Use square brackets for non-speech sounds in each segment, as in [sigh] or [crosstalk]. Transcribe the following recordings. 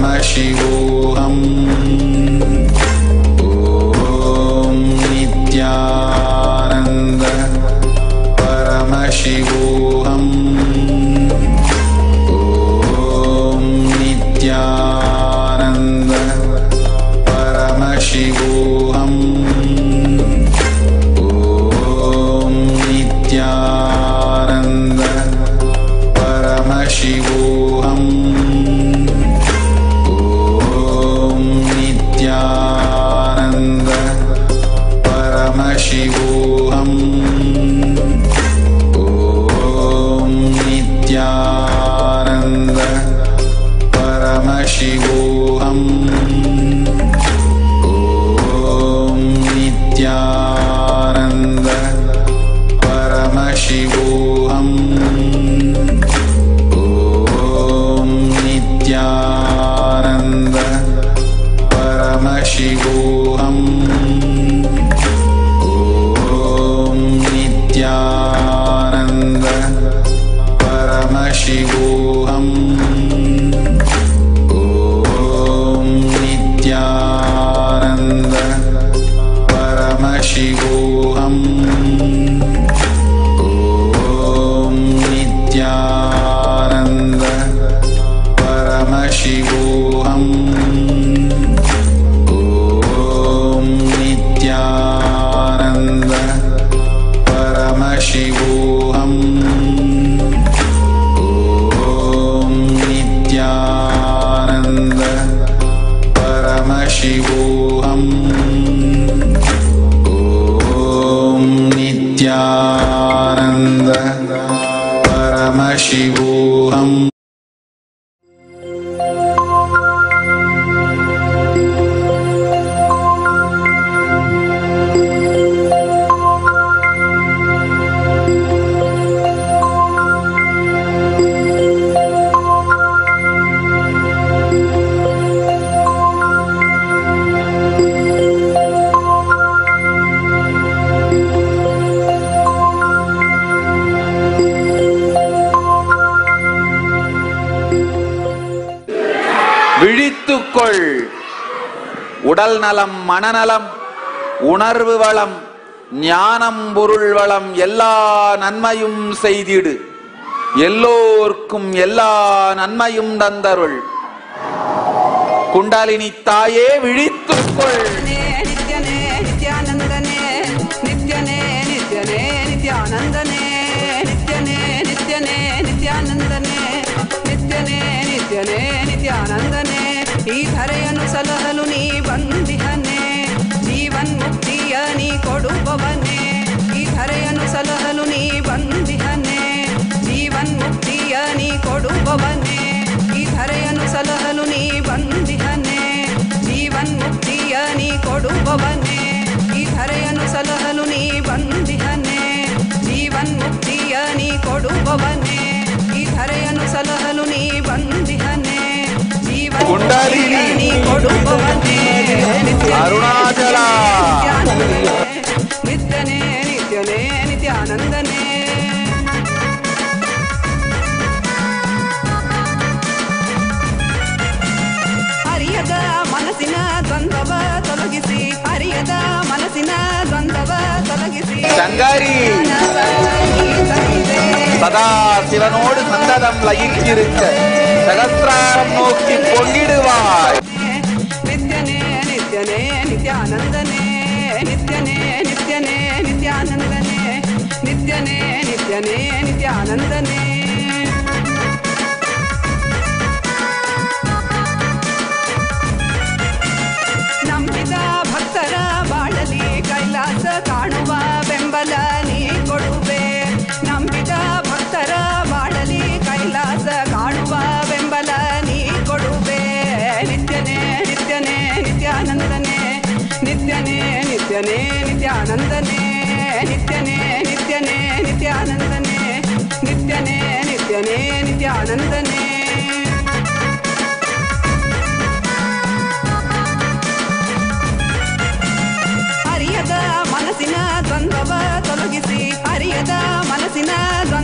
मशिवम् மனநலம் உணர்வு வளம் ஞானம் பொருள் வளம் எல்லா நன்மையும் செய்திடு. எல்லோர்க்கும் எல்லா நன்மையும் தந்தருள். குண்டாலினி தாயே விழித்துக்கொள் హరిని అరుణాచల నిత్యనే నిత్యనే నిత్యానందనే ಹರಿಯದ ಮನಸ್ಸಿನ ದ್ವಂದ್ವ ತೊಲಗಿಸಿ ಹರಿಯದ ಮನಸ್ಸಿನ ದ್ವಂದ್ವ ತೊಲಗಿಸಿ ಸಂಗಾರಿ சதா சிவனோடு சந்ததம் லயித்திருக்க சகசிராரம் நோக்கி பொங்கிடுவாய் நித்யனே நித்யனே நித்யானந்தனே நித்யனே நித்யனே நித்யானந்தனே நித்யனே நித்யனே நித்யானந்தனே ஆனந்தனே ಅರಿಯದ ಮನಸ್ಸಿನ ದ್ವಂದ್ವ ತೊಲಗಿಸಿ ಅರಿಯದ ಮನಸ್ಸಿನ ದ್ವಂದ್ವ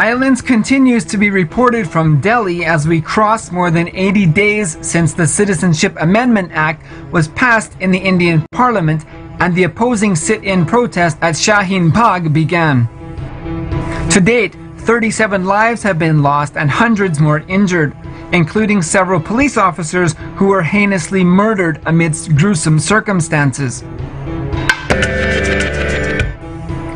Violence continues to be reported from Delhi as we cross more than 80 days since the Citizenship Amendment Act was passed in the Indian Parliament and the opposing sit in protest at Shaheen Bagh began. To date, 37 lives have been lost and hundreds more injured, including several police officers who were heinously murdered amidst gruesome circumstances.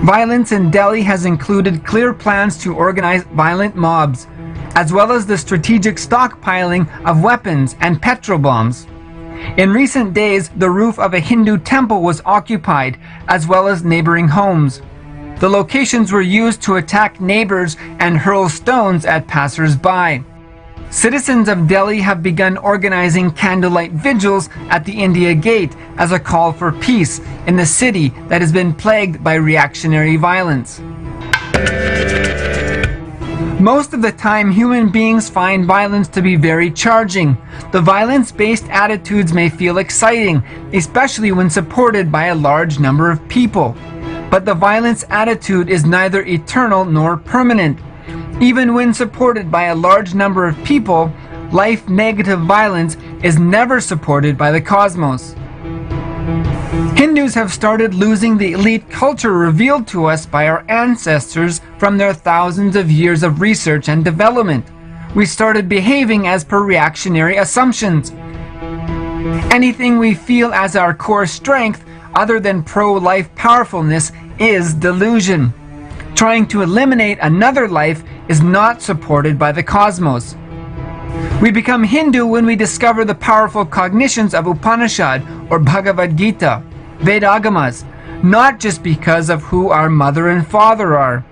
Violence in Delhi has included clear plans to organize violent mobs, as well as the strategic stockpiling of weapons and petrol bombs. In recent days, the roof of a Hindu temple was occupied, as well as neighboring homes. The locations were used to attack neighbors and hurl stones at passers-by. Citizens of Delhi have begun organizing candlelight vigils at the India Gate as a call for peace in the city that has been plagued by reactionary violence. Most of the time, human beings find violence to be very charging. The violence based attitudes may feel exciting, especially when supported by a large number of people. But the violence attitude is neither eternal nor permanent. Even when supported by a large number of people, life negative violence is never supported by the cosmos. Hindus have started losing the elite culture revealed to us by our ancestors from their thousands of years of research and development. We started behaving as per reactionary assumptions. Anything we feel as our core strength, other than pro life powerfulness, is delusion. Trying to eliminate another life is not supported by the cosmos. We become Hindu when we discover the powerful cognitions of Upanishad or Bhagavad Gita, Vedagamas, not just because of who our mother and father are.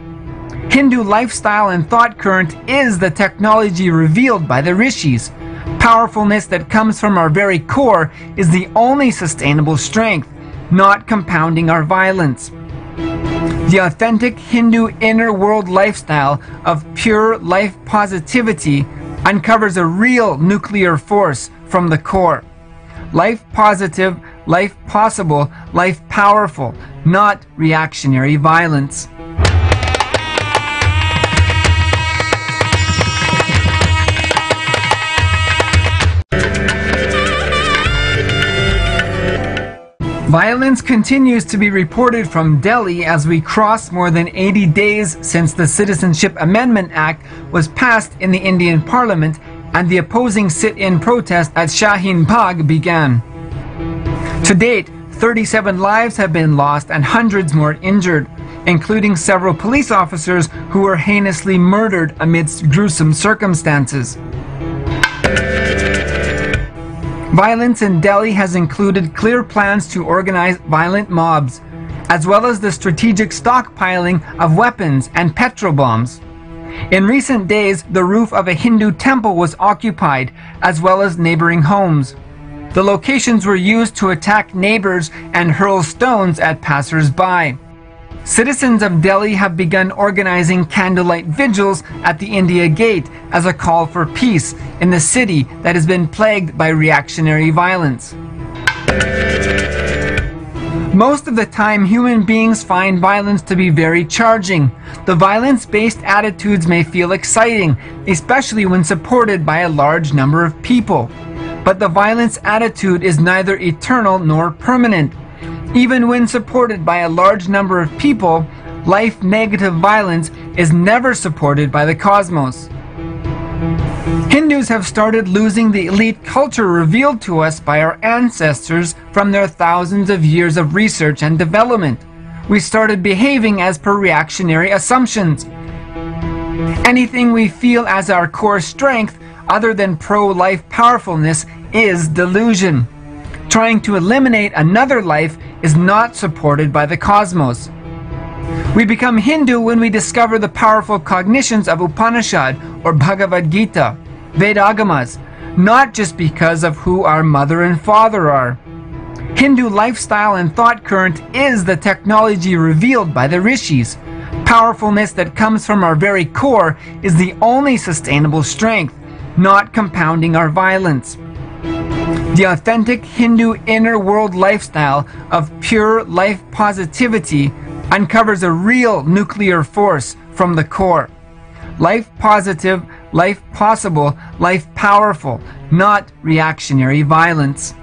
Hindu lifestyle and thought current is the technology revealed by the rishis. Powerfulness that comes from our very core is the only sustainable strength, not compounding our violence. The authentic Hindu inner world lifestyle of pure life positivity uncovers a real nuclear force from the core. Life positive, life possible, life powerful, not reactionary violence. Violence continues to be reported from Delhi as we cross more than 80 days since the Citizenship Amendment Act was passed in the Indian Parliament and the opposing sit in protest at Shaheen Bagh began. To date, 37 lives have been lost and hundreds more injured, including several police officers who were heinously murdered amidst gruesome circumstances. Violence in Delhi has included clear plans to organize violent mobs, as well as the strategic stockpiling of weapons and petrol bombs. In recent days, the roof of a Hindu temple was occupied, as well as neighboring homes. The locations were used to attack neighbors and hurl stones at passers-by. Citizens of Delhi have begun organizing candlelight vigils at the India Gate as a call for peace in the city that has been plagued by reactionary violence. Most of the time, human beings find violence to be very charging. The violence based attitudes may feel exciting, especially when supported by a large number of people. But the violence attitude is neither eternal nor permanent. Even when supported by a large number of people, life negative violence is never supported by the cosmos. Hindus have started losing the elite culture revealed to us by our ancestors from their thousands of years of research and development. We started behaving as per reactionary assumptions. Anything we feel as our core strength, other than pro life powerfulness, is delusion. Trying to eliminate another life is not supported by the cosmos. We become Hindu when we discover the powerful cognitions of Upanishad or Bhagavad Gita, Vedagamas, not just because of who our mother and father are. Hindu lifestyle and thought current is the technology revealed by the rishis. Powerfulness that comes from our very core is the only sustainable strength, not compounding our violence. The authentic Hindu inner world lifestyle of pure life positivity uncovers a real nuclear force from the core. Life positive, life possible, life powerful, not reactionary violence.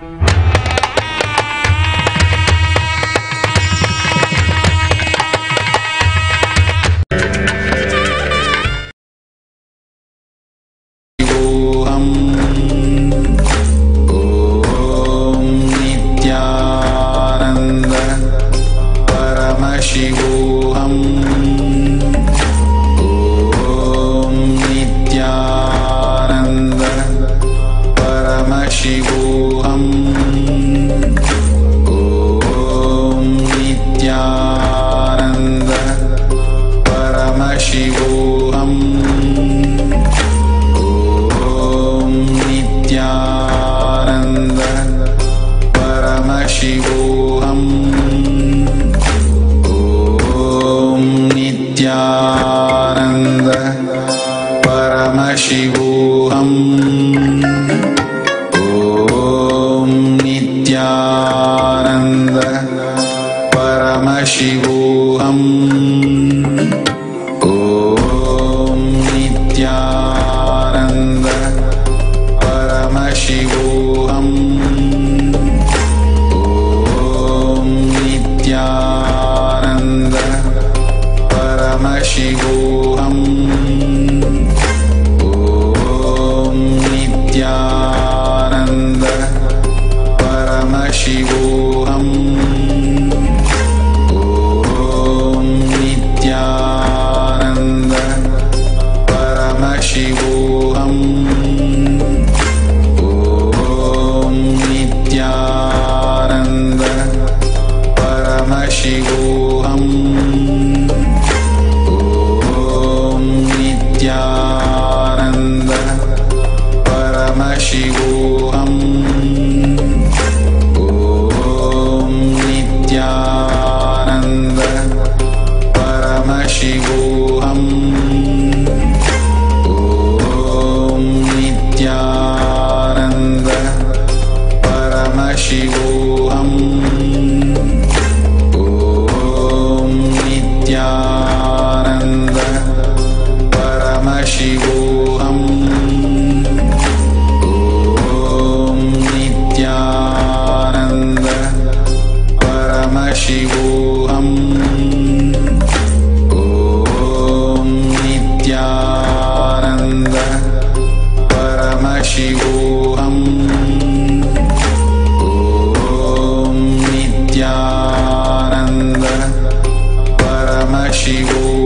she will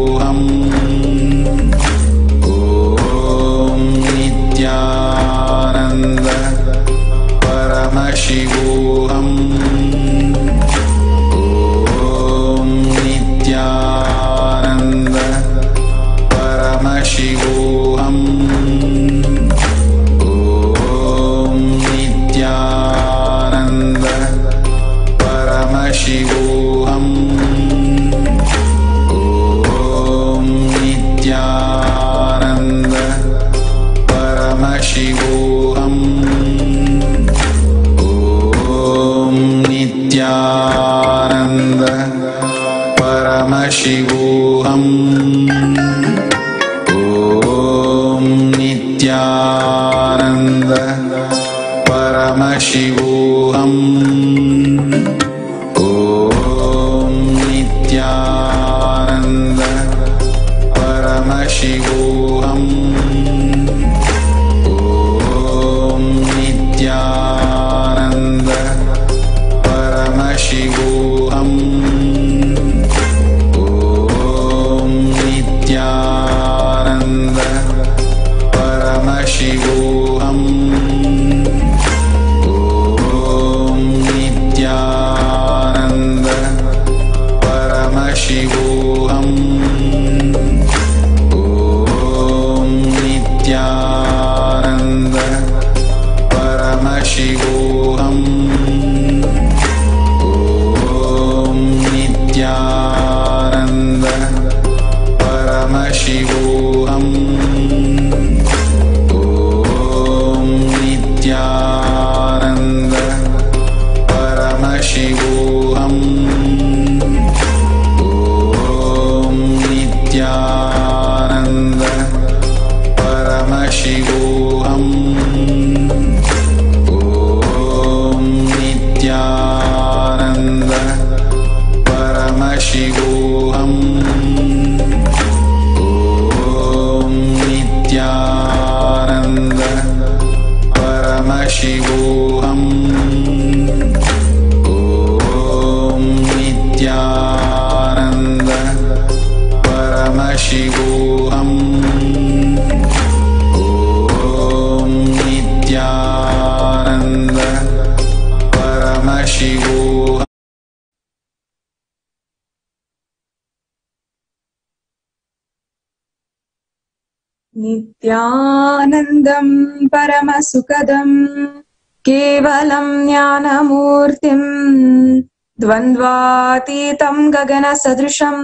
अतीतं गगनसदृशं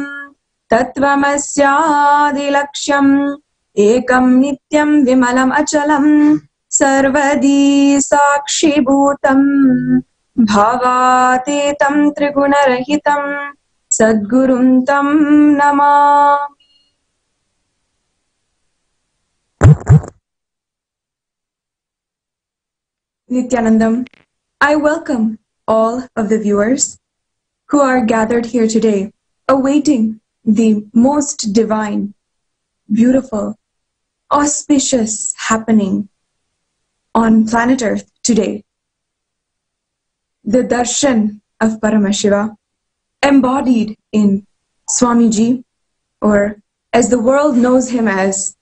तत्त्वमस्यादिलक्ष्यम् एकं नित्यं विमलमचलम् सर्वदी साक्षिभूतम् भावातीतं त्रिगुणरहितं सद्गुरुं तं नमा Nityanandam, I welcome all of the viewers. Who are gathered here today, awaiting the most divine, beautiful, auspicious happening on planet Earth today. The darshan of Paramashiva, embodied in Swamiji, or as the world knows him as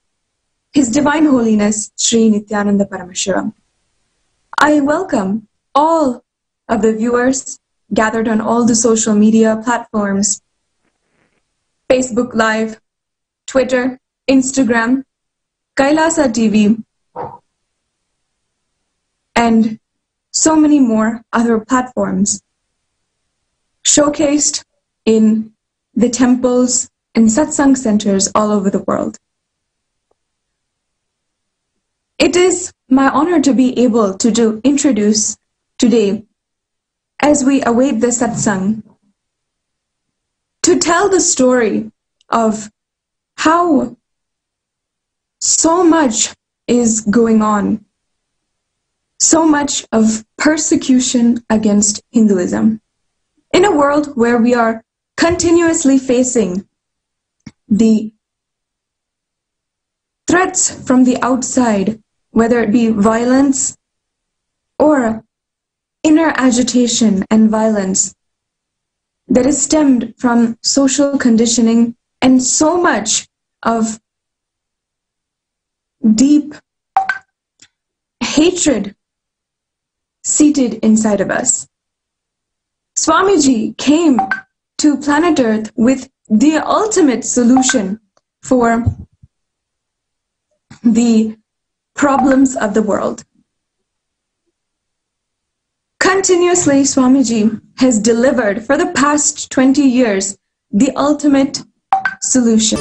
His Divine Holiness Sri Nithyananda Paramashiva. I welcome all of the viewers gathered on all the social media platforms Facebook Live, Twitter, Instagram, Kailasa TV, and so many more other platforms showcased in the temples and satsang centers all over the world. It is my honor to be able to do, introduce today, as we await the satsang, to tell the story of how so much is going on, so much of persecution against Hinduism. In a world where we are continuously facing the threats from the outside whether it be violence or inner agitation and violence that is stemmed from social conditioning and so much of deep hatred seated inside of us. Swamiji came to planet Earth with the ultimate solution for the problems of the world. Continuously, Swamiji has delivered for the past 20 years the ultimate solution.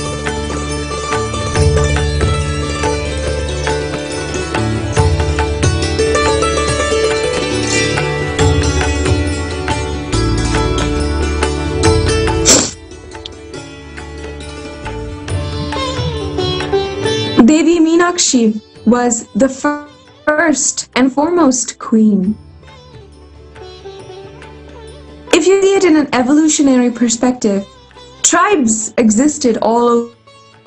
Devi Meenakshi was the first and foremost queen. You see it in an evolutionary perspective, tribes existed all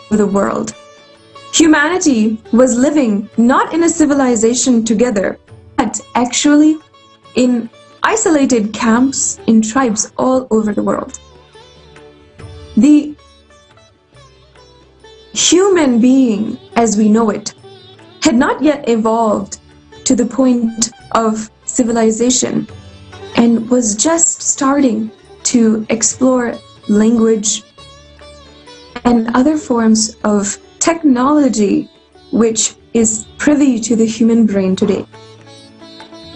over the world. Humanity was living not in a civilization together, but actually in isolated camps in tribes all over the world. The human being as we know it had not yet evolved to the point of civilization and was just starting to explore language and other forms of technology which is privy to the human brain today.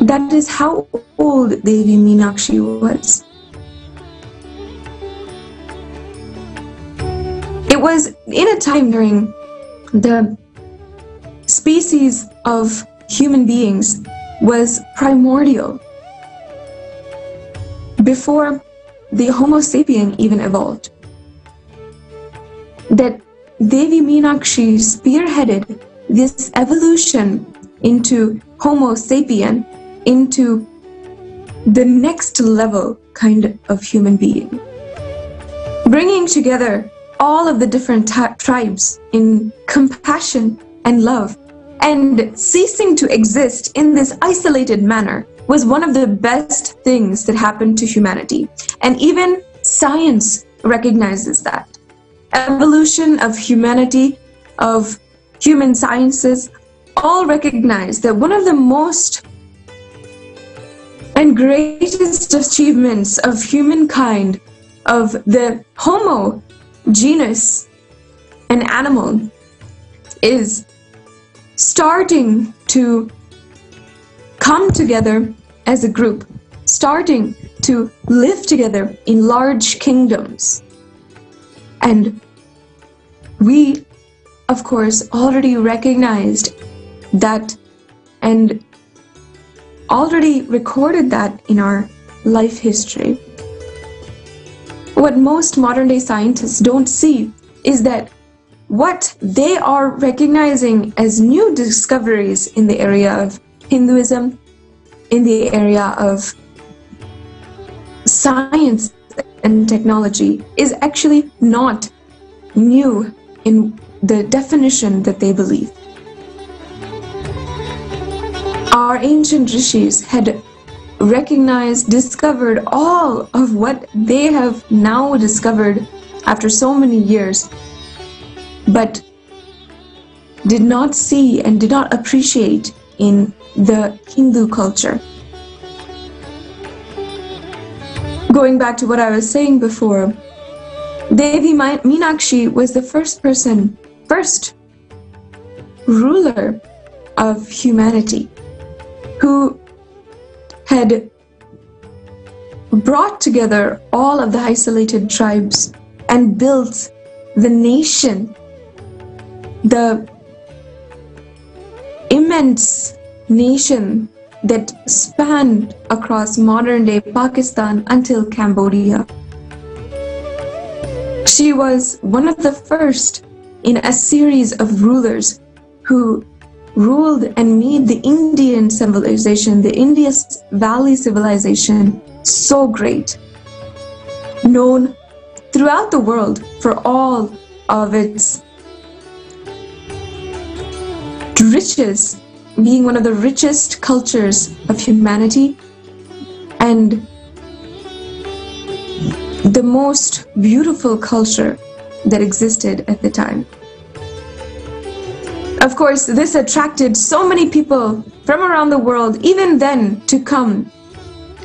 That is how old Devi Meenakshi was. It was in a time during the species of human beings was primordial before the Homo sapien even evolved. That Devi Meenakshi spearheaded this evolution into Homo sapien, into the next level kind of human being. Bringing together all of the different tribes in compassion and love and ceasing to exist in this isolated manner was one of the best things that happened to humanity. And even science recognizes that. Evolution of humanity, of human sciences, all recognize that one of the most and greatest achievements of humankind, of the Homo genus, an animal, is starting to come together as a group, starting to live together in large kingdoms. And we, of course, already recognized that and already recorded that in our life history. What most modern day scientists don't see is that what they are recognizing as new discoveries in the area of Hinduism, in the area of science and technology is actually not new in the definition that they believe. Our ancient rishis had recognized, discovered all of what they have now discovered after so many years, but did not see and did not appreciate in the Hindu culture. Going back to what I was saying before, Devi Meenakshi was the first person, first ruler of humanity who had brought together all of the isolated tribes and built the nation, the immense nation that spanned across modern day Pakistan until Cambodia. She was one of the first in a series of rulers who ruled and made the Indian civilization, the Indus Valley civilization, so great. Known throughout the world for all of its riches being one of the richest cultures of humanity and the most beautiful culture that existed at the time. Of course, this attracted so many people from around the world, even then, to come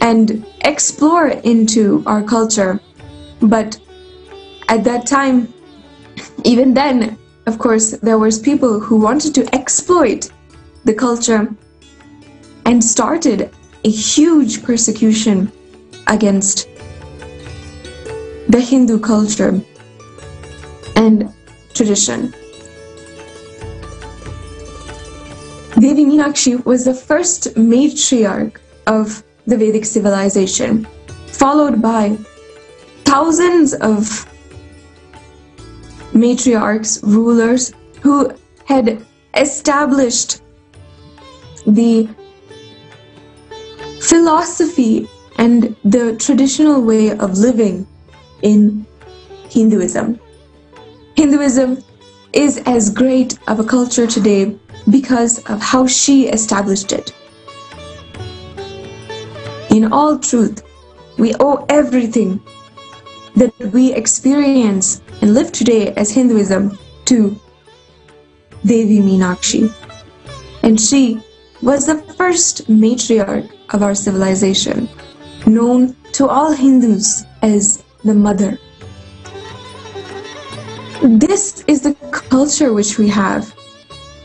and explore into our culture. But at that time, even then, of course, there was people who wanted to exploit the culture and started a huge persecution against the Hindu culture and tradition. Devi Meenakshi was the first matriarch of the Vedic civilization, followed by thousands of matriarchs, rulers who had established the philosophy and the traditional way of living in Hinduism. Hinduism is as great of a culture today because of how she established it. In all truth, we owe everything that we experience and live today as Hinduism to Devi Meenakshi. And she was the first matriarch of our civilization, known to all Hindus as the mother. This is the culture which we have.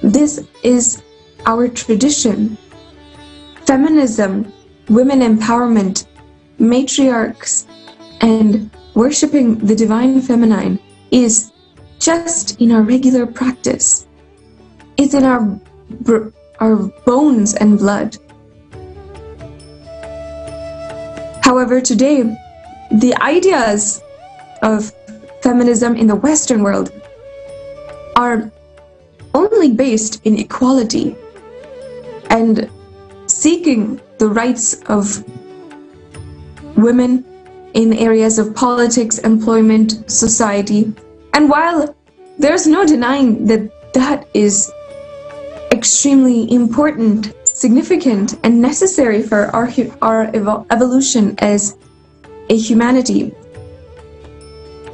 This is our tradition. Feminism, women empowerment, matriarchs, and worshipping the divine feminine is just in our regular practice. It's in our our bones and blood. However, today, the ideas of feminism in the Western world are only based in equality and seeking the rights of women in areas of politics, employment, society. And while there's no denying that that is extremely important, significant, and necessary for our, our evo- evolution as a humanity,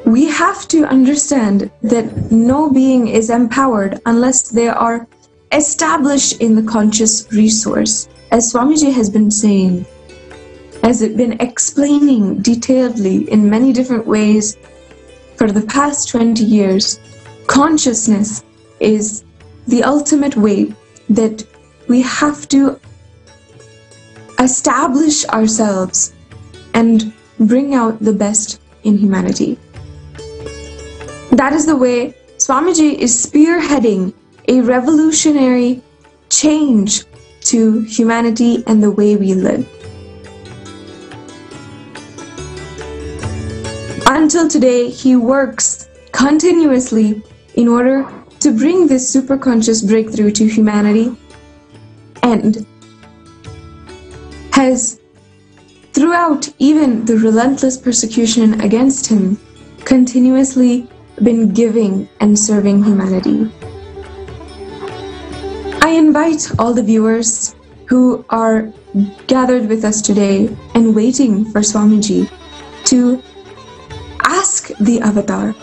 we have to understand that no being is empowered unless they are established in the conscious resource. As Swamiji has been saying, has it been explaining detailedly in many different ways for the past 20 years, consciousness is the ultimate way that we have to establish ourselves and bring out the best in humanity. That is the way Swamiji is spearheading a revolutionary change to humanity and the way we live. Until today, he works continuously in order to bring this superconscious breakthrough to humanity and has, throughout even the relentless persecution against him, continuously been giving and serving humanity. I invite all the viewers who are gathered with us today and waiting for Swamiji to ask the avatar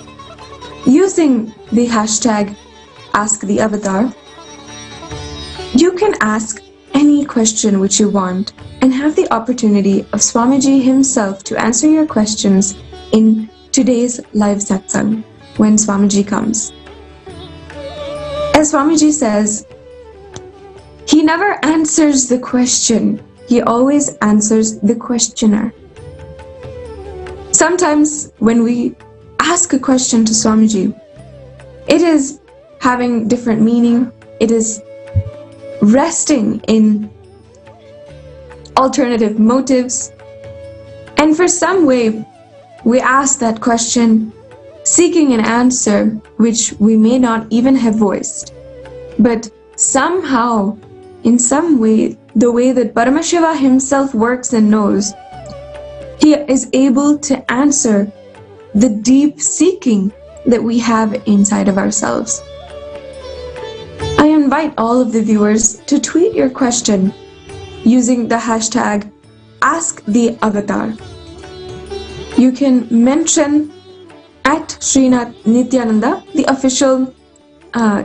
using the hashtag ask the avatar. You can ask any question which you want and have the opportunity of swamiji himself to answer your questions in today's live satsang when swamiji comes. As swamiji says he never answers the question. He always answers the questioner. Sometimes when we ask a question to Swamiji, it is having different meaning, it is resting in alternative motives, and for some way we ask that question seeking an answer which we may not even have voiced. But somehow, in some way, the way that Paramashiva himself works and knows, he is able to answer the deep seeking that we have inside of ourselves. Invite all of the viewers to tweet your question using the hashtag AskTheAvatar. You can mention at Srinath Nithyananda, the official, uh,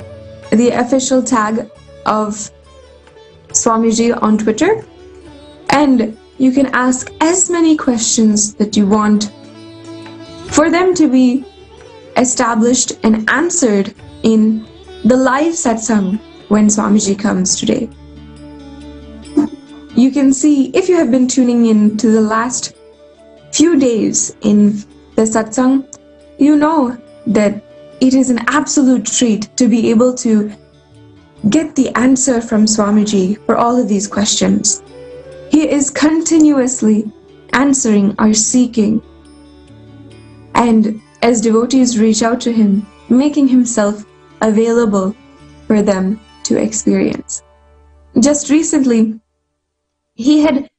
the official tag of Swamiji on Twitter, and you can ask as many questions that you want for them to be established and answered in the live satsang when Swamiji comes today. You can see if you have been tuning in to the last few days in the satsang, you know that it is an absolute treat to be able to get the answer from Swamiji for all of these questions. He is continuously answering our seeking. And as devotees reach out to him, making himself available for them to experience. Just recently, he had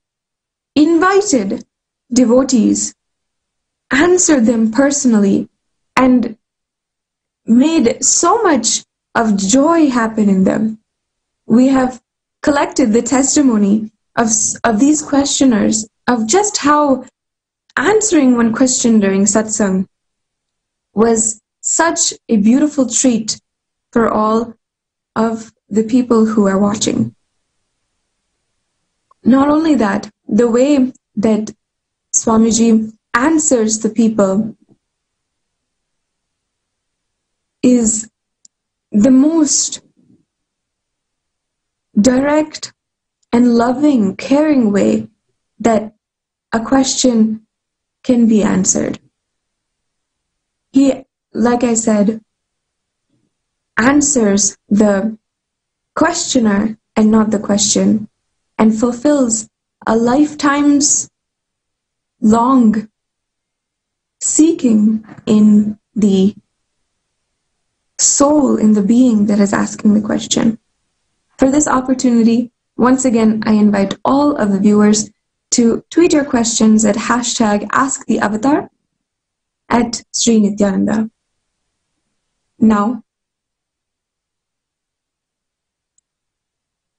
invited devotees, answered them personally, and made so much of joy happen in them. We have collected the testimony of, of these questioners of just how answering one question during satsang was such a beautiful treat for all of the people who are watching. Not only that, the way that Swamiji answers the people is the most direct and loving, caring way that a question can be answered. He, like I said, answers the questioner and not the question and fulfills a lifetime's long seeking in the soul, in the being that is asking the question. For this opportunity, once again, I invite all of the viewers to tweet your questions at hashtag AskTheAvatar at Sri Nithyananda. Now,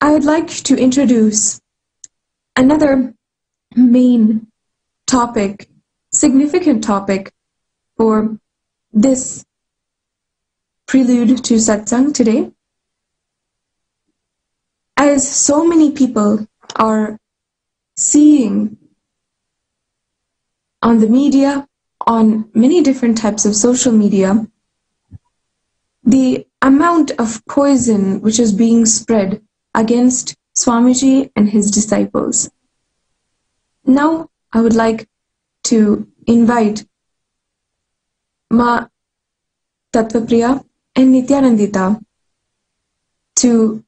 I would like to introduce another main topic, significant topic for this prelude to satsang today. As so many people are seeing on the media, on many different types of social media, the amount of poison which is being spread against Swamiji and his disciples. Now, I would like to invite Ma Tattvapriya and Nithyanandita to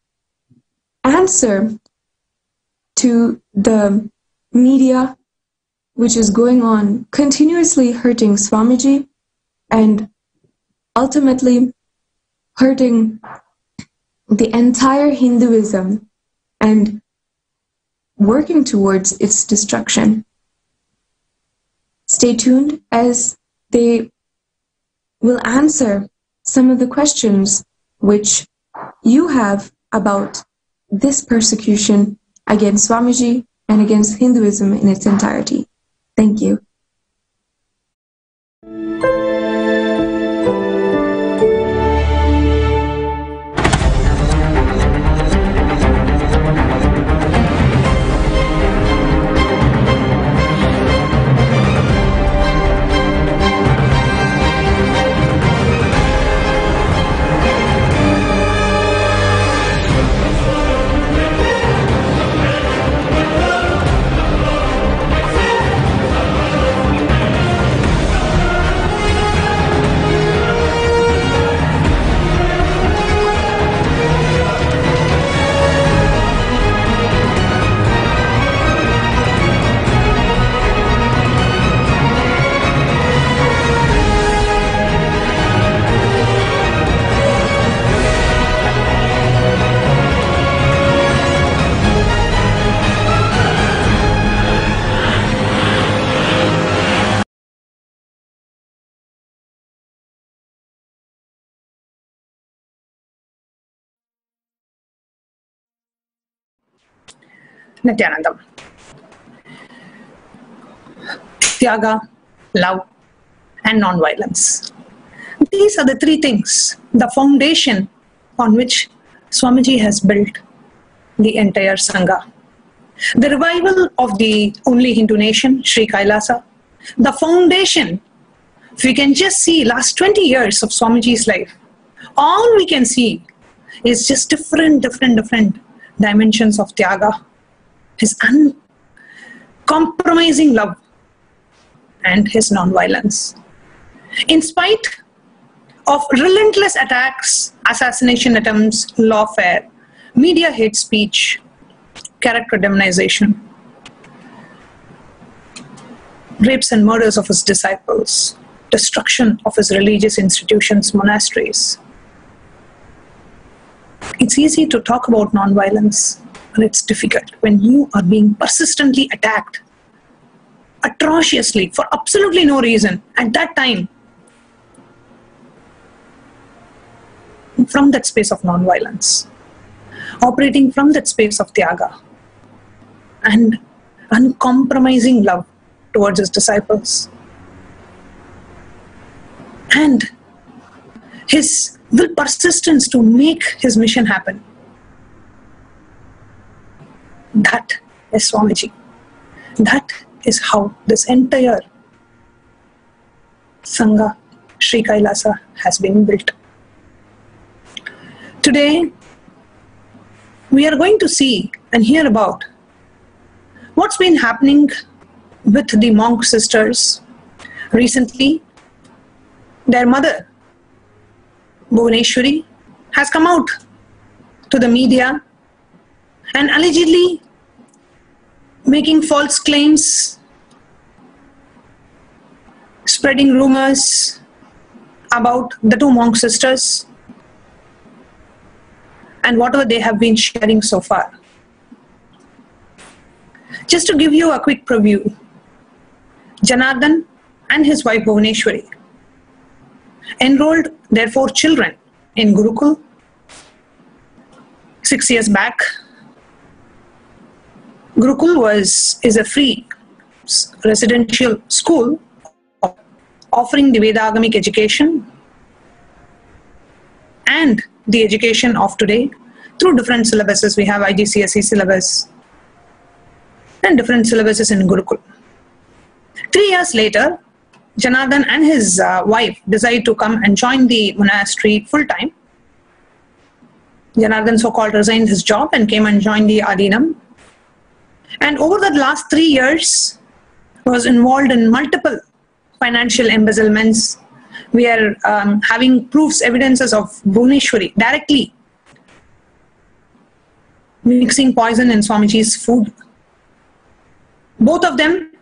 answer to the media which is going on continuously hurting Swamiji and ultimately hurting the entire Hinduism and working towards its destruction. Stay tuned as they will answer some of the questions which you have about this persecution against Swamiji and against Hinduism in its entirety. Thank you. Nithyanandam. Tyaga, love, and non-violence. These are the three things, the foundation on which Swamiji has built the entire Sangha. The revival of the only Hindu nation, Sri Kailasa, the foundation, if we can just see last 20 years of Swamiji's life, all we can see is just different, different, different dimensions of Tyaga, his uncompromising love, and his non-violence. In spite of relentless attacks, assassination attempts, lawfare, media hate speech, character demonization, rapes and murders of his disciples, destruction of his religious institutions, monasteries. It's easy to talk about nonviolence, but it's difficult when you are being persistently attacked atrociously for absolutely no reason at that time from that space of nonviolence, operating from that space of Tyaga and uncompromising love towards his disciples. And his will persistence to make his mission happen. That is Swamiji. That is how this entire Sangha Sri Kailasa has been built. Today, we are going to see and hear about what's been happening with the monk sisters recently. Their mother, Bhuvaneshwari, has come out to the media and allegedly making false claims, spreading rumors about the two monk sisters and whatever they have been sharing so far. Just to give you a quick preview, Janardhan and his wife Bhuvaneshwari enrolled their four children in Gurukul six years back. Gurukul was is a free residential school offering the Vedagamic education and the education of today through different syllabuses. We have IGCSE syllabus and different syllabuses in Gurukul. Three years later, Janardhan and his uh, wife decide to come and join the monastery full time. Janardhan so called resigned his job and came and joined the Adinam. And over the last three years, was involved in multiple financial embezzlements. We are um, having proofs, evidences of Bhuvaneshwari directly mixing poison in Swamiji's food. Both of them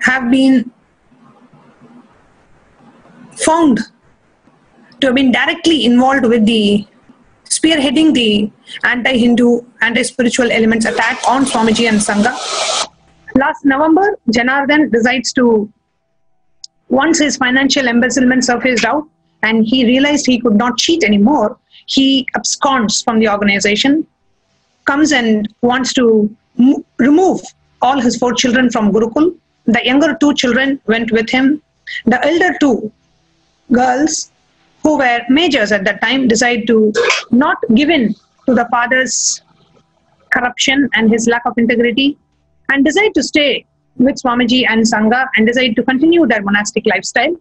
have been found to have been directly involved with the spearheading the anti-Hindu, anti-spiritual elements attack on Swamiji and Sangha. Last November, Janardhan decides to, once his financial embezzlement surfaced out and he realized he could not cheat anymore, he absconds from the organization, comes and wants to mo- remove all his four children from Gurukul. The younger two children went with him. The elder two girls who were majors at that time decide to not give in to the father's corruption and his lack of integrity and decide to stay with Swamiji and Sangha and decide to continue their monastic lifestyle.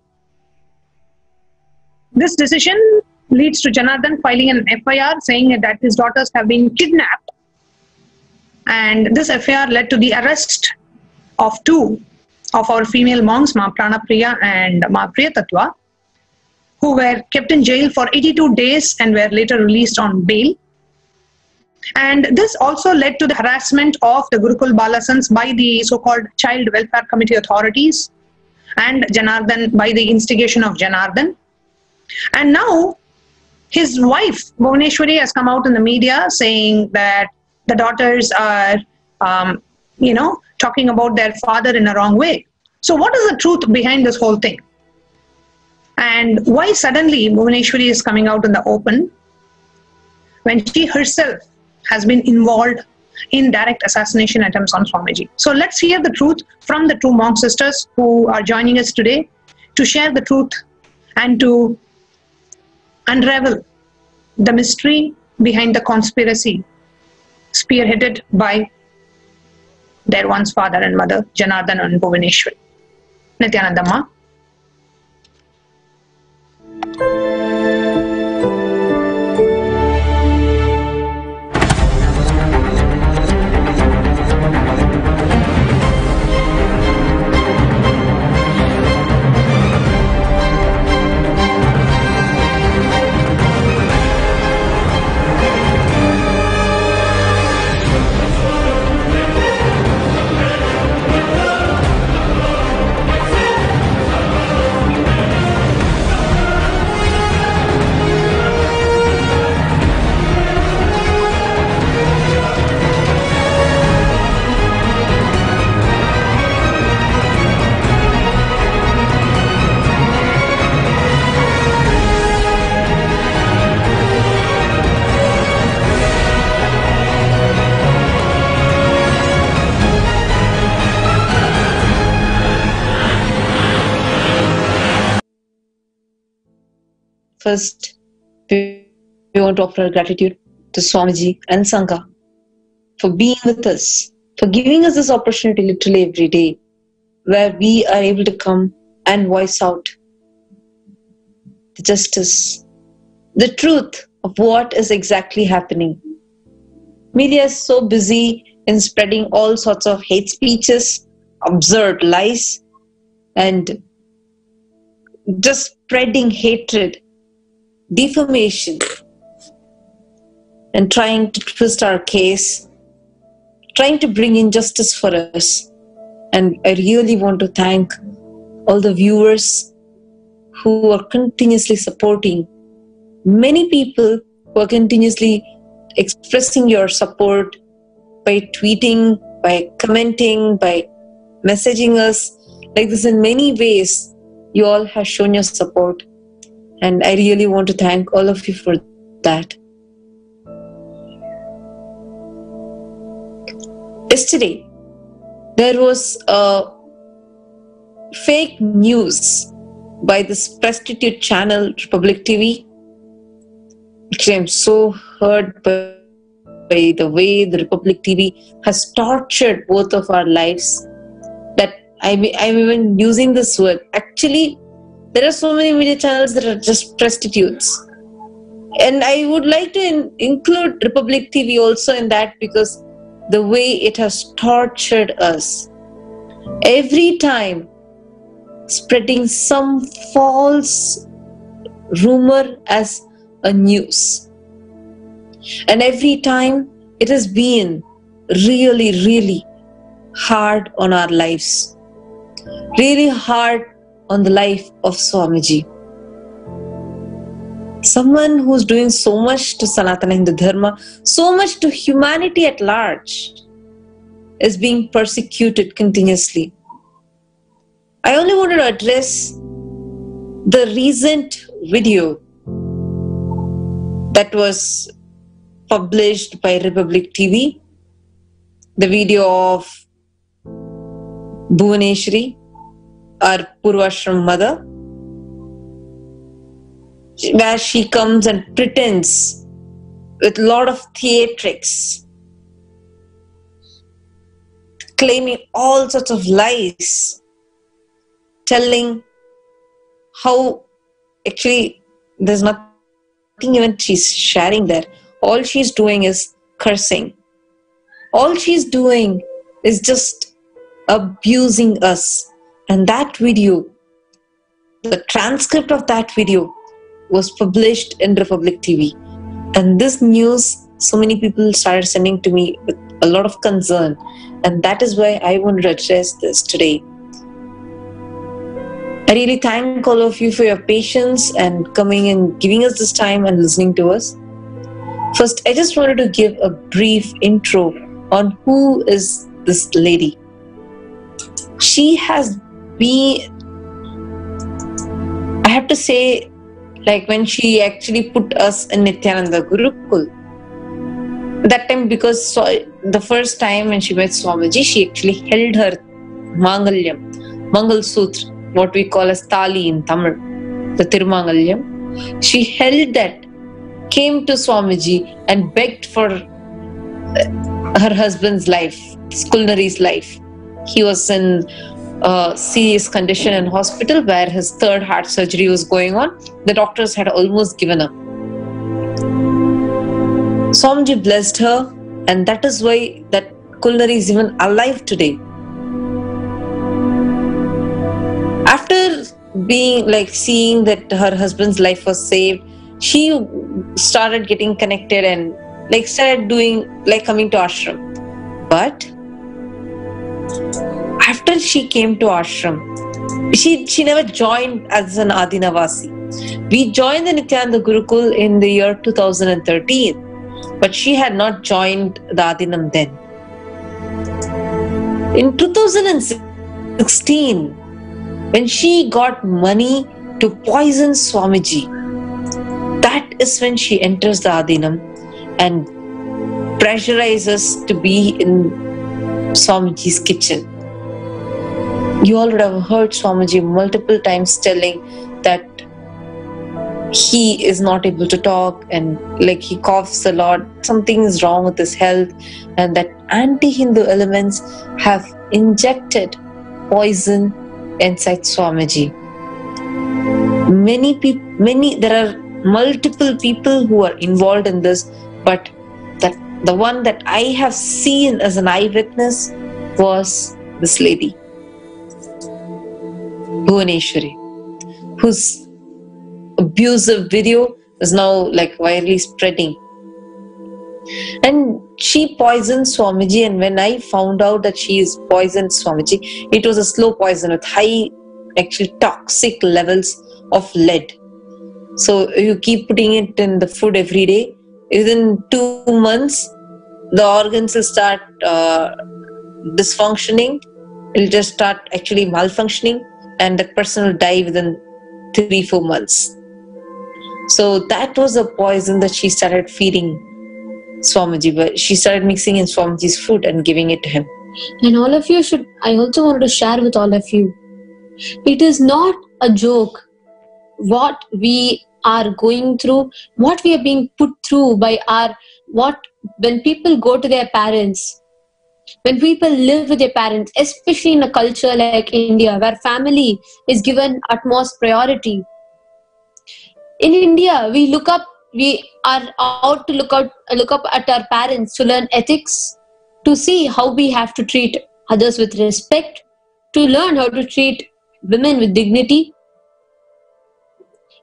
This decision leads to Janardhan filing an FIR saying that his daughters have been kidnapped. And this FIR led to the arrest of two of our female monks, Ma Pranapriya and Ma Priyatattva, who were kept in jail for 82 days and were later released on bail. And this also led to the harassment of the Gurukul Balasants by the so called Child Welfare Committee authorities and Janardhan by the instigation of Janardhan. And now his wife, Bhuvaneshwari, has come out in the media saying that the daughters are, um, you know, talking about their father in a wrong way. So, what is the truth behind this whole thing? And why suddenly Bhuvaneshwari is coming out in the open when she herself has been involved in direct assassination attempts on Swamiji. So let's hear the truth from the two monk sisters who are joining us today to share the truth and to unravel the mystery behind the conspiracy spearheaded by their once father and mother, Janardhan and Bhuvaneshwari. Nityanandamma. Thank you. First, we want to offer our gratitude to Swamiji and Sangha for being with us, for giving us this opportunity literally every day, where we are able to come and voice out the justice, the truth of what is exactly happening. Media is so busy in spreading all sorts of hate speeches, absurd lies, and just spreading hatred, defamation, and trying to twist our case, trying to bring injustice for us. And I really want to thank all the viewers who are continuously supporting, many people who are continuously expressing your support by tweeting, by commenting, by messaging us. Like this, in many ways, you all have shown your support. And I really want to thank all of you for that. Yesterday, there was a fake news by this prostitute channel, Republic TV. Actually, I'm so hurt by, by the way the Republic TV has tortured both of our lives that I'm, I'm even using this word. Actually, there are so many media channels that are just prostitutes. And I would like to in- include Republic TV also in that because the way it has tortured us. Every time spreading some false rumor as a news. And every time it has been really, really hard on our lives, really hard on the life of Swamiji. Someone who's doing so much to Sanatana Hindu Dharma, so much to humanity at large, is being persecuted continuously. I only wanted to address the recent video that was published by Republic TV, the video of Bhuvaneshwari, our Purvashram mother, where she comes and pretends with a lot of theatrics, claiming all sorts of lies, telling how actually there's nothing even she's sharing there. All she's doing is cursing. All she's doing is just abusing us. And that video, the transcript of that video, was published in Republic TV. And this news, so many people started sending to me with a lot of concern. And that is why I want to address this today. I really thank all of you for your patience and coming and giving us this time and listening to us. First, I just wanted to give a brief intro on who is this lady. She has been, I have to say, like when she actually put us in Nithyananda Gurukul. That time, because so, the first time when she met Swamiji, she actually held her Mangalyam, Mangal Sutra, what we call as Tali in Tamil, the Tirumangalyam. She held that, came to Swamiji and begged for uh, her husband's life, Kulnari's life. He was in a serious condition in hospital where his third heart surgery was going on. The doctors had almost given up. Swamiji blessed her, and that is why that Kulnari is even alive today. After being like seeing that her husband's life was saved, she started getting connected and like started doing like coming to ashram. But after she came to ashram, she she never joined as an Adinavasi. We joined the Nithyananda Gurukul in the year 2013, but she had not joined the Adinam then. In 2016, when she got money to poison Swamiji, that is when she enters the Adinam and pressurizes to be in Swamiji's kitchen. You all would have heard Swamiji multiple times telling that he is not able to talk and like he coughs a lot, something is wrong with his health, and that anti Hindu elements have injected poison inside Swamiji. Many people, many, there are multiple people who are involved in this, but that the one that I have seen as an eyewitness was this lady, Bhuvaneshwari, whose abusive video is now like widely spreading. And she poisoned Swamiji, and when I found out that she is poisoned Swamiji, it was a slow poison with high, actually toxic levels of lead. So you keep putting it in the food every day. Within two months, the organs will start uh, dysfunctioning. It'll just start actually malfunctioning, and the person will die within three four months. So that was a poison that she started feeding Swamiji. But she started mixing in Swamiji's food and giving it to him. And all of you should, I also wanted to share with all of you. It is not a joke what we are going through, what we are being put through by our, what, when people go to their parents, when people live with their parents, especially in a culture like India, where family is given utmost priority. In India, we look up, we are out to look out, look up at our parents to learn ethics, to see how we have to treat others with respect, to learn how to treat women with dignity.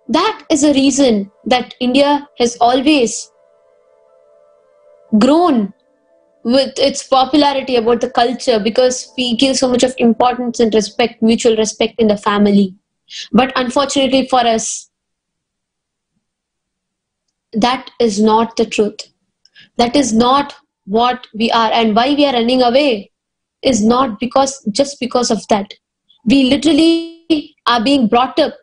That is a reason that India has always grown with its popularity about the culture because we give so much of importance and respect, mutual respect in the family. But unfortunately for us, that is not the truth. That is not what we are, and why we are running away is not because just because of that. We literally are being brought up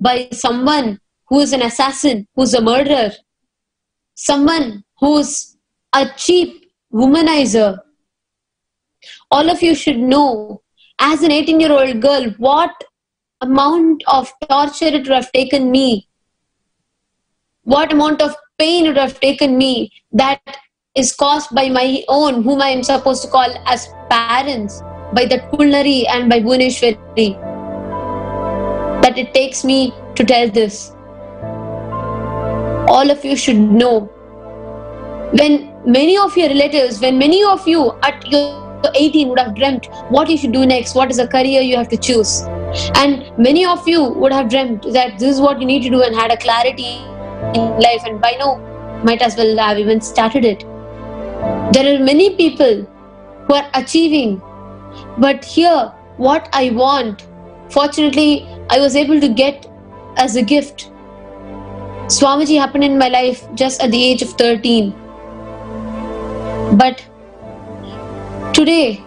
by someone who is an assassin, who's a murderer, someone who's a cheap womanizer. All of you should know, as an 18 year old girl, what amount of torture it would have taken me, what amount of pain it would have taken me that is caused by my own, whom I am supposed to call as parents, by that Kulnari and by Bhuvaneshwari, that it takes me to tell this. All of you should know when many of your relatives, when many of you at your 18 would have dreamt what you should do next, what is a career you have to choose. And many of you would have dreamt that this is what you need to do and had a clarity in life, and by now might as well have even started it. There are many people who are achieving, but here, what I want, fortunately, I was able to get as a gift. Swamiji happened in my life just at the age of 13. But today,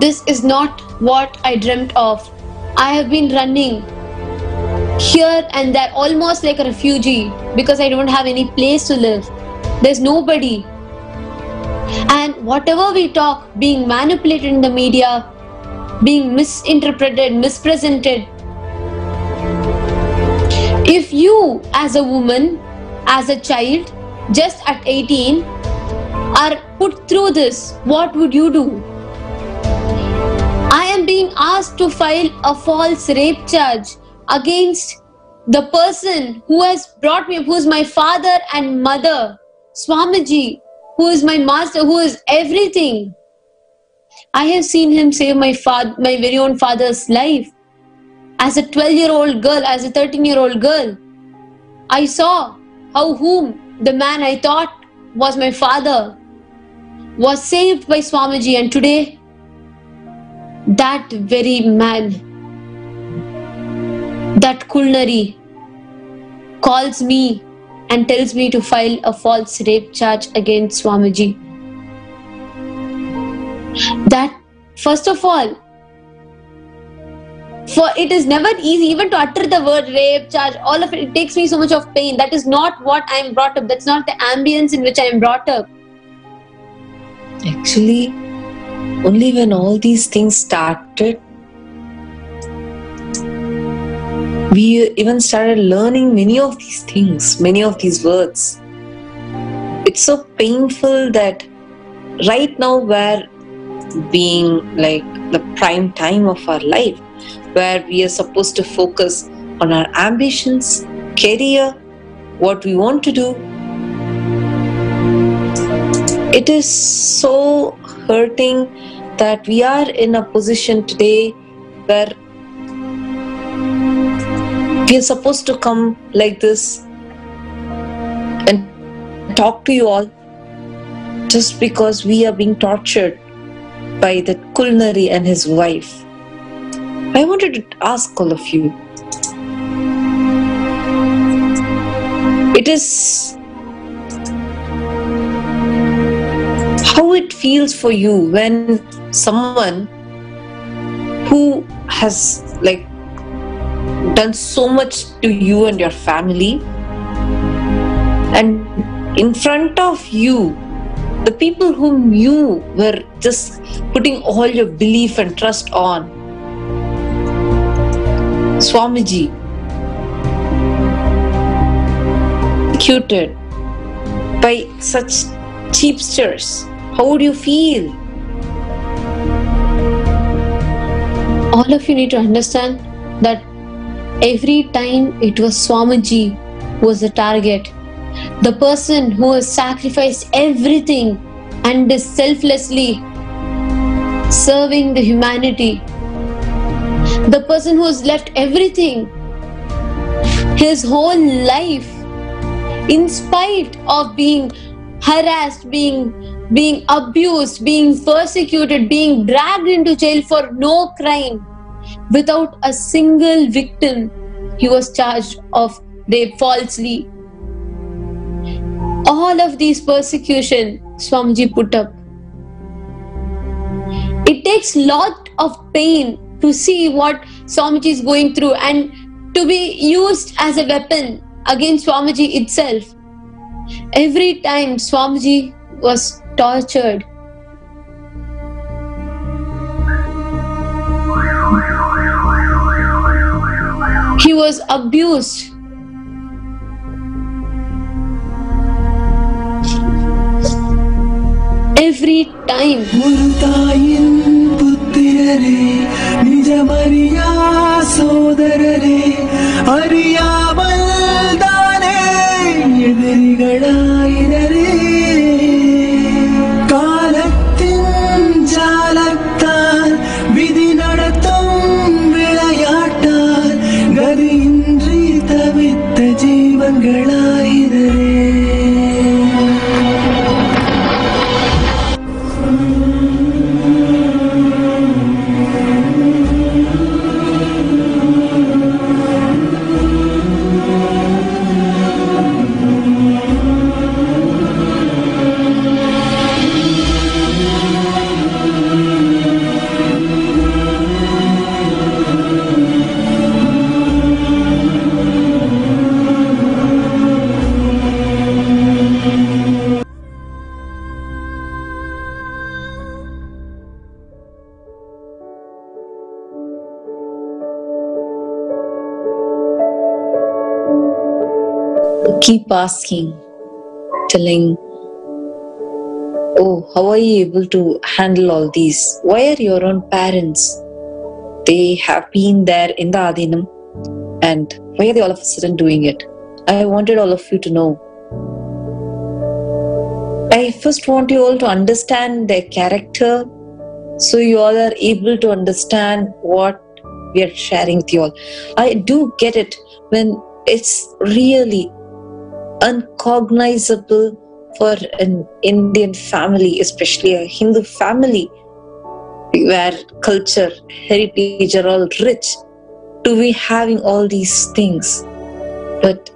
this is not what I dreamt of. I have been running here and there almost like a refugee because I don't have any place to live. There's nobody And whatever we talk being manipulated in the media, being misinterpreted, mispresented. If you, as a woman, as a child, just at 18, are put through this, what would you do? I am being asked to file a false rape charge against the person who has brought me who is my father and mother, Swamiji, who is my master, who is everything. I have seen him save my father, my very own father's life. As a 12 year old girl, as a 13 year old girl, I saw how whom the man I thought was my father was saved by Swamiji, and today that very man, that Kulnari, calls me and tells me to file a false rape charge against Swamiji. That, first of all, for it is never easy even to utter the word rape charge. All of it it takes me so much of pain. That is not what i am brought up. That's not the ambience in which i am brought up Actually, only when all these things started, we even started learning many of these things, many of these words. It's so painful that right now we're being like the prime time of our life, where we are supposed to focus on our ambitions, career, what we want to do, it is so hurting that we are in a position today where we are supposed to come like this and talk to you all just because we are being tortured by the Kulnari and his wife. I wanted to ask all of you. It is how it feels for you when someone who has like done so much to you and your family and in front of you the people whom you were just putting all your belief and trust on swamiji executed by such cheapsters how would you feel? All of you need to understand that every time it was Swamiji was the target, the person who has sacrificed everything and is selflessly serving the humanity, the person who has left everything, his whole life, in spite of being harassed, being being abused, being persecuted, being dragged into jail for no crime, without a single victim, he was charged of rape falsely. All of these persecution Swamiji put up. It takes lot of pain to see what Swamiji is going through and to be used as a weapon against Swamiji itself. Every time Swamiji was tortured, he was abused. Every time. ನಿಜಮರಿಯ ಸೋದರರೇ ಅರಿಯಾಮಲ್ದ எதிரிகளாயினரே. காலத்தின் ஜாலத்தால் விதி நடத்தும் விளையாட்டால் கதியின்றி தவித்த ஜீவன்களா keep asking, telling, Oh, how are you able to handle all these? Why are your own parents? They have been there in the Adinam, and why are they all of a sudden doing it? I wanted all of you to know. I first want you all to understand their character so you all are able to understand what we are sharing with you all. I do get it when it's really uncognizable for an Indian family, especially a Hindu family, where culture, heritage are all rich, to be having all these things. But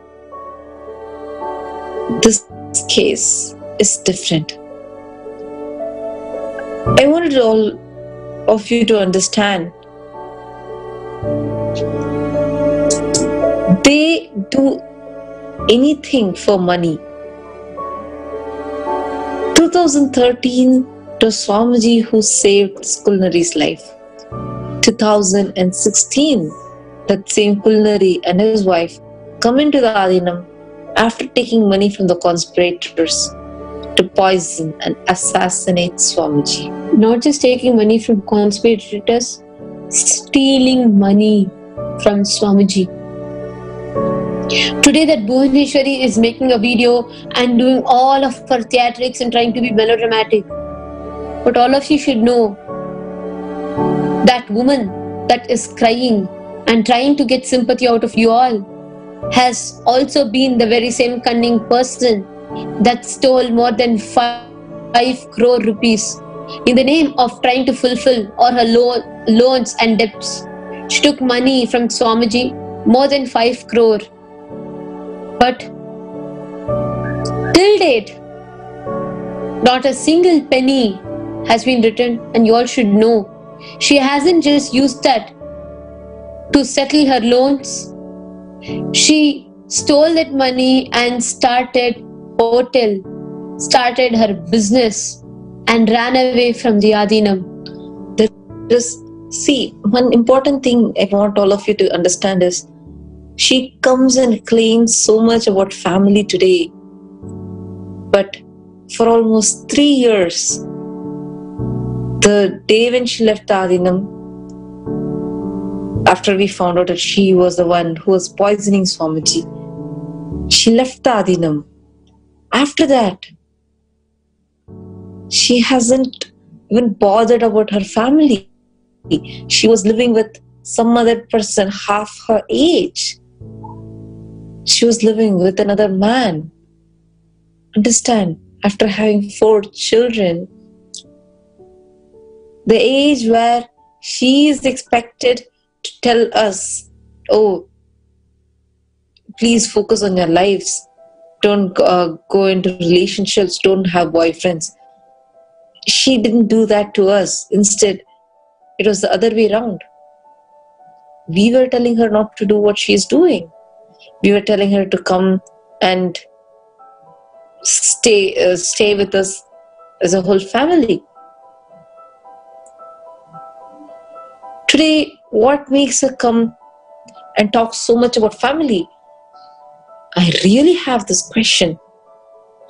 this case is different. I wanted all of you to understand they do anything for money. 2013, to Swamiji who saved Kulnari's life. 2016, that same Kulnari and his wife come into the Adinam after taking money from the conspirators to poison and assassinate Swamiji. Not just taking money from conspirators, stealing money from Swamiji. Today, that Bhuvaneshwari is making a video and doing all of her theatrics and trying to be melodramatic. But all of you should know that woman that is crying and trying to get sympathy out of you all has also been the very same cunning person that stole more than 5 crore rupees in the name of trying to fulfill all her lo- loans and debts. She took money from Swamiji, more than 5 crore. But till date, not a single penny has been written, and you all should know. She hasn't just used that to settle her loans. She stole that money and started hotel, started her business, and ran away from the Adinam. Just see, one important thing I want all of you to understand is she comes and claims so much about family today. But for almost three years, the day when she left Adinam, after we found out that she was the one who was poisoning Swamiji, she left Adinam. After that, she hasn't even bothered about her family. She was living with some other person half her age. She was living with another man. Understand, after having four children, the age where she is expected to tell us, oh, please focus on your lives. Don't uh, go into relationships. Don't have boyfriends. She didn't do that to us. Instead, it was the other way around. We were telling her not to do what she's doing. We were telling her to come and stay uh, stay with us as a whole family. Today, what makes her come and talk so much about family? I really have this question.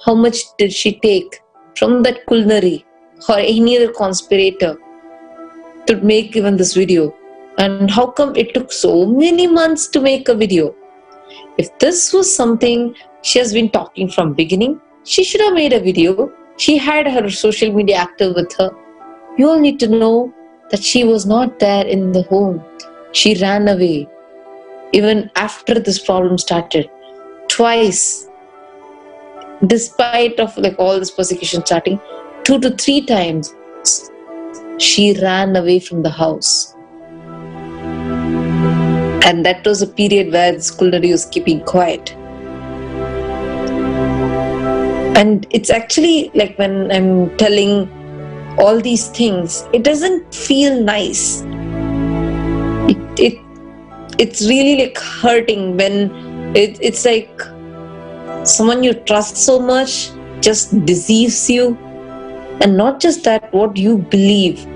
How much did she take from that Kulnari or any other conspirator to make even this video? And how come it took so many months to make a video? If this was something she has been talking from beginning, she should have made a video. She had her social media active with her. You all need to know that she was not there in the home. She ran away. Even after this problem started, twice, despite of like all this persecution starting, two to three times, she ran away from the house. And that was a period where the Kulnari was keeping quiet. And it's actually like when I'm telling all these things, it doesn't feel nice. It, it it's really like hurting when it, it's like someone you trust so much just deceives you and not just that what you believe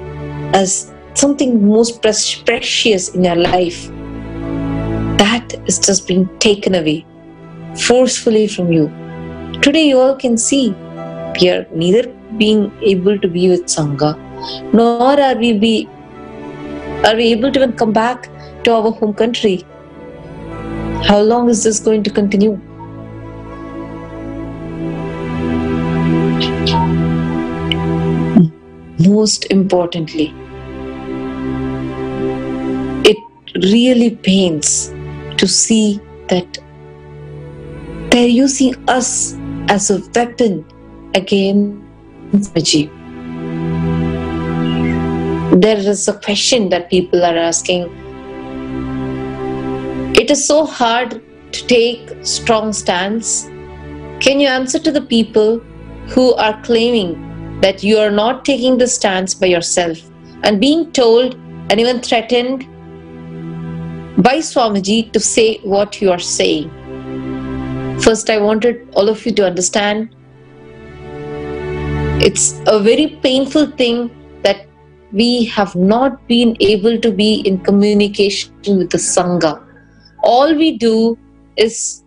as something most pre- precious in your life that is just being taken away forcefully from you. Today, you all can see we are neither being able to be with Sangha, nor are we be are we able to even come back to our home country. How long is this going to continue? Most importantly, it really pains to see that they're using us as a weapon against Najib. There is a question that people are asking. It is so hard to take strong stance. Can you answer to the people who are claiming that you are not taking the stance by yourself and being told and even threatened by Swamiji to say what you are saying? First, I wanted all of you to understand it's a very painful thing that we have not been able to be in communication with the Sangha. All we do is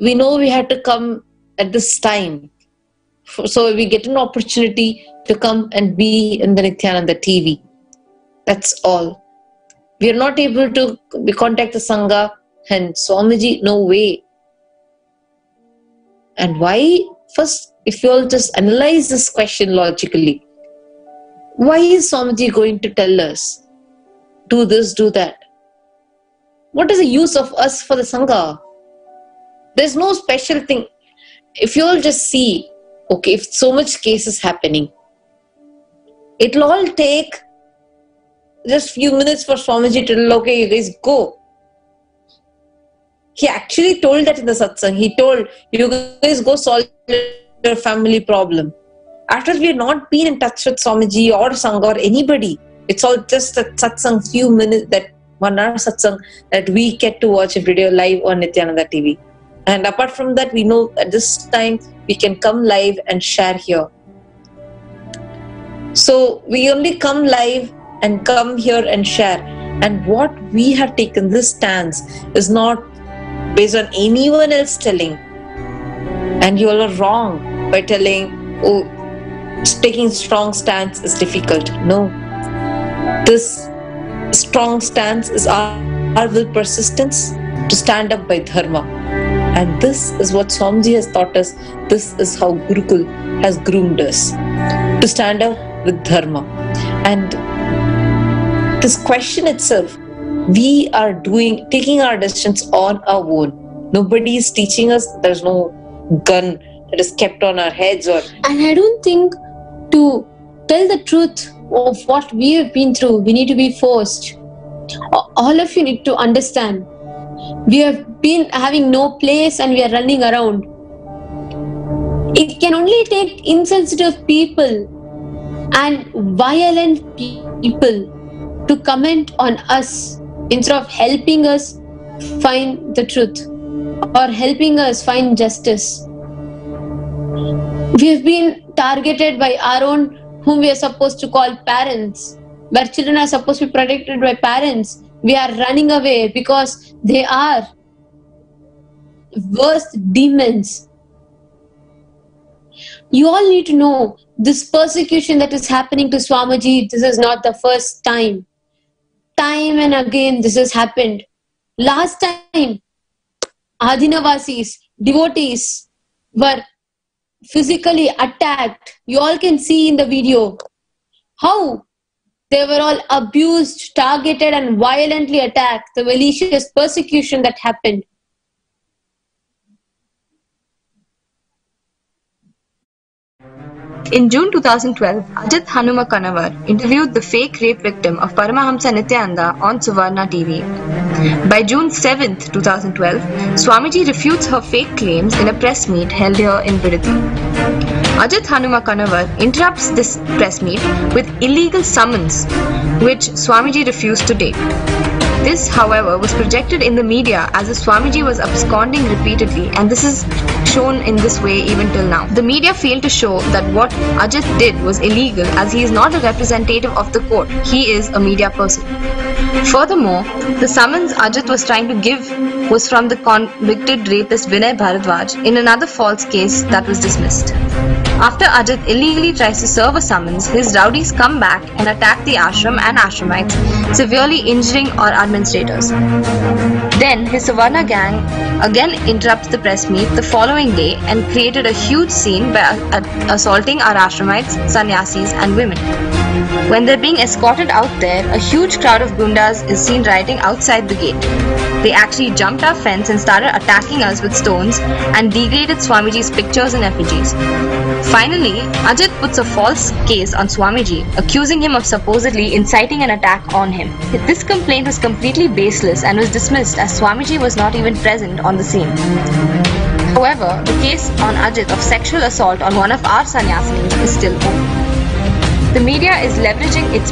we know we had to come at this time. So we get an opportunity to come and be in the Nithyananda TV. That's all. We are not able to contact the Sangha and Swamiji, no way. And why? First, if you all just analyze this question logically, why is Swamiji going to tell us, do this, do that? What is the use of us for the Sangha? There's no special thing. If you all just see, okay, if so much case is happening, it'll all take just few minutes for Swamiji to okay, you guys go. He actually told that in the satsang. He told, you guys go solve your family problem. After we have not been in touch with Swamiji or Sangha or anybody, it's all just a satsang, few minutes, that one hour satsang that we get to watch a video live on Nithyananda TV. And apart from that, we know at this time we can come live and share here. So we only come live and come here and share. And what we have taken this stance is not based on anyone else telling. And you all are wrong by telling, oh, taking strong stance is difficult. No. This strong stance is our, our will persistence to stand up by dharma. And this is what Swamiji has taught us. This is how Gurukul has groomed us to stand up with dharma. And this question itself, we are doing taking our decisions on our own. Nobody is teaching us. There's no gun that is kept on our heads or And I don't think to tell the truth of what we have been through, we need to be forced. All of you need to understand. We have been having no place and we are running around. It can only take insensitive people and violent people to comment on us instead of helping us find the truth or helping us find justice. We have been targeted by our own, whom we are supposed to call parents, where children are supposed to be protected by parents. We are running away because they are worst demons. You all need to know this persecution that is happening to Swamiji, this is not the first time. Time and again, this has happened. Last time, Aadheenavasis, devotees were physically attacked. You all can see in the video how they were all abused, targeted, and violently attacked. The malicious persecution that happened. In June 2012, Ajit Hanamakkanavar interviewed the fake rape victim of Paramahamsa Nithyananda on Suvarna TV. By June 7, 2012, Swamiji refutes her fake claims in a press meet held here in Bidadi. Ajit Hanamakkanavar interrupts this press meet with illegal summons, which Swamiji refused to take. This, however, was projected in the media as if Swamiji was absconding repeatedly, and this is shown in this way even till now. The media failed to show that what Ajit did was illegal as he is not a representative of the court, he is a media person. Furthermore, the summons Ajit was trying to give was from the convicted rapist Vinay Bharadwaj in another false case that was dismissed. After Ajit illegally tries to serve a summons, his rowdies come back and attack the ashram and ashramites, severely injuring our administrators. Then his Suvarna gang again interrupts the press meet the following day and created a huge scene by assaulting our ashramites, sannyasis, and women. When they're being escorted out there, a huge crowd of gundas is seen rioting outside the gate. They actually jumped our fence and started attacking us with stones and degraded Swamiji's pictures and effigies. Finally, Ajit puts a false case on Swamiji, accusing him of supposedly inciting an attack on him. This complaint was completely baseless and was dismissed as Swamiji was not even present on the scene. However, the case on Ajit of sexual assault on one of our sannyasinins is still open. The media is leveraging its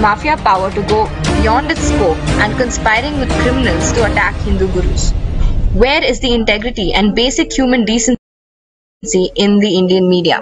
mafia power to go beyond its scope and conspiring with criminals to attack Hindu gurus. Where is the integrity and basic human decency in the Indian media?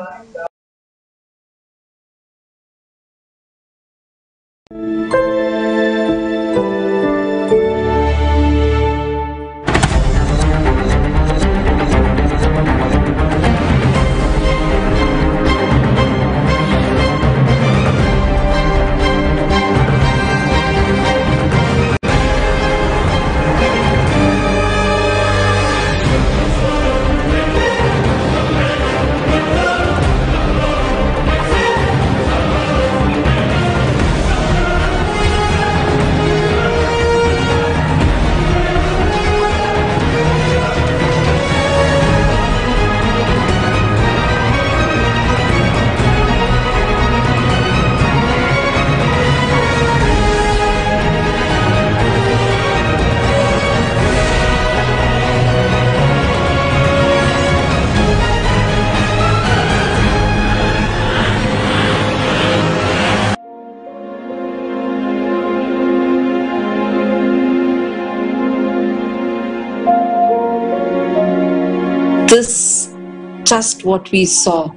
Just what we saw,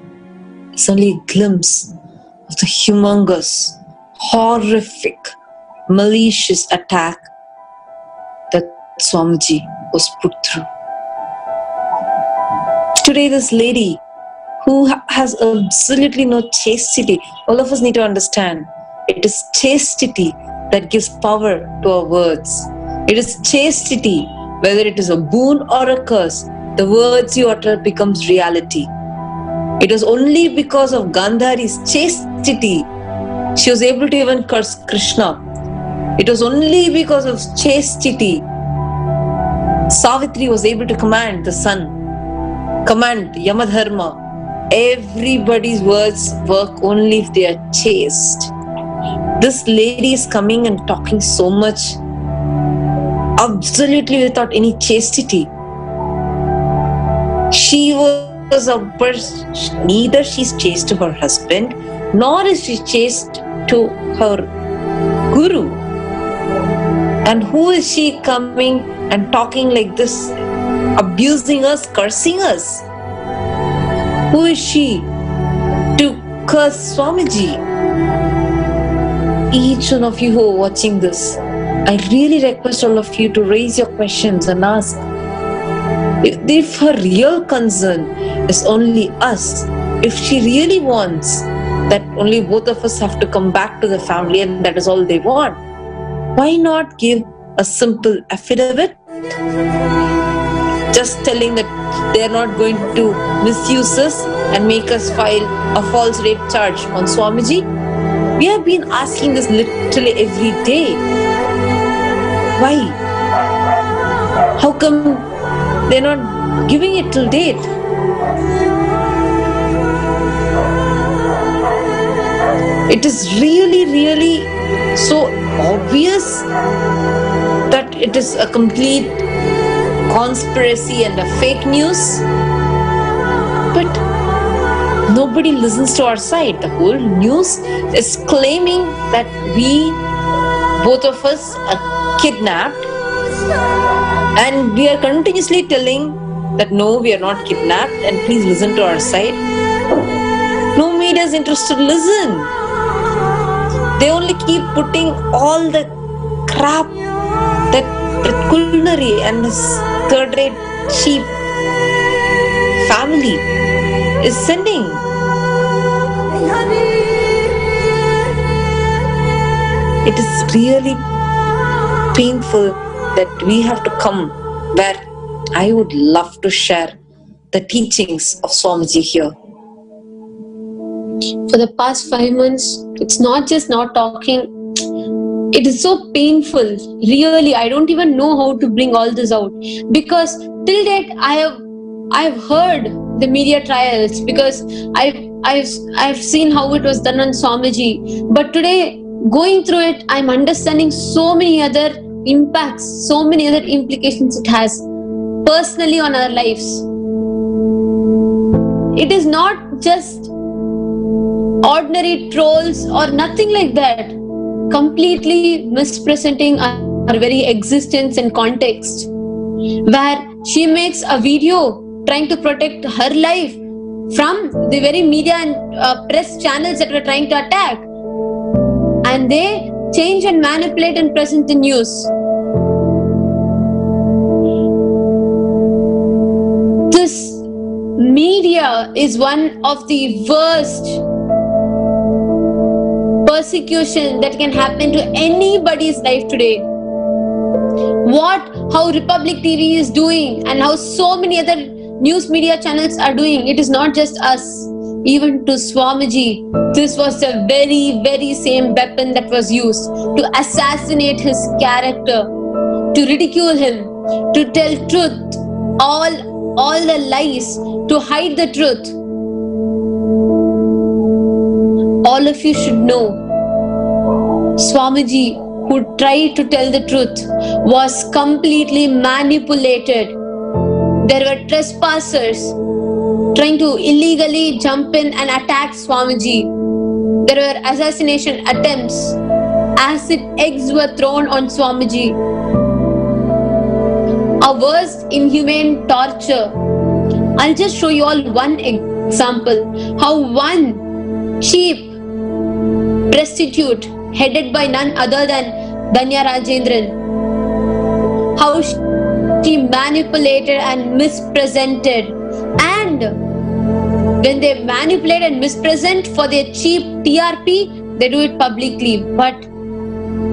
is only a glimpse of the humongous, horrific, malicious attack that Swamiji was put through. Today, this lady who has absolutely no chastity, all of us need to understand it is chastity that gives power to our words. It is chastity, whether it is a boon or a curse, the words you utter becomes reality. It was only because of Gandhari's chastity she was able to even curse Krishna. It was only because of chastity Savitri was able to command the sun, command Yamadharma. Everybody's words work only if they are chaste. This lady is coming and talking so much absolutely without any chastity. She was a person, neither she's chaste to her husband, nor is she chaste to her guru. And who is she coming and talking like this, abusing us, cursing us? Who is she to curse Swamiji? Each one of you who are watching this, I really request all of you to raise your questions and ask if, her real concern is only us, if she really wants that only both of us have to come back to the family and that is all they want, why not give a simple affidavit? Just telling that they're not going to misuse us and make us file a false rape charge on Swamiji? We have been asking this literally every day. Why? How come they're not giving it till date? It is really, really so obvious that it is a complete conspiracy and a fake news. But nobody listens to our side. The whole news is claiming that we, both of us, are kidnapped, and we are continuously telling that no, we are not kidnapped, and please listen to our side. No media is interested to listen. They only keep putting all the crap that Kulnari and third rate cheap family is sending. It is really painful that we have to come where I would love to share the teachings of Swamiji here. for the past five months, it's not just not talking. It is so painful. Really, I don't even know how to bring all this out because till date I have I've heard the media trials because I've I've I've seen how it was done on Swamiji. But today, going through it, I'm understanding so many other impacts, so many other implications it has personally on our lives. It is not just ordinary trolls or nothing like that completely mispresenting our, our very existence and context where she makes a video trying to protect her life from the very media and uh, press channels that were trying to attack and they change and manipulate and present the news. This media is one of the worst persecution that can happen to anybody's life today. What how republic tv is doing and how so many other news media channels are doing it is not just us even to swamiji this was the very very same weapon that was used to assassinate his character to ridicule him to tell truth all all the lies to hide the truth all of you should know Swamiji, who tried to tell the truth, was completely manipulated. There were trespassers trying to illegally jump in and attack Swamiji. There were assassination attempts. Acid eggs were thrown on Swamiji. A worse inhumane torture. I'll just show you all one example. How one cheap prostitute headed by none other than Dhanya Rajendran. How she manipulated and mispresented. And when they manipulate and mispresent for their cheap TRP, they do it publicly. But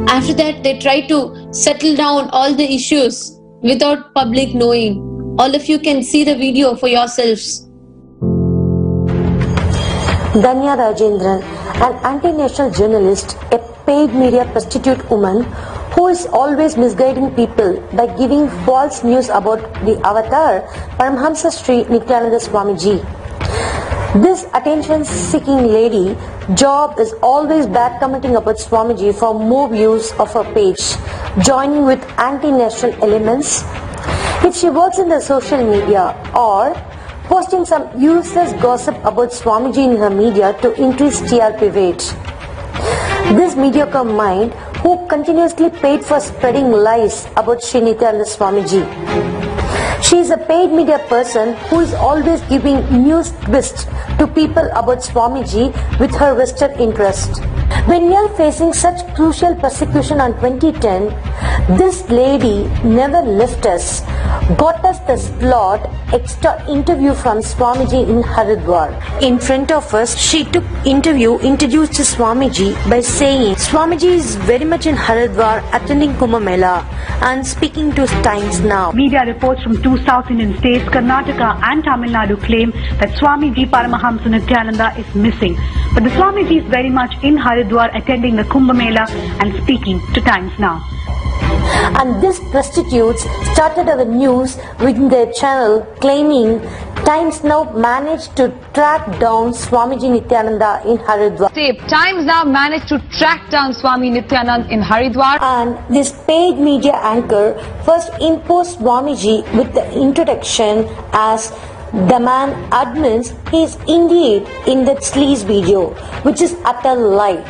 after that, they try to settle down all the issues without public knowing. All of you can see the video for yourselves. Dhanya Rajendran, an anti-national journalist, a paid media prostitute woman who is always misguiding people by giving false news about the avatar Paramhamsa Sri Nithyananda Swamiji. This attention-seeking lady job is always bad commenting about Swamiji for more views of her page, joining with anti-national elements. If she works in the social media or posting some useless gossip about Swamiji in her media to increase TRP weight. This mediocre mind who continuously paid for spreading lies about Sri Nithyananda Swamiji. She is a paid media person who is always giving news twists to people about Swamiji with her vested interest. When we are facing such crucial persecution on 2010, this lady never left us, got us the slot extra interview from Swamiji in Haridwar. In front of us, she took interview introduced to Swamiji by saying Swamiji is very much in Haridwar attending Kumbh Mela and speaking to Times Now. Media reports from two South Indian states, Karnataka and Tamil Nadu, claim that Swami Swamiji Paramahamsa Nithyananda is missing. But the Swamiji is very much in Haridwar attending the Kumbh Mela and speaking to Times Now. And these prostitutes started our news within their channel claiming Times Now managed to track down Swamiji Nithyananda in Haridwar. Tape. Times now managed to track down Swami Nithyananda in Haridwar. And this paid media anchor first imposed Swamiji with the introduction as the man admits he is indeed in that sleaze video, which is utter lie.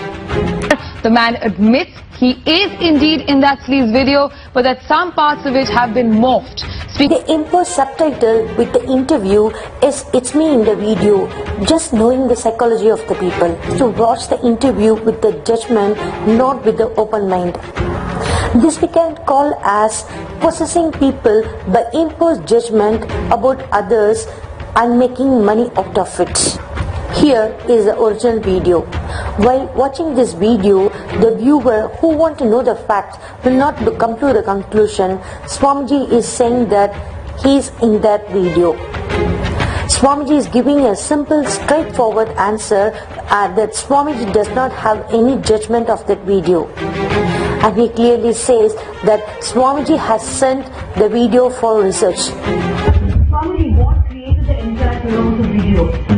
The man admits he is indeed in that sleaze video, but that some parts of it have been morphed. The imposed subtitle with the interview is It's me in the video, just knowing the psychology of the people. To watch the interview with the judgment, not with the open mind. This we can call as possessing people by imposed judgment about others and making money out of it. Here is the original video. While watching this video, the viewer who want to know the facts will not come to the conclusion Swamiji is saying that he is in that video. Swamiji is giving a simple, straightforward answer uh, that Swamiji does not have any judgment of that video. And he clearly says that Swamiji has sent the video for research. Swamiji, what created the entire video?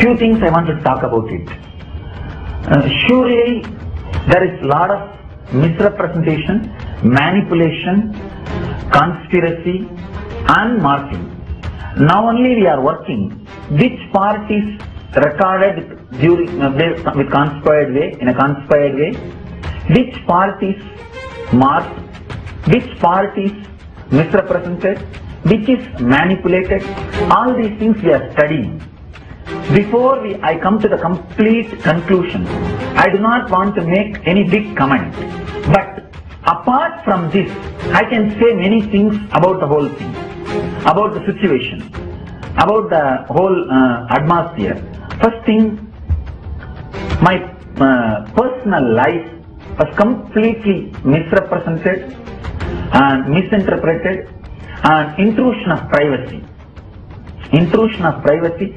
Few things I want to talk about it. Uh, surely there is a lot of misrepresentation, manipulation, conspiracy and marking. Now only we are working which part is recorded during uh, with conspired way in a conspired way, which part is marked, which part is misrepresented, which is manipulated. All these things we are studying. Before we, I come to the complete conclusion, I do not want to make any big comment. But apart from this, I can say many things about the whole thing, about the situation, about the whole uh, atmosphere. First thing, my uh, personal life was completely misrepresented and misinterpreted and intrusion of privacy. Intrusion of privacy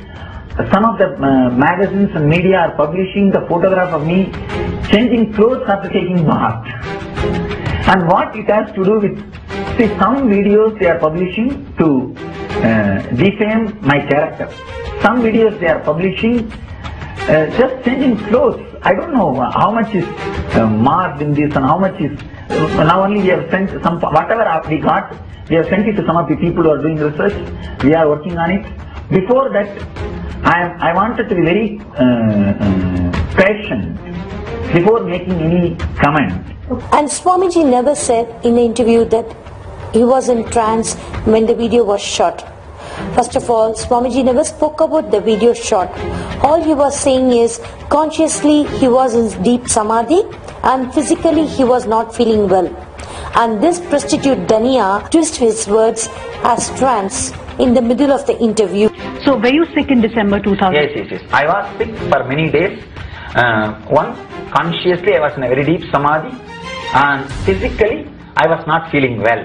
some of the uh, magazines and media are publishing the photograph of me changing clothes after taking bath. And what it has to do with, see, some videos they are publishing to uh, defame my character. Some videos they are publishing uh, just changing clothes. I don't know how much is uh, marked in this and how much is. Uh, now only we have sent some, whatever we got, we have sent it to some of the people who are doing research. We are working on it. Before that, I, I wanted to be very uh, uh, patient before making any comment. And Swamiji never said in the interview that he was in trance when the video was shot. First of all, Swamiji never spoke about the video shot. All he was saying is consciously he was in deep samadhi and physically he was not feeling well. And this prostitute Dhanya twisted his words as trance in the middle of the interview. So were you sick in December 2000? Yes, yes, yes. I was sick for many days. Uh, one, consciously I was in a very deep samadhi and physically I was not feeling well.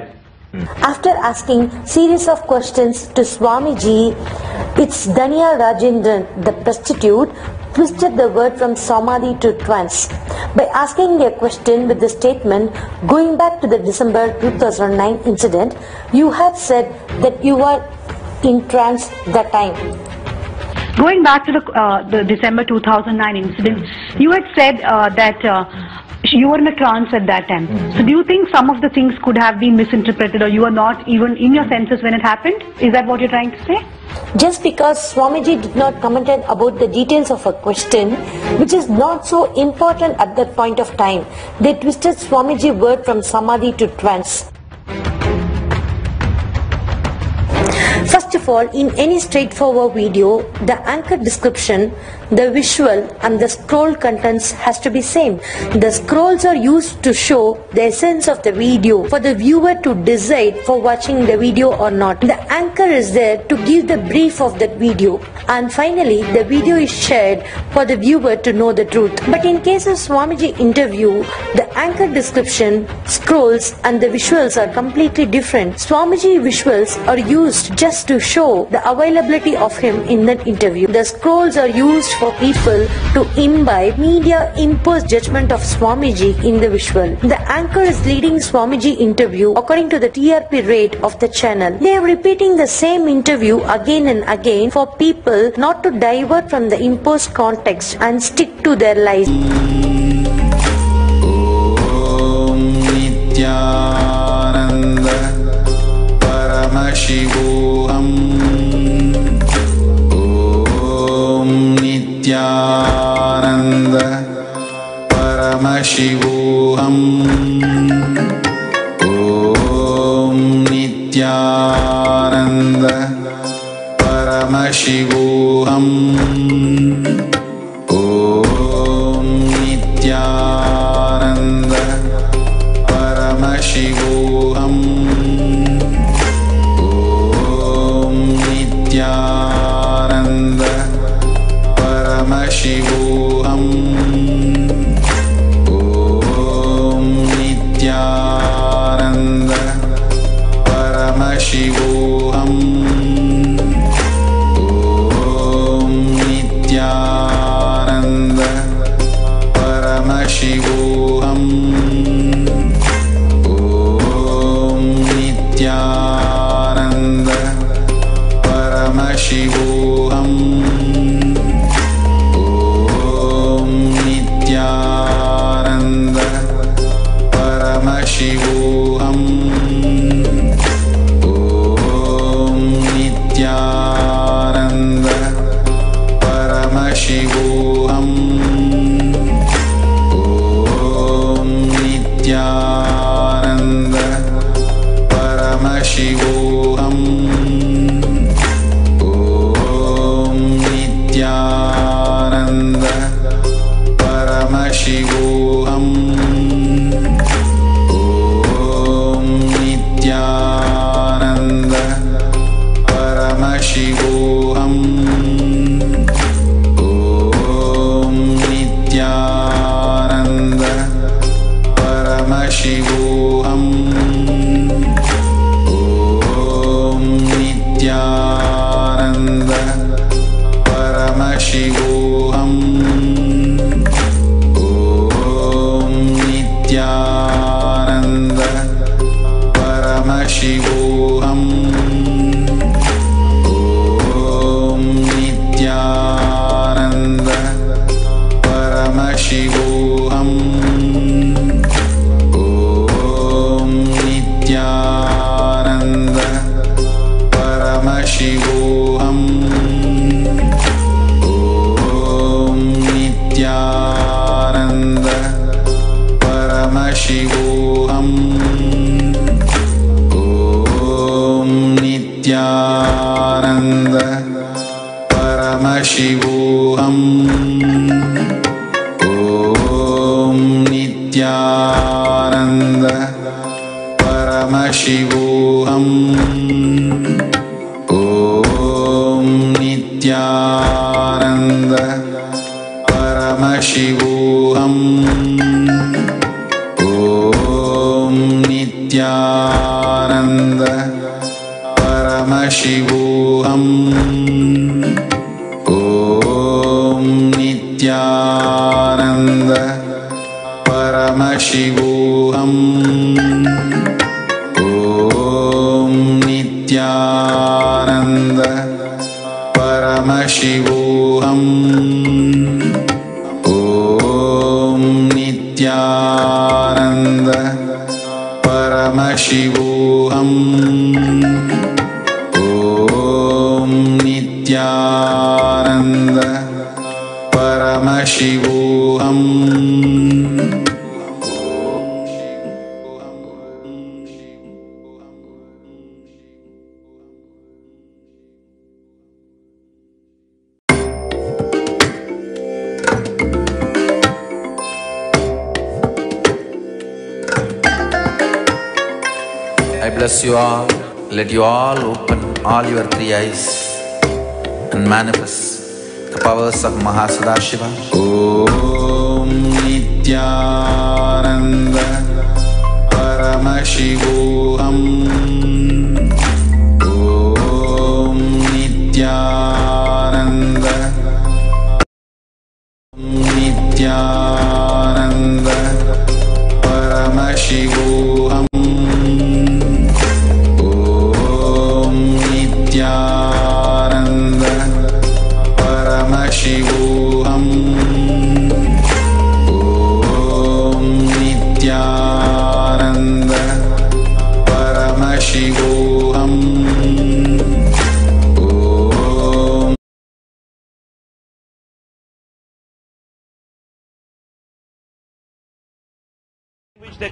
After asking series of questions to Swamiji, it's Dhanya Rajendran, the prostitute, twisted the word from samadhi to trance. By asking a question with the statement, going back to the December 2009 incident, you had said that you were in trance that time. Going back to the, uh, the December 2009 incident, you had said uh, that uh, you were in a trance at that time. Hmm. So do you think some of the things could have been misinterpreted or you were not even in your senses when it happened? Is that what you're trying to say? Just because Swamiji did not comment about the details of a question, which is not so important at that point of time, they twisted Swamiji word from samadhi to trance. First of all, in any straightforward video, the anchor description, the visual and the scroll contents has to be same. The scrolls are used to show the essence of the video for the viewer to decide for watching the video or not. The anchor is there to give the brief of that video. And finally, the video is shared for the viewer to know the truth. But in case of Swamiji interview, the anchor description, scrolls and the visuals are completely different. Swamiji visuals are used just to show the availability of him in that interview. The scrolls are used for people to imbibe media imposed judgment of Swamiji in the visual. The anchor is leading Swamiji interview according to the TRP rate of the channel. They are repeating the same interview again and again for people not to divert from the imposed context and stick to their lies. Nityanand परमशिवोऽहम्। ॐ नित्यानन्द परमशिवोऽहम् all. Let you all open all your three eyes and manifest the powers of Mahasadashiva. ॐ नित्यानन्द परमशिवोऽहम् ॐ नित्यानन्द नित्यानन्द परमशिवोऽहम् ॐ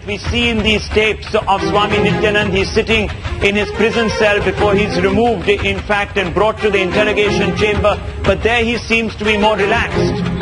we see in these tapes of Swami Nityanand. He's sitting in his prison cell before he's removed, in fact, and brought to the interrogation chamber. But there he seems to be more relaxed.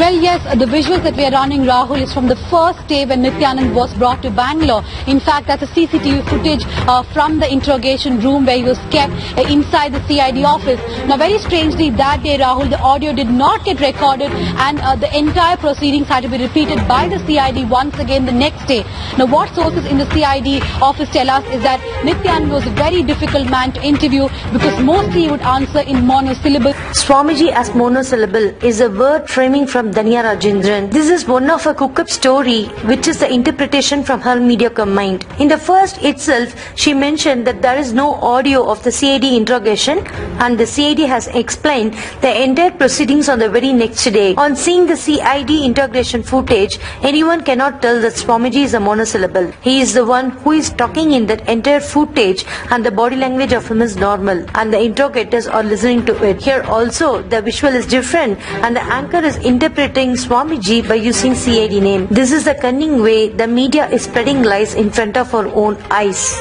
Well, yes, the visuals that we are running, Rahul, is from the first day when Nityanand was brought to Bangalore. In fact, that's a CCTV footage uh, from the interrogation room where he was kept uh, inside the CID office. Now, very strangely, that day, Rahul, the audio did not get recorded and uh, the entire proceedings had to be repeated by the CID once again the next day. Now, what sources in the CID office tell us is that Nityanand was a very difficult man to interview because mostly he would answer in monosyllable. Swamiji as monosyllable is a word framing from from Dhanya Rajendran. This is one of a cook-up story which is the interpretation from her mediocre mind. In the first itself, she mentioned that there is no audio of the CID interrogation and the CID has explained the entire proceedings on the very next day. On seeing the CID interrogation footage, anyone cannot tell that Swamiji is a monosyllable. He is the one who is talking in that entire footage and the body language of him is normal and the interrogators are listening to it. Here also the visual is different and the anchor is interpreting Swamiji by using CID name. This is the cunning way the media is spreading lies in front of our own eyes.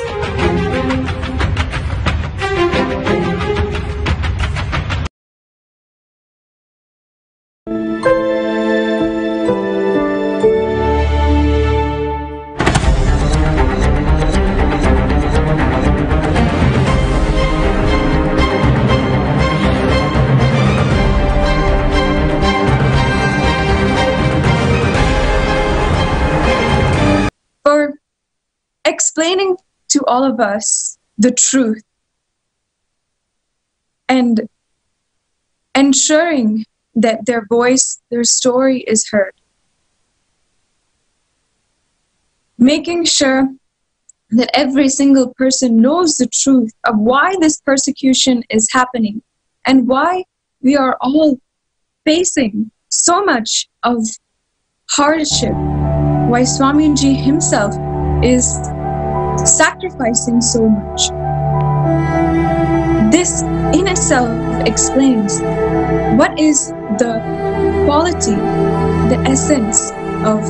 All of us the truth and ensuring that their voice, their story is heard. Making sure that every single person knows the truth of why this persecution is happening and why we are all facing so much of hardship why Swamiji himself is sacrificing so much. This in itself explains what is the quality, the essence of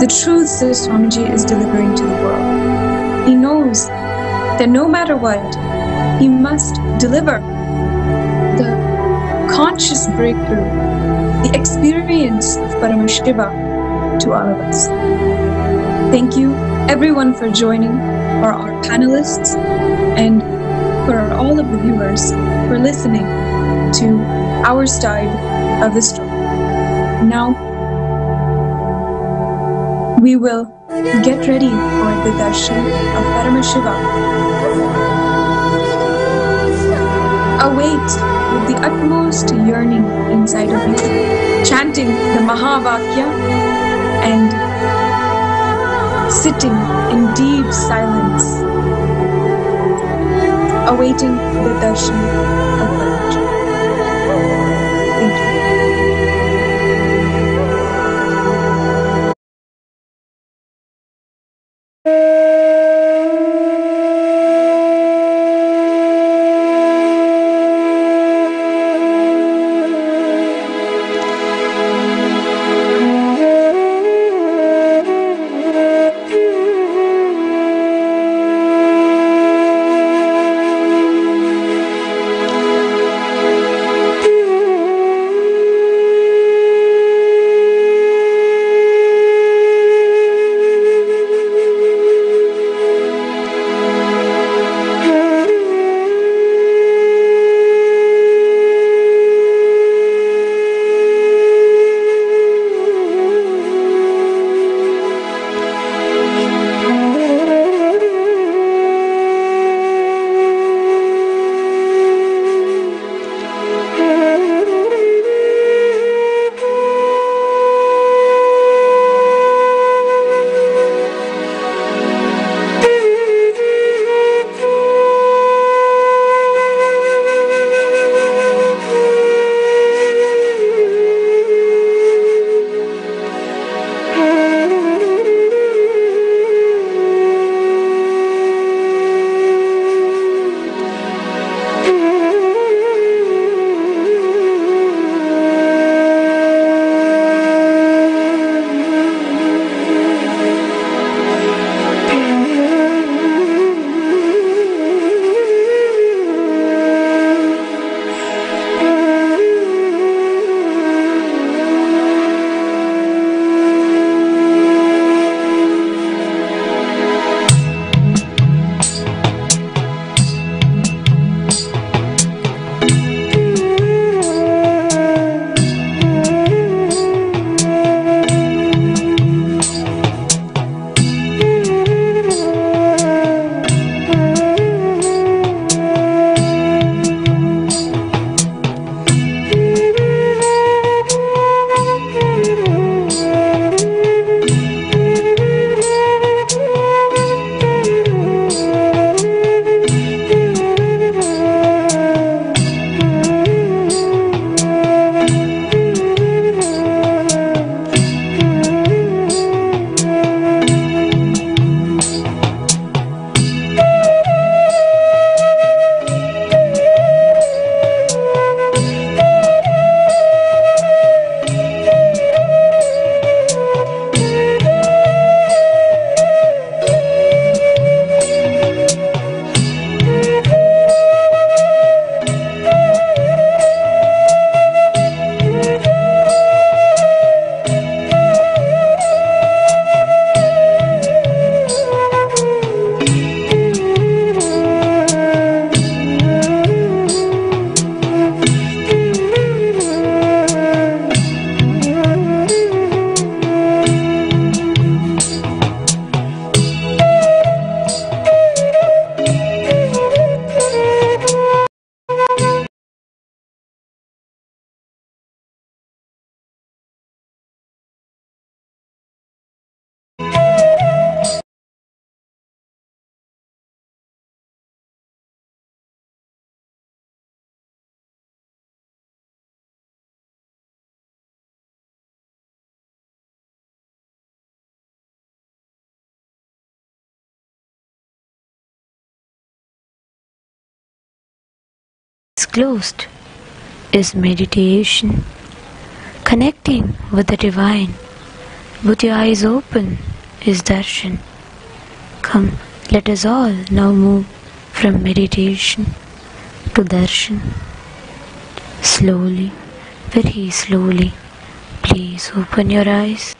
the truths that Swamiji is delivering to the world. He knows that no matter what, he must deliver the conscious breakthrough, the experience of Paramashiva to all of us. Thank you, everyone, for joining, for our panelists, and for all of the viewers for listening to our side of the story. Now, we will get ready for the darshan of Paramashiva. Await with the utmost yearning inside of you, chanting the Mahavakya and sitting in deep silence, awaiting the darshan is meditation, connecting with the divine. With your eyes open is darshan. Come, let us all now move from meditation to darshan. Slowly, very slowly, please open your eyes.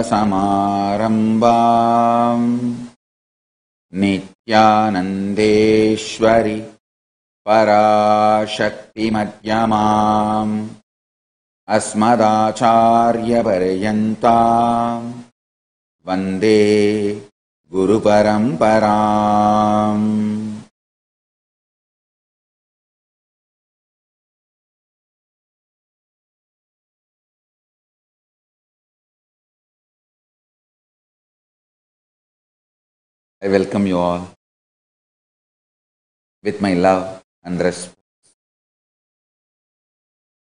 समारम्भाम् नित्यानन्देश्वरि पराशक्तिमध्यमाम्। अस्मदाचार्यपर्यन्ता वन्दे गुरुपरम्परा I welcome you all with my love and respect.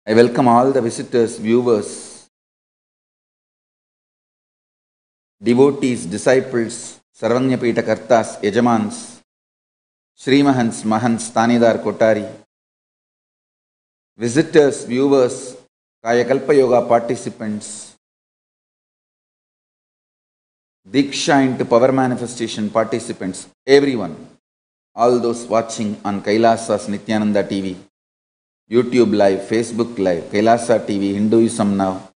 I welcome all the visitors, viewers, devotees, disciples, Sarvanyapita Kartas, Yajamans, Srimahans, Mahans, Tanidar Kotari, visitors, viewers, Kayakalpa Yoga participants, Diksha into power manifestation participants, everyone, all those watching on Kailasas Nithyananda TV, YouTube Live, Facebook Live, Kailasa TV, Hinduism Now,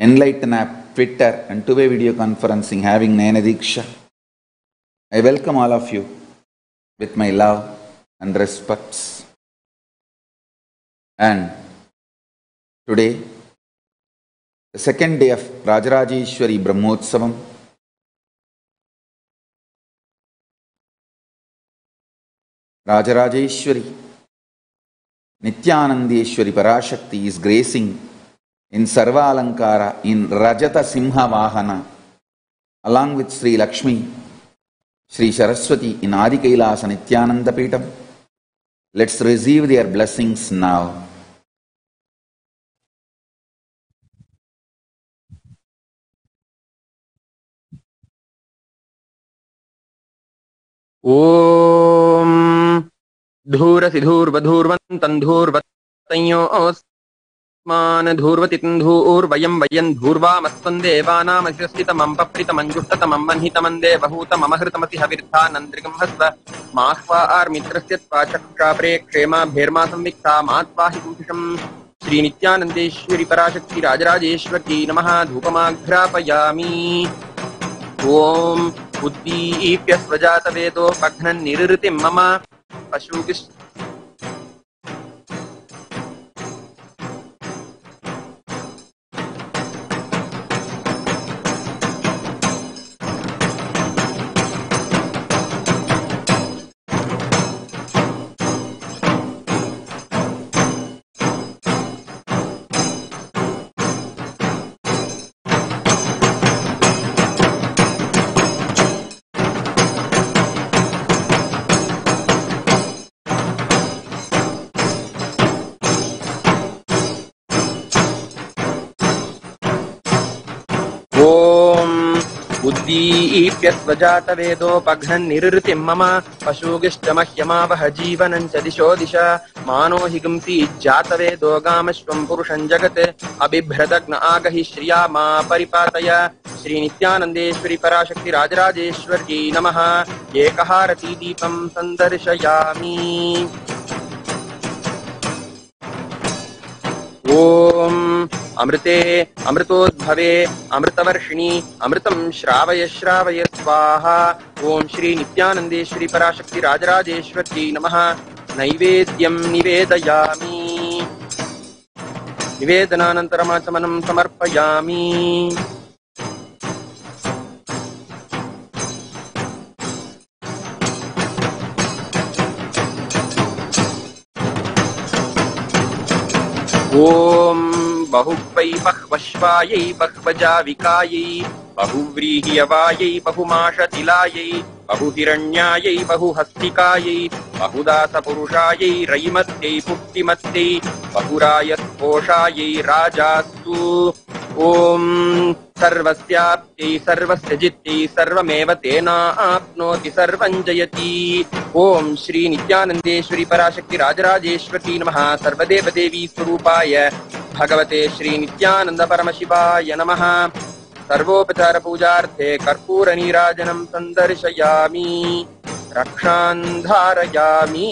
Enlighten app, Twitter, and two-way video conferencing having Nayana Diksha. I welcome all of you with my love and respects. And today, the second day of Rajarajeshwari Brahmotsavam, Rajarajeshwari. Nithyanandeshwari Parashakti is gracing in Sarva Alankara in Rajata Simha Vahana along with Sri Lakshmi, Sri Saraswati in Adi Kailasa Nithyananda Peetam. Let's receive their blessings now. ॐ धूरसिधूर्वधूर्वन्तम् धूर्वतञ्योऽस्मान् धूर्वतिन्धूर्वयम् वयम् धूर्वामस्त्वम् देवानामस्यस्थितमम् पप्रितमञ्जुष्टतमम् वह्नितमम् देवहूतममहृतमसि हविर्धानन्त्रिकम् हस्व माह्वा आर्मित्रस्य त्वा चक्षा प्रेक्षेमाभेर्मा संविक्ता मात्वाहि कुंभिषम् श्रीनित्यानन्देश्वरि पराशक्ति राजराजेश्वरी नमः धूपमाघ्रापयामि ॐ उद्दीप्य स्वजातवेदो मघ्नन् निरृति मम पशुकिष्ट ईप्यस्वजातवेदोपघ्नन्निरृतिं मम पशूगिश्च मह्यमावह जीवनं च दिशो दिशा। मानो हिगुंसि जातवेदो गामश्वं पुरुषं जगत्। अबिभ्रदग्न आगहि श्रिया मा परिपातय। श्रीनित्यानन्देश्वरि पराशक्तिराजराजेश्वर्यै नमः। एकहारती दीपं सन्दर्शयामि। ॐ अमृते, अमृतोद्भवे, अमृतवर्षिणि अमृतम श्रावय श्रावय, स्वाहा। ॐ श्री नित्यानन्देश्वरि पराशक्ति राजराजेश्वर्यै नमः। नैवेद्यं निवेदयामि। निवेदनानन्तरमाचमनं समर्पयामि। ॐ बहुवै बह्वश्वायै बह्वजाविकायै बहुव्रीह्यवायै बहुमाशतिलायै बहुहिरण्यायै बहुहस्तिकायै बहुदासपुरुषायै रैमत्यै पुष्टिमत्यै बहुरायस्पोषायै राजास्तु। ॐ सर्वस्याप्त्यै सर्वस्य जित्यै सर्वमेव तेनाप्नोति सर्वं जयति। ॐ श्री नित्यानन्देश्वरि पराशक्ति राजराजेश्वरी नमः। सर्वदेवदेवी स्वरूपाय भगवते श्री नित्यानन्द परमशिवाय नमः। सर्वोपचार पूजार्थे कर्पूरनीराजनं सन्दर्शयामि। रक्षान् धारयामि।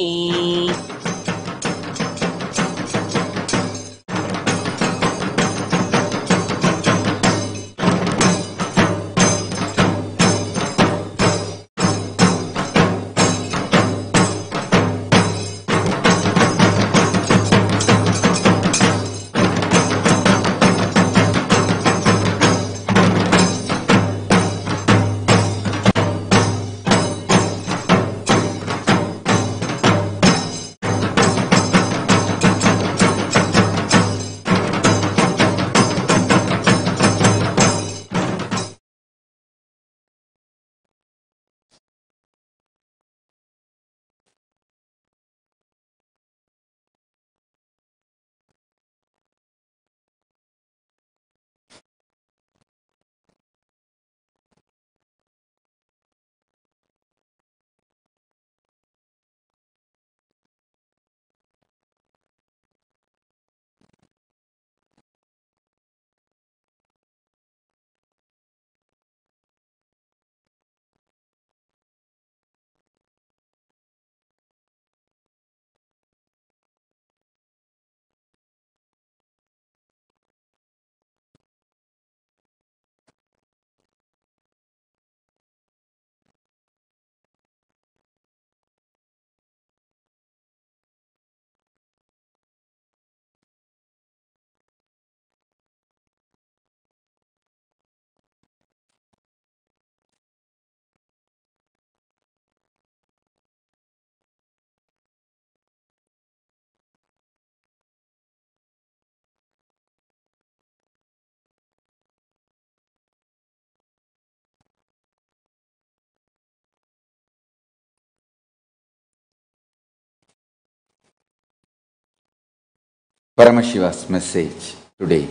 Paramashiva's message today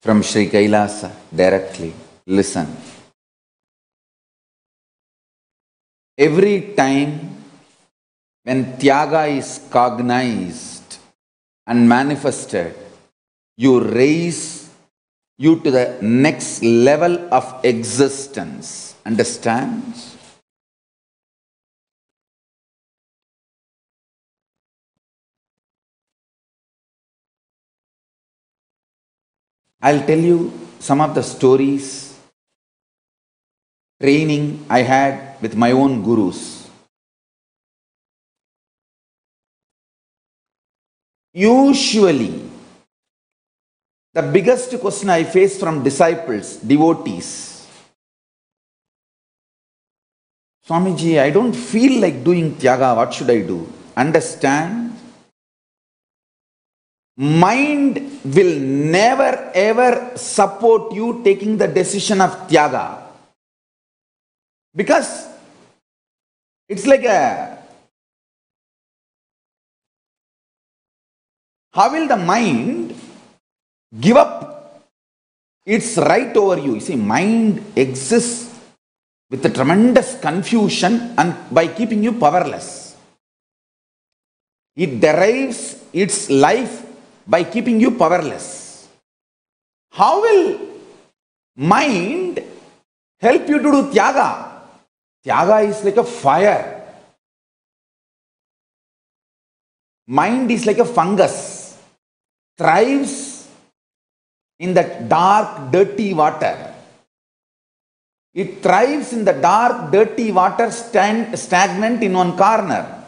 from Sri Kailasa directly. Listen. Every time when Tyaga is cognized and manifested, you raise you to the next level of existence. Understand? I'll tell you some of the stories, training I had with my own gurus. Usually, the biggest question I face from disciples, devotees, Swamiji, I don't feel like doing tyaga, what should I do? Understand? Mind will never ever support you taking the decision of tyaga. Because it's like a. How will the mind give up its right over you? You see, mind exists with a tremendous confusion and by keeping you powerless. It derives its life by keeping you powerless. How will mind help you to do tyaga? Tyaga is like a fire. Mind is like a fungus, thrives in that dark, dirty water. It thrives in the dark, dirty water, stand, stagnant in one corner.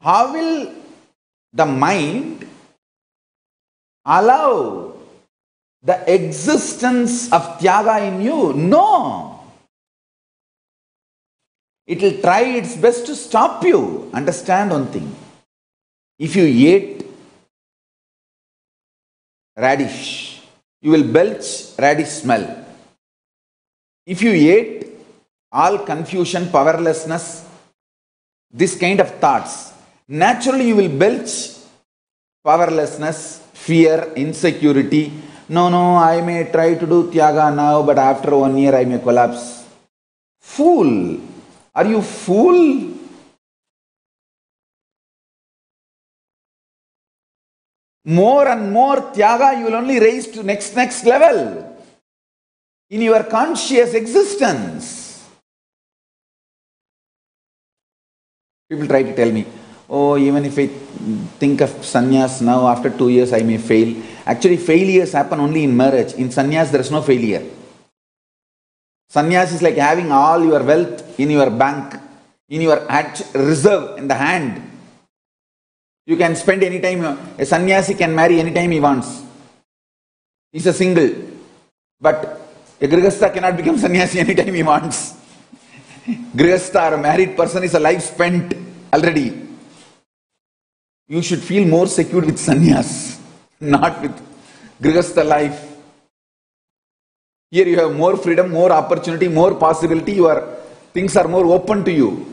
How will the mind allow the existence of tyaga in you? No. It will try its best to stop you. Understand one thing. If you eat radish, you will belch radish smell. If you eat all confusion, powerlessness, this kind of thoughts, naturally you will belch powerlessness, fear, insecurity. No, no, I may try to do tyaga now, but after one year I may collapse. Fool! Are you fool? More and more tyaga you will only raise to next next level in your conscious existence. People try to tell me, oh, even if I think of sannyas now, after two years I may fail. Actually, failures happen only in marriage. In sannyas, there is no failure. Sannyas is like having all your wealth in your bank, in your reserve in the hand. You can spend any time. A sannyasi can marry any time he wants. He's a single. But a grihastha cannot become sannyasi [laughs] anytime he wants. [laughs] grihastha or a married person is a life spent already. You should feel more secure with sannyas, [laughs] not with grihastha life. Here you have more freedom, more opportunity, more possibility. Your things are more open to you.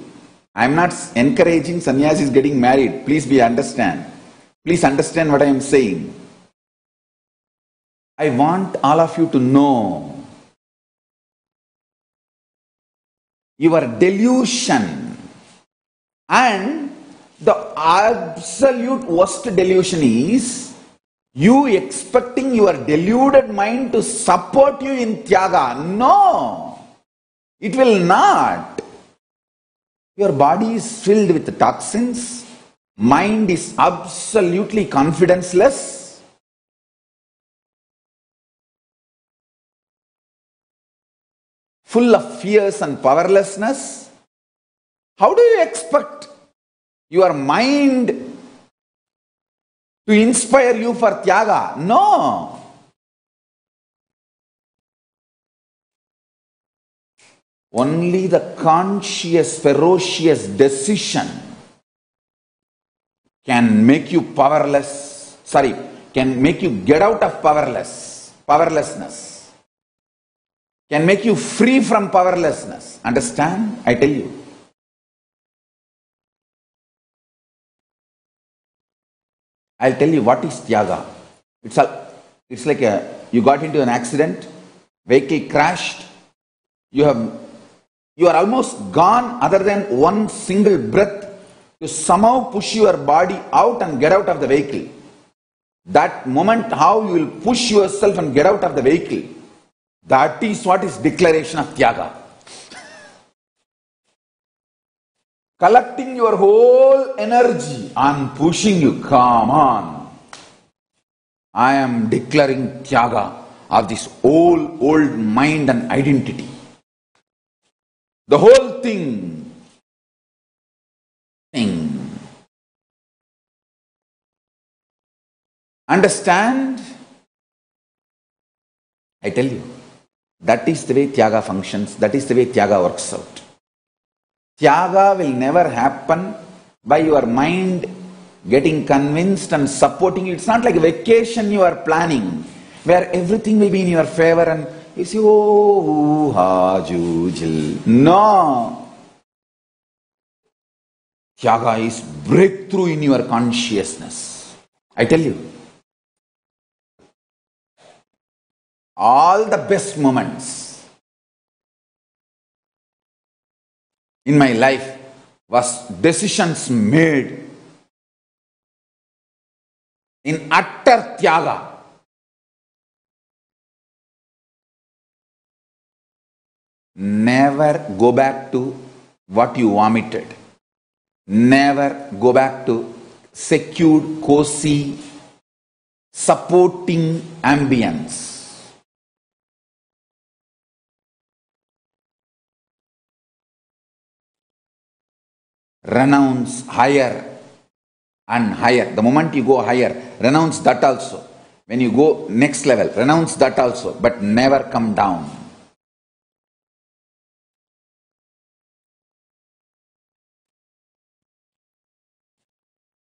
I am not encouraging sannyasis getting married. Please be understand. Please understand what I am saying. I want all of you to know your delusion and the absolute worst delusion is you expecting your deluded mind to support you in tyaga. No, it will not. Your body is filled with toxins, mind is absolutely confidenceless. Full of fears and powerlessness. How do you expect your mind to inspire you for tyaga? No. Only the conscious, ferocious decision can make you powerless, sorry, can make you get out of powerless, powerlessness, can make you free from powerlessness. Understand? I tell you. I'll tell you what is Tyaga. It's, a, it's like a, you got into an accident, vehicle crashed, you have you are almost gone other than one single breath to somehow push your body out and get out of the vehicle. That moment how you will push yourself and get out of the vehicle, that is what is declaration of Tyaga. Collecting your whole energy and pushing you, come on. I am declaring Tyaga of this old, old mind and identity. The whole thing. Thing. Understand? I tell you, that is the way Tyaga functions, that is the way Tyaga works out. Tyaga will never happen by your mind getting convinced and supporting you. It's not like a vacation you are planning where everything will be in your favor and you say, oh, ha. No. Tyaga is breakthrough in your consciousness. I tell you. All the best moments in my life was decisions made in utter tyaga. Never go back to what you vomited. Never go back to secured, cozy, supporting ambience. Renounce higher and higher. The moment you go higher, renounce that also. When you go next level, renounce that also, but never come down.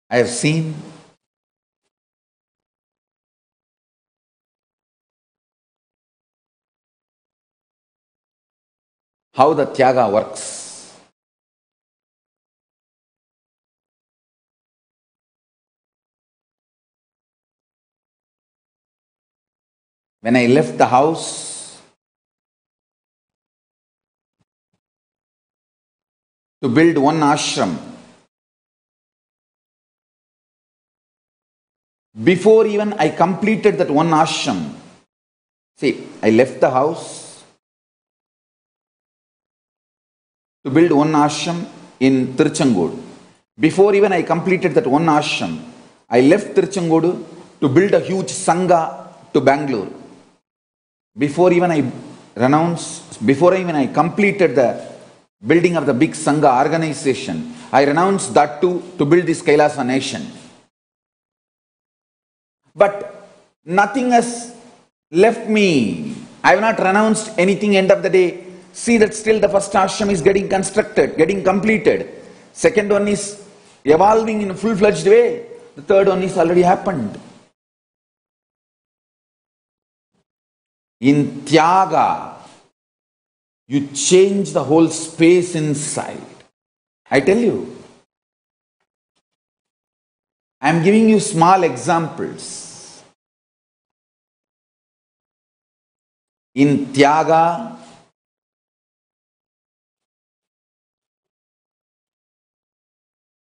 I have seen how the Tyaga works. When I left the house to build one ashram, before even I completed that one ashram, see, I left the house to build one ashram in Tiruchangodu. Before even I completed that one ashram, I left Tiruchangodu to build a huge sangha to Bangalore. Before even I renounced, before even I completed the building of the big sangha organization, I renounced that too to build this Kailasa nation. But nothing has left me. I have not renounced anything end of the day. See that still the first ashram is getting constructed, getting completed. Second one is evolving in a full-fledged way. The third one is already happened. In Tyaga, you change the whole space inside. I tell you. I am giving you small examples. In Tyaga,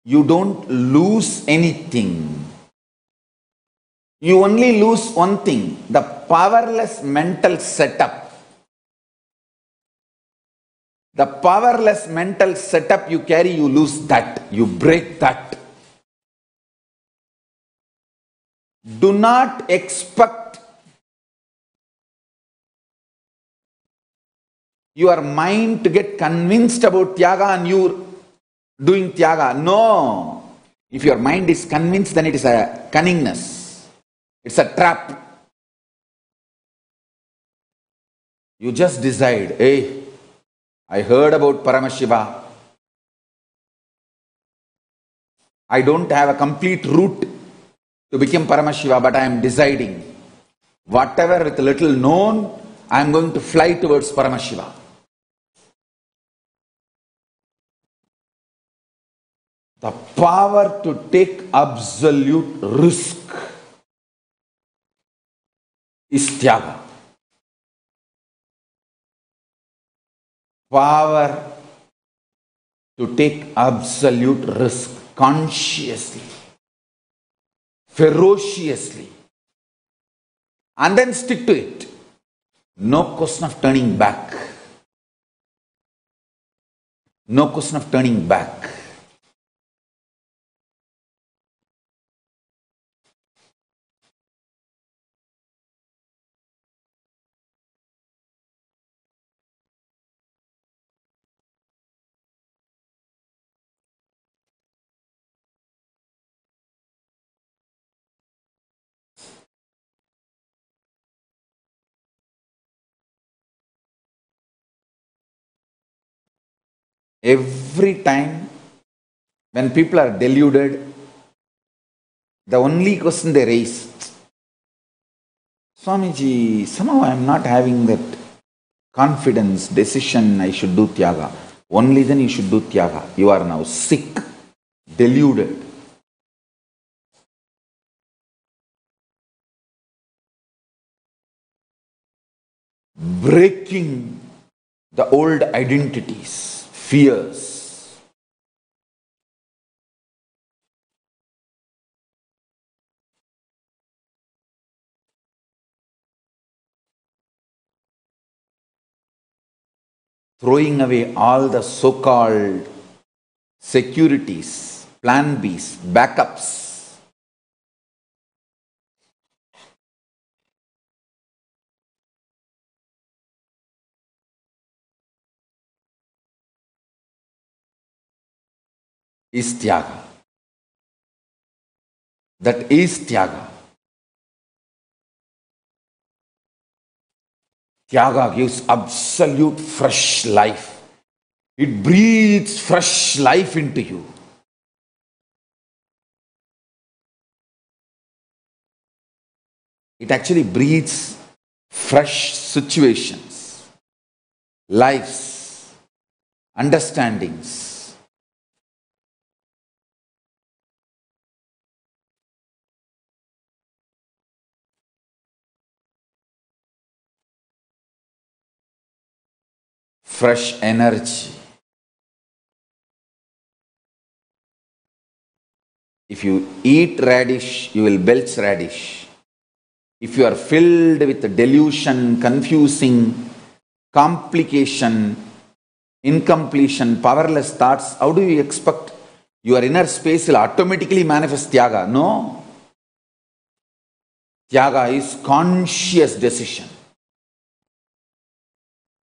you don't lose anything. You only lose one thing the powerless mental setup. The powerless mental setup you carry, you lose that, you break that. Do not expect your mind to get convinced about Tyaga and you doing Tyaga. No. If your mind is convinced, then it is a cunningness. It's a trap. You just decide, hey, I heard about Paramashiva. I don't have a complete route to become Paramashiva, but I am deciding. Whatever with little known, I am going to fly towards Paramashiva. The power to take absolute risk is Tyaga. Power to take absolute risk consciously, ferociously, and then stick to it. No question of turning back. No question of turning back. Every time when people are deluded, the only question they raise, Swamiji, somehow I am not having that confidence, decision, I should do Tyaga. Only then you should do Tyaga. You are now sick, deluded. Breaking the old identities, fears. Throwing away all the so called securities, plan Bs, backups. Is Tyaga. That is Tyaga. Tyaga gives absolute fresh life. It breathes fresh life into you. It actually breathes fresh situations, lives, understandings. Fresh energy. If you eat radish, you will belch radish. If you are filled with delusion, confusing, complication, incompletion, powerless thoughts, how do you expect your inner space will automatically manifest Tyaga? No. Tyaga is conscious decision.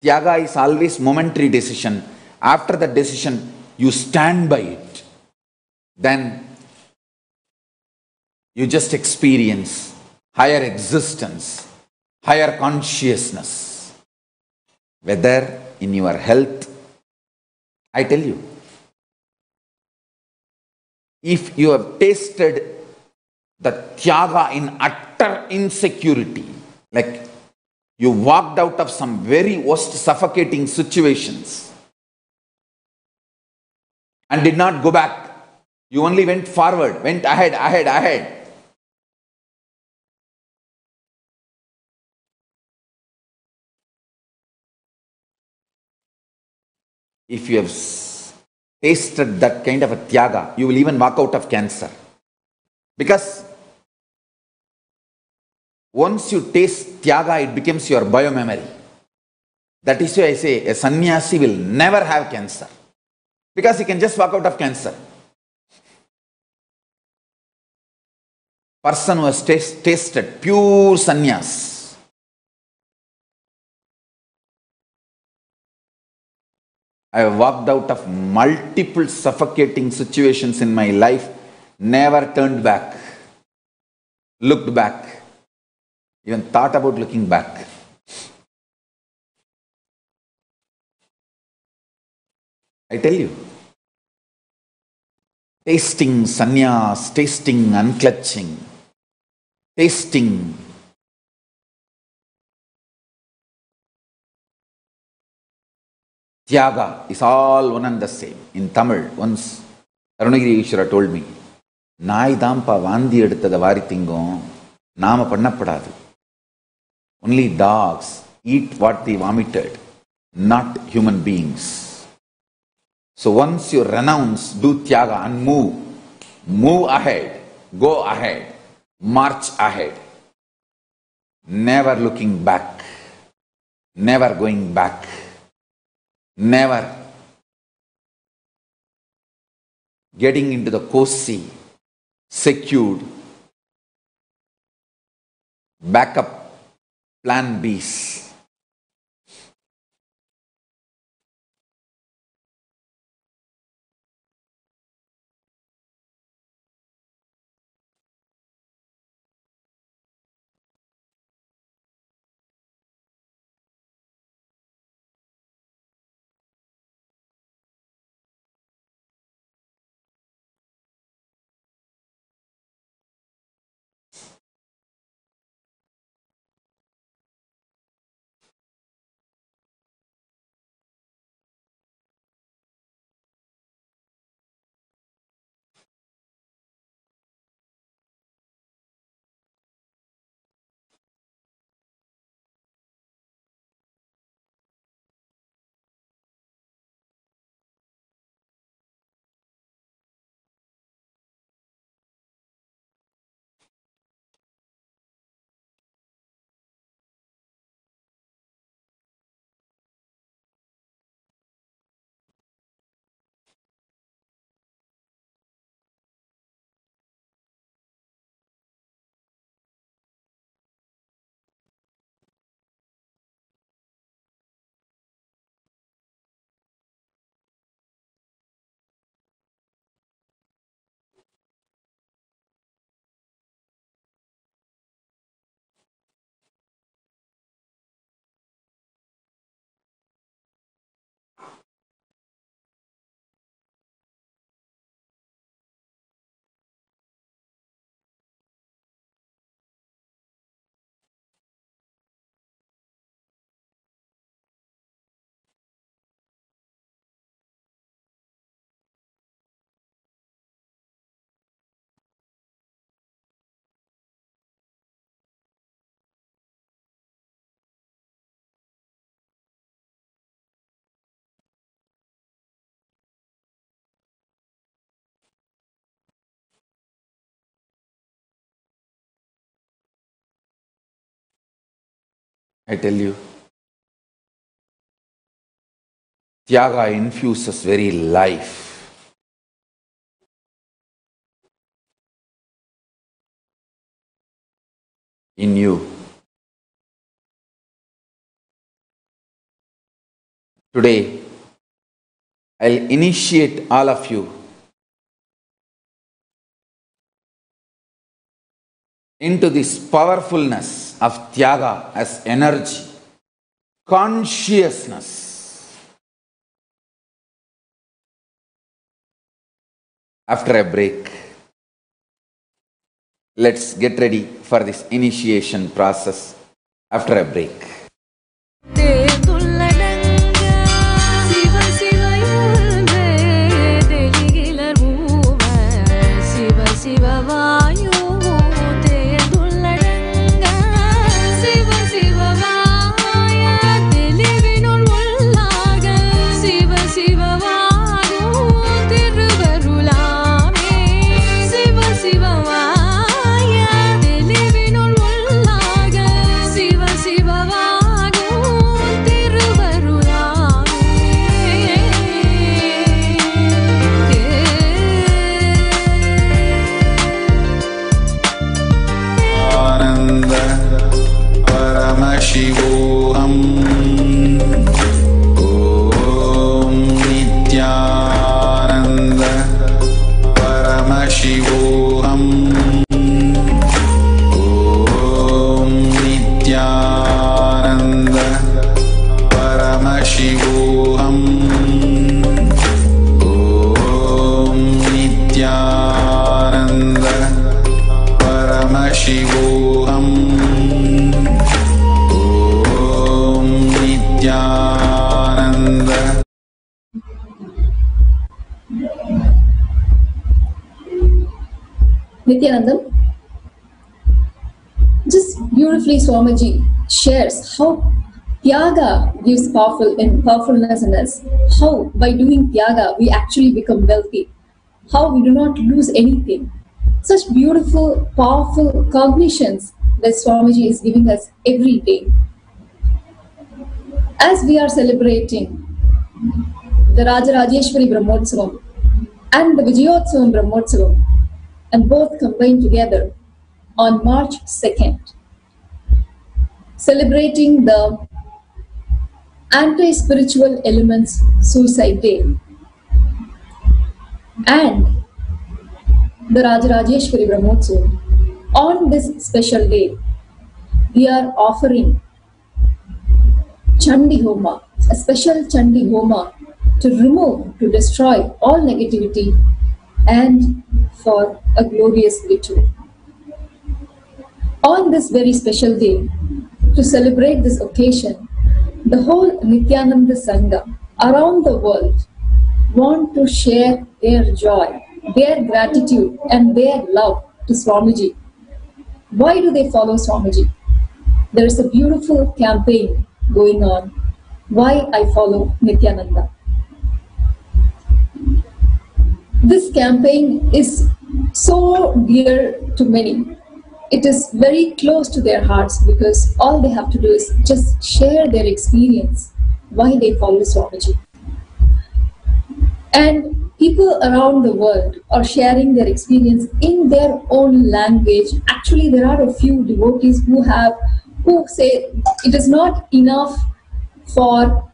Tyaga is always momentary decision. After that decision, you stand by it. Then you just experience higher existence, higher consciousness. Whether in your health, I tell you, if you have tasted the Tyaga in utter insecurity, like you walked out of some very worst suffocating situations and did not go back. You only went forward, went ahead, ahead, ahead. If you have tasted that kind of a tyaga, you will even walk out of cancer. Because once you taste tyaga, it becomes your biomemory. That is why I say a sannyasi will never have cancer. Because he can just walk out of cancer. Person who has tas- tasted pure sannyas. I have walked out of multiple suffocating situations in my life, never turned back, looked back, even thought about looking back. I tell you, tasting sannyas, tasting unclutching, tasting Tyaga is all one and the same. In Tamil, once Arunagiri ஈஸ்வரா told me நாய் தான்ப்பா வாந்தி எடுத்ததை வாரி திங்கும் நாம பண்ணப்படாது Only dogs eat what they vomited, not human beings. So once you renounce, do tyaga and move. Move ahead, go ahead, march ahead. Never looking back, never going back, never getting into the Kosi, secured, backup plan Bs. I tell you, Tyaga infuses very life. In you. Today, I'll initiate all of you into this powerfulness of Tyaga as energy, consciousness. After a break, let's get ready for this initiation process after a break. Nithyanandam, just beautifully Swamiji shares how Tyaga gives powerful and powerfulness in us. How by doing Tyaga we actually become wealthy. How we do not lose anything. Such beautiful, powerful cognitions that Swamiji is giving us every day. As we are celebrating the Rajarajeshwari Brahmotsavam and the Vijayotsavam Brahmotsavam, and both combined together on March 2nd, celebrating the anti spiritual elements suicide day and the Rajarajeshwari Brahmotsavam. On this special day, we are offering Chandi Homa, a special Chandi Homa to remove, to destroy all negativity and for a glorious victory. On this very special day, to celebrate this occasion, the whole Nithyananda Sangha around the world want to share their joy, their gratitude, and their love to Swamiji. Why do they follow Swamiji? There is a beautiful campaign going on. Why I follow Nithyananda. This campaign is so dear to many. It is very close to their hearts because all they have to do is just share their experience why they follow Swamiji. And people around the world are sharing their experience in their own language. Actually, there are a few devotees who have who say it is not enough for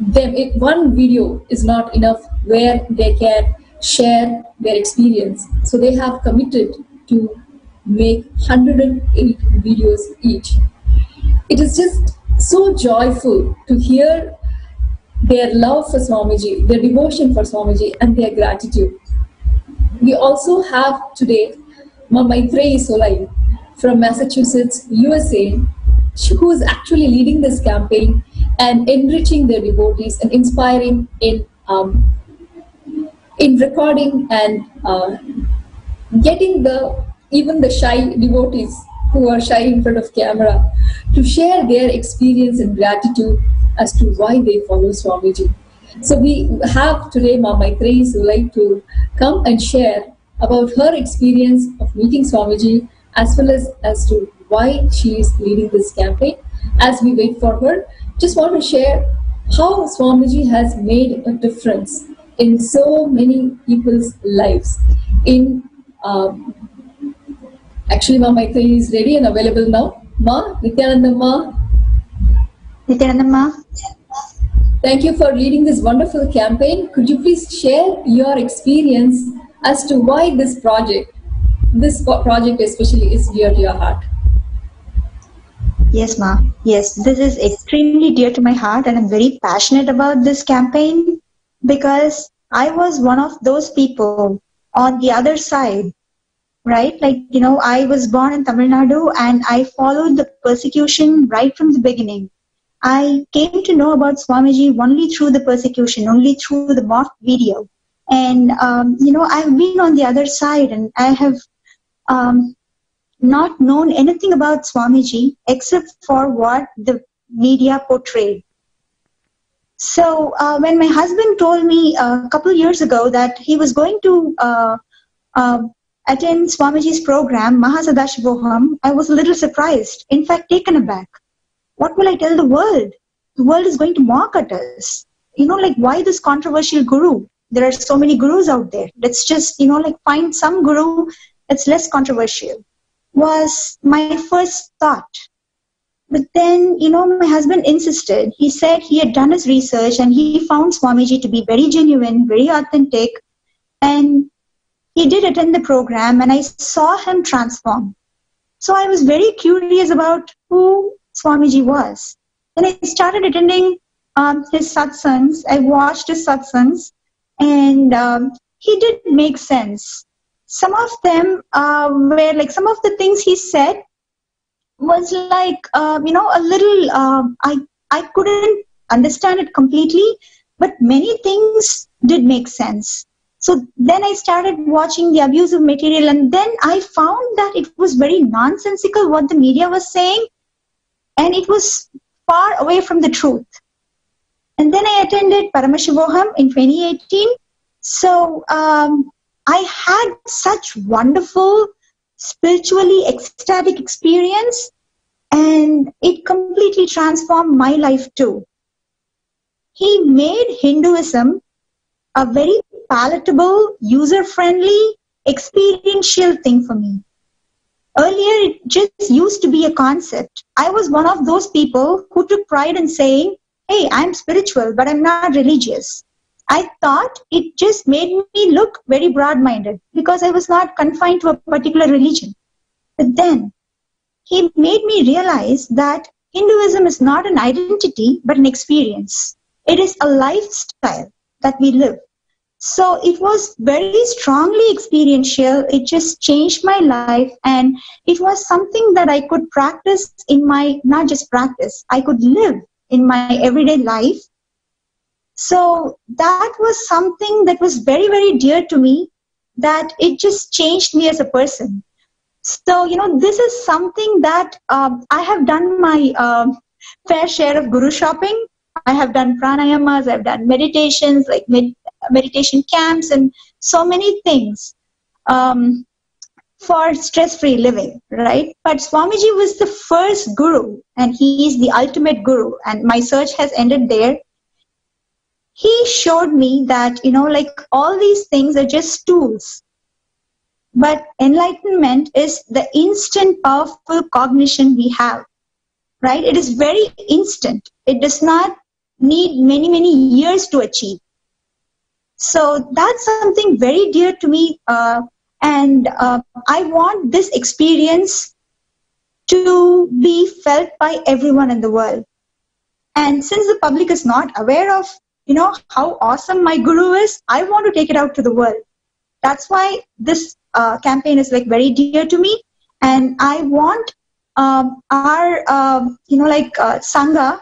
them. It, one video is not enough where they can share their experience. So they have committed to make 108 videos each. It is just so joyful to hear their love for Swamiji, their devotion for Swamiji, and their gratitude. We also have today Ma Maitreyi Solai from Massachusetts, USA, who is actually leading this campaign and enriching their devotees and inspiring in um, in recording and uh, getting the even the shy devotees who are shy in front of camera to share their experience and gratitude as to why they follow Swamiji. So we have today Ma Maitreyi like to come and share about her experience of meeting Swamiji as well as as to why she is leading this campaign. As we wait for her, just want to share how Swamiji has made a difference in so many people's lives. In um, actually, Ma Maitreyi is ready and available now. Ma, Nithyananda Ma, Nithyanandamma, Thank you for leading this wonderful campaign. Could you please share your experience as to why this project, this project especially, is dear to your heart? Yes, Ma. Yes, this is extremely dear to my heart, and I'm very passionate about this campaign because I was one of those people on the other side, right? Like, you know, I was born in Tamil Nadu and I followed the persecution right from the beginning. I came to know about Swamiji only through the persecution, only through the mock video. And, um, you know, I've been on the other side and I have um, not known anything about Swamiji except for what the media portrayed. So uh, when my husband told me a couple years ago that he was going to uh, uh, attend Swamiji's program, Mahasadashivoham, I was a little surprised, in fact taken aback. What will I tell the world? The world is going to mock at us. You know, like why this controversial guru? There are so many gurus out there. Let's just, you know, like find some guru that's less controversial was my first thought. But then, you know, my husband insisted. He said he had done his research and he found Swamiji to be very genuine, very authentic. And he did attend the program and I saw him transform. So I was very curious about who Swamiji was. Then I started attending um, his satsangs. I watched his satsangs and um, he did make sense some of them uh, were like some of the things he said was like uh, you know a little uh, i i couldn't understand it completely but many things did make sense So then I started watching the abusive material, and then I found that it was very nonsensical what the media was saying, and it was far away from the truth. And then I attended Paramashivoham in 2018. So um, I had such wonderful, spiritually ecstatic experience, and it completely transformed my life too. He made Hinduism a very palatable, user friendly, experiential thing for me. Earlier, it just used to be a concept. I was one of those people who took pride in saying, Hey, I'm spiritual, but I'm not religious. I thought it just made me look very broad minded because I was not confined to a particular religion. But then he made me realize that Hinduism is not an identity, but an experience. It is a lifestyle that we live. So it was very strongly experiential. It just changed my life and it was something that I could practice in my, not just practice, I could live in my everyday life. So that was something that was very, very dear to me that it just changed me as a person. So, you know, this is something that um, I have done my um fair share of guru shopping. I have done pranayamas, I've done meditations, like med- meditation camps, and so many things um, for stress free living, right? But Swamiji was the first guru, and he is the ultimate guru, and my search has ended there. He showed me that, you know, like all these things are just tools. But enlightenment is the instant powerful cognition we have, right? It is very instant. It does not need many, many years to achieve. So that's something very dear to me. Uh, and uh, I want this experience to be felt by everyone in the world. And since the public is not aware of, you know, how awesome my guru is, I want to take it out to the world. That's why this uh, campaign is like very dear to me. And I want um, our, um, you know, like uh, Sangha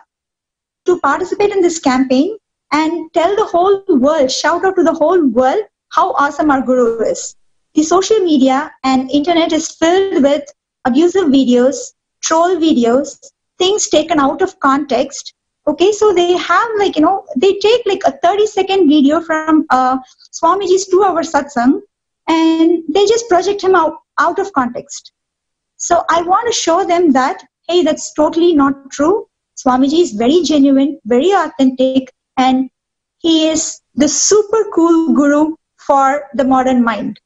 to participate in this campaign and tell the whole world, shout out to the whole world how awesome our guru is. The social media and internet is filled with abusive videos, troll videos, things taken out of context. Okay, so they have like, you know, they take like a 30 second video from uh, Swamiji's two hour satsang and they just project him out, out of context. So I want to show them that, hey, that's totally not true. Swamiji is very genuine, very authentic, and he is the super cool guru for the modern mind.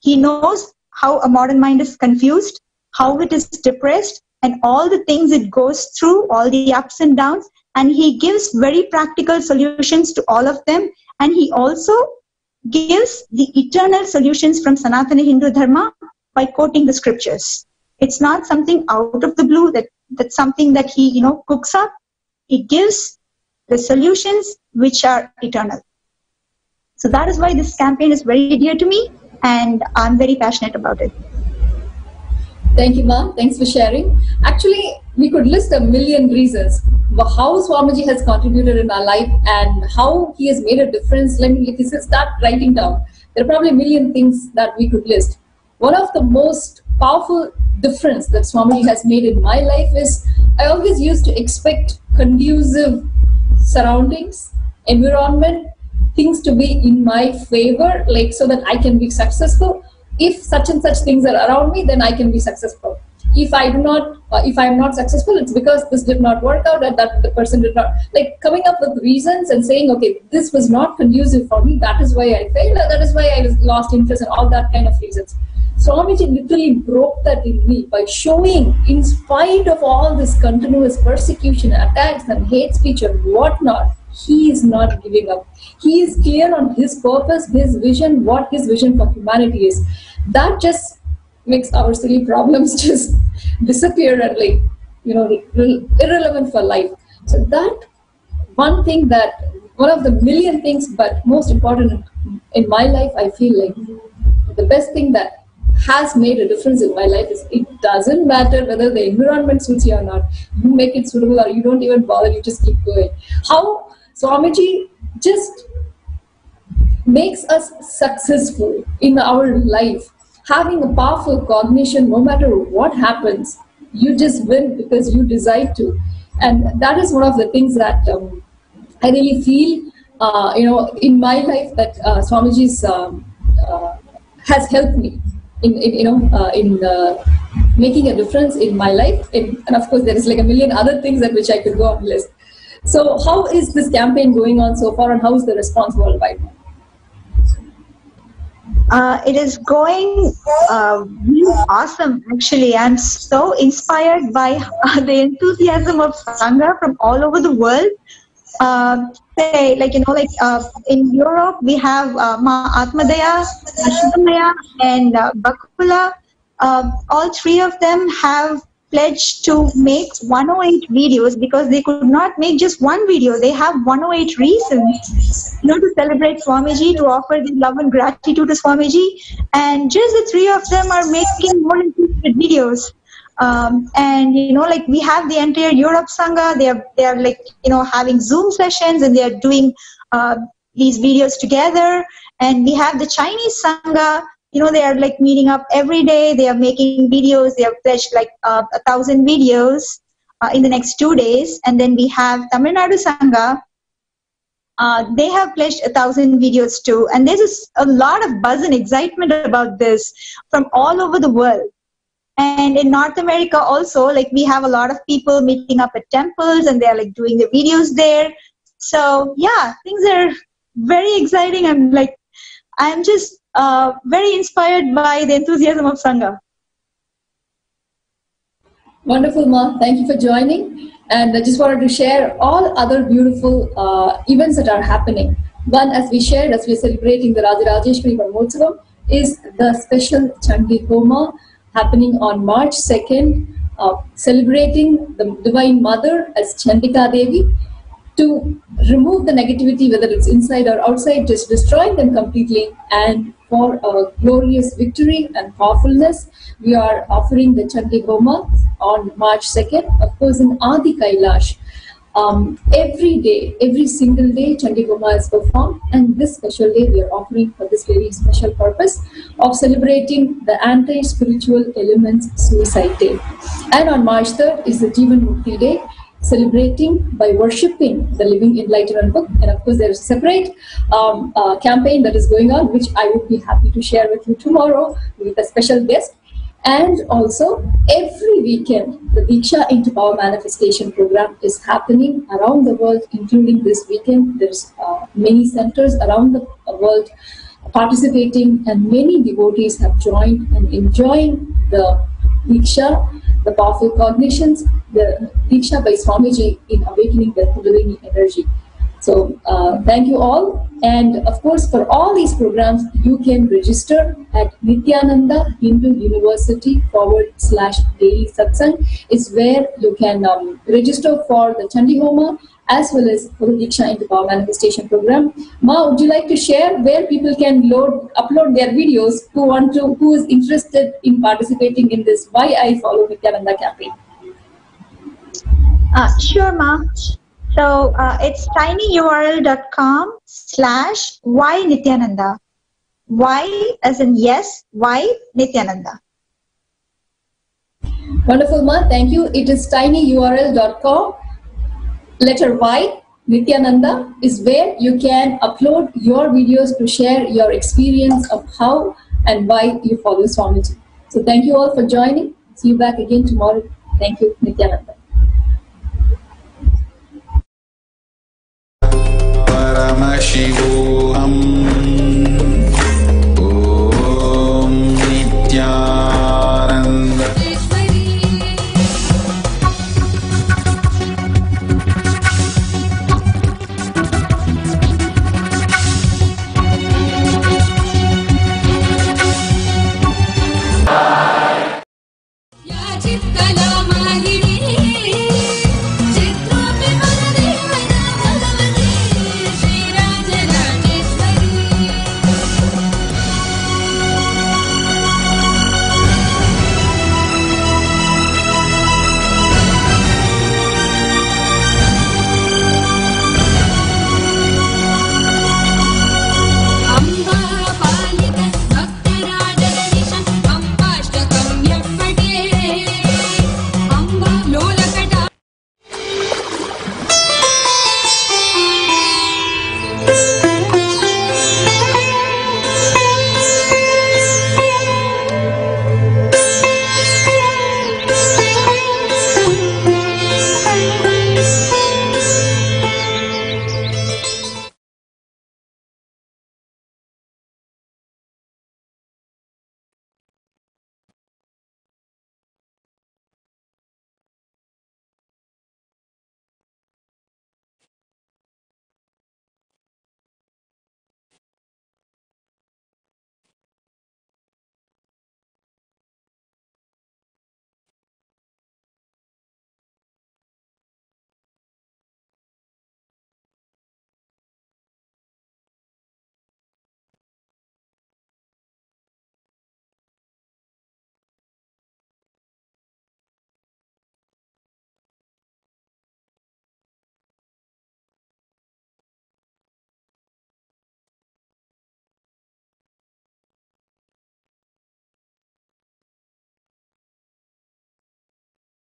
He knows how a modern mind is confused, how it is depressed, and all the things it goes through, all the ups and downs, and he gives very practical solutions to all of them. And he also gives the eternal solutions from Sanatana Hindu Dharma by quoting the scriptures. It's not something out of the blue that that's something that he you know cooks up. He gives the solutions which are eternal. So that is why this campaign is very dear to me, and I'm very passionate about it. Thank you, ma'am. Thanks for sharing. Actually, we could list a million reasons how Swamiji has contributed in our life and how he has made a difference. Let me if you start writing down. There are probably a million things that we could list. One of the most powerful difference that Swamiji has made in my life is I always used to expect conducive surroundings, environment, things to be in my favor, like so that I can be successful. If such and such things are around me, then I can be successful. If I do not, uh, if I am not successful, it's because this did not work out, and that the person did not like coming up with reasons and saying, okay, this was not conducive for me. That is why I failed. That is why I lost interest, and all that kind of reasons. Swamiji literally broke that in me by showing, in spite of all this continuous persecution, attacks, and hate speech and whatnot, he is not giving up. He is clear on his purpose, his vision, what his vision for humanity is. That just makes our silly problems [laughs] just disappear and like you know irrelevant for life. So that one thing that one of the million things, but most important in my life, I feel like the best thing that has made a difference in my life is it doesn't matter whether the environment suits you or not. You make it suitable or you don't even bother, you just keep going. How Swamiji just makes us successful in our life. Having a powerful cognition, no matter what happens, you just win because you decide to. And that is one of the things that um, I really feel, uh, you know, in my life that uh, Swamiji's um, uh, has helped me in, in you know, uh, in uh, making a difference in my life. In, and of course, there is like a million other things at which I could go on list. So, how is this campaign going on so far, and how is the response worldwide? Uh, it is going uh, awesome, actually. I'm so inspired by uh, the enthusiasm of Sangha from all over the world. Uh, say, like, you know, like uh, in Europe, we have uh, Ma Atmadaya, Ashudamaya, and Bakula. All three of them have pledged to make 108 videos because they could not make just one video. They have 108 reasons, you know, to celebrate Swamiji, to offer their love and gratitude to Swamiji. And just the three of them are making more than 200 videos. Um, and you know, like we have the entire Europe Sangha. They are they are like you know having Zoom sessions and they are doing uh, these videos together. And we have the Chinese Sangha you know they are like meeting up every day. They are making videos. They have pledged like uh, a thousand videos uh, in the next two days. And then we have tamil nadu sangha. Uh, they have pledged a thousand videos too. And there's a lot of buzz and excitement about this from all over the world. And in north america also like we have a lot of people meeting up at temples and they're like doing the videos there. So yeah things are very exciting. I'm like i'm just uh, very inspired by the enthusiasm of Sangha. Wonderful, Ma. Thank you for joining. And I just wanted to share all other beautiful uh, events that are happening. One, as we shared, as we're celebrating the Rajarajeshwari Brahmotsavam, is the special Chandi Homa happening on March 2nd, uh, celebrating the Divine Mother as Chandika Devi to remove the negativity, whether it's inside or outside, just destroying them completely. And for a glorious victory and powerfulness, we are offering the Chandi Homa on March 2nd, of course, in Adi Kailash. Um, every day, every single day, Chandi Homa is performed, and this special day we are offering for this very special purpose of celebrating the anti spiritual elements suicide day. And on March 3rd is the Jivan Mukti Day, celebrating by worshipping the Living Enlightenment book. And of course, there is a separate um, uh, campaign that is going on, which I would be happy to share with you tomorrow with a special guest. And also, every weekend, the Diksha into Power Manifestation program is happening around the world, including this weekend. There's uh, many centers around the world participating, and many devotees have joined and enjoying the Diksha, the powerful cognitions, the Diksha by Swamiji in awakening the Kundalini energy. So, uh, thank you all. And of course, for all these programs, you can register at Nithyananda Hindu University forward slash daily satsang, is where you can um, register for the Chandi Homa as well as for the Diksha into Power Manifestation program. Ma, would you like to share where people can load, upload their videos who want to, who is interested in participating in this Why I Follow Nithyananda campaign? Uh, sure, Ma. So uh, it's tinyurl.com slash why Nithyananda. Why as in yes, why Nithyananda. Wonderful, Ma. Thank you. It is tinyurl.com letter Y, Nithyananda, is where you can upload your videos to share your experience of how and why you follow Swamiji. So thank you all for joining. See you back again tomorrow. Thank you, Nithyananda.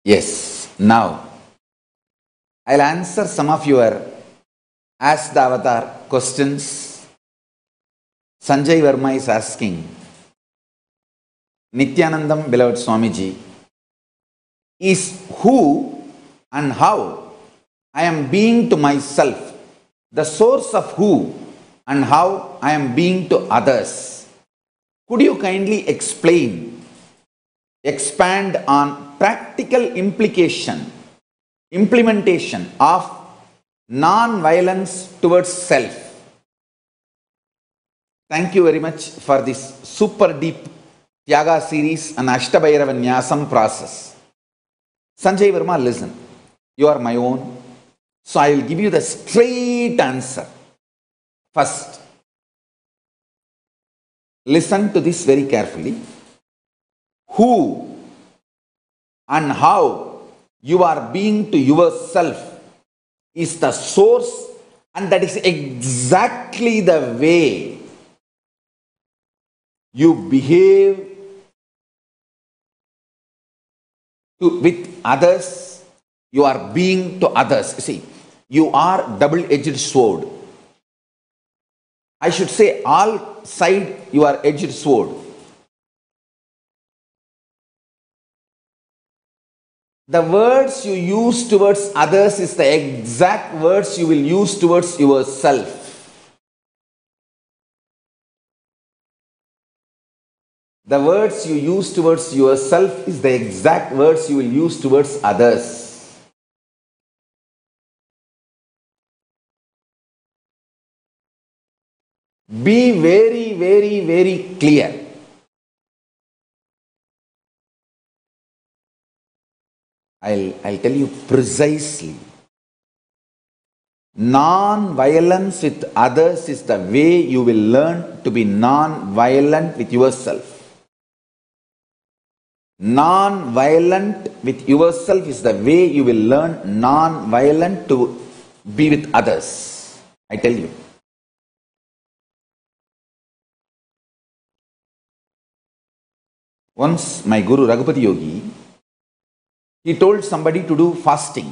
Yes, now I'll answer some of your Ask the Avatar questions. Sanjay Verma is asking Nithyanandam, beloved Swamiji, is who and how I am being to myself, the source of who and how I am being to others. Could you kindly explain, expand on practical implication, implementation of non-violence towards self? Thank you very much for this super deep Tyaga series and Ashtabhairava Nyasam process. Sanjay Verma, listen. You are my own. So I will give you the straight answer. First, listen to this very carefully. Who and how you are being to yourself is the source, and that is exactly the way you behave to, with others, you are being to others. See, you are double-edged sword. I should say all side you are edged sword. The words you use towards others is the exact words you will use towards yourself. The words you use towards yourself is the exact words you will use towards others. Be very, very, very clear. I'll, I'll tell you precisely. Non violence with others is the way you will learn to be non violent with yourself. Non violent with yourself is the way you will learn non violent to be with others. I tell you. Once my Guru Raghupati Yogi, he told somebody to do fasting.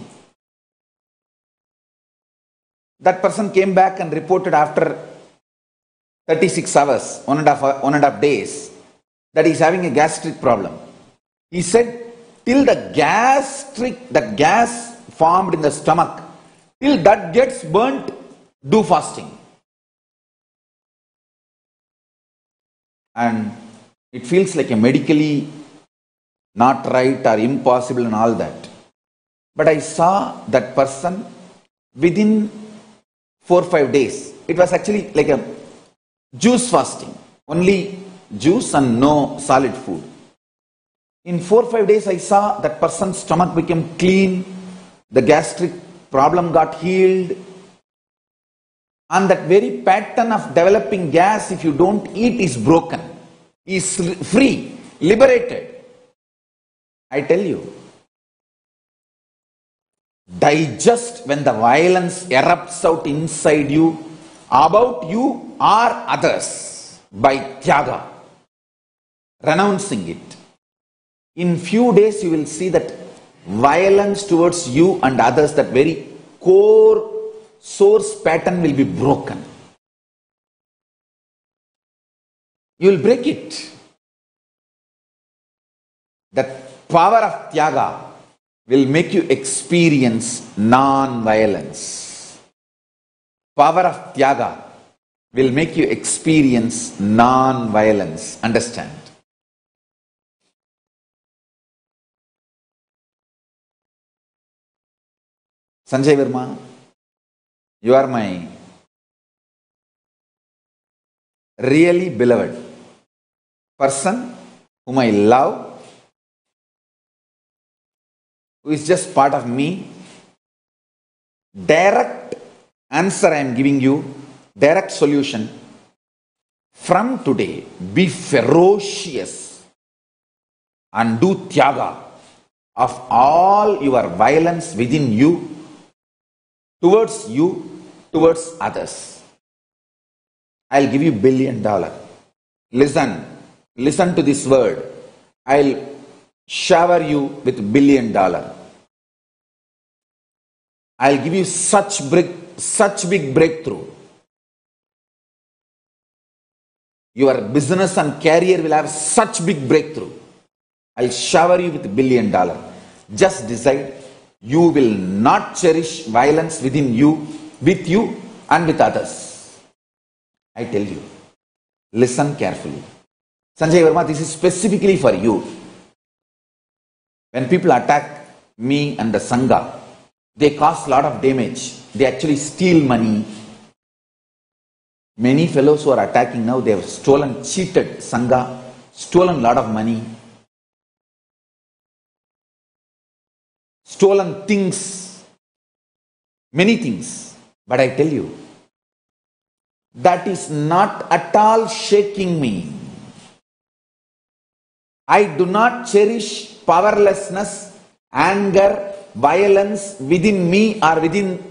That person came back and reported after 36 hours, one and a half, one and a half days, that he's having a gastric problem. He said, till the gastric, the gas formed in the stomach, till that gets burnt, do fasting. And it feels like a medically not right or impossible and all that. But I saw that person within four or five days. It was actually like a juice fasting, only juice and no solid food. In four or five days, I saw that person's stomach became clean, the gastric problem got healed, and that very pattern of developing gas, if you don't eat, is broken, is free, liberated. I tell you, digest when the violence erupts out inside you about you or others by tyaga, renouncing it. In few days, you will see that violence towards you and others, that very core source pattern will be broken. You will break it. That power of tyaga will make you experience non-violence. Power of tyaga will make you experience non-violence. Understand? Sanjay Verma, you are my really beloved person whom I love, who is just part of me. Direct answer I am giving you, direct solution. From today, be ferocious and do tyaga of all your violence within you, towards you, towards others. I'll give you billion dollar. Listen, listen to this word. I'll shower you with billion dollar. I'll give you such break, such big breakthrough. Your business and career will have such big breakthrough. I'll shower you with billion dollar. Just decide you will not cherish violence within you, with you and with others. I tell you. Listen carefully. Sanjay Verma, this is specifically for you. When people attack me and the Sangha, they cause a lot of damage. They actually steal money. Many fellows who are attacking now, they have stolen, cheated Sangha, stolen a lot of money, stolen things, many things. But I tell you, that is not at all shaking me. I do not cherish powerlessness, anger, violence within me or within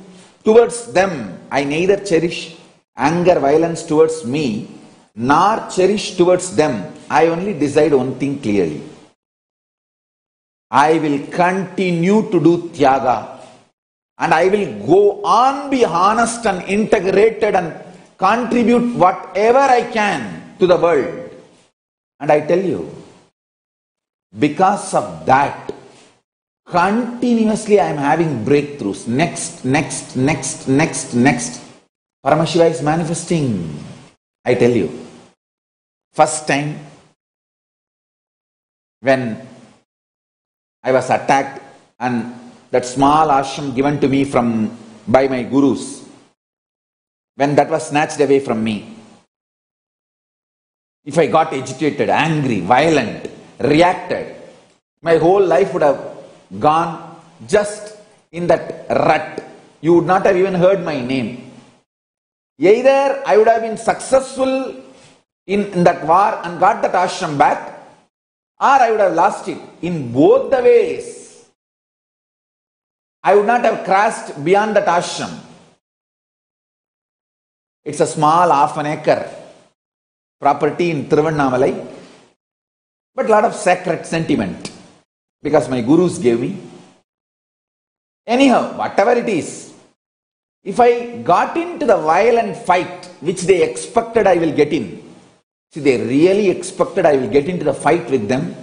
towards them. I neither cherish anger, violence towards me, nor cherish towards them. I only decide one thing clearly. I will continue to do tyaga and I will go on be honest and integrated and contribute whatever I can to the world. And I tell you, because of that, continuously I am having breakthroughs. Next, next, next, next, next. Paramashiva is manifesting. I tell you. First time when I was attacked and that small ashram given to me from by my gurus, when that was snatched away from me, if I got agitated, angry, violent, reacted, my whole life would have gone just in that rut. You would not have even heard my name. Either I would have been successful in, in that war and got that ashram back, or I would have lost it. In both the ways, I would not have crossed beyond that ashram. It's a small half an acre property in Tiruvannamalai, but a lot of sacred sentiment because my gurus gave me. Anyhow, whatever it is, if I got into the violent fight which they expected I will get in, see, they really expected I will get into the fight with them,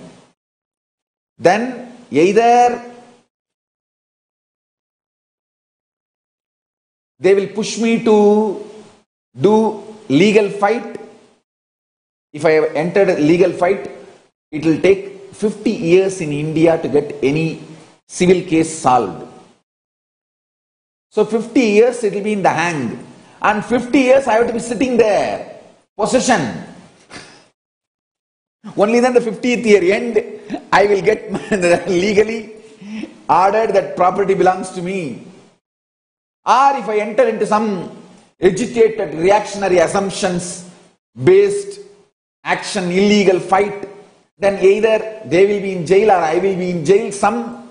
then either they will push me to do legal fight. If I have entered a legal fight, it will take 50 years in India to get any civil case solved. So 50 years it will be in the hang. And 50 years I have to be sitting there. Possession. Only then the 50th year end, I will get [laughs] legally ordered that property belongs to me. Or if I enter into some agitated reactionary assumptions based action, illegal fight, then either they will be in jail or I will be in jail, some.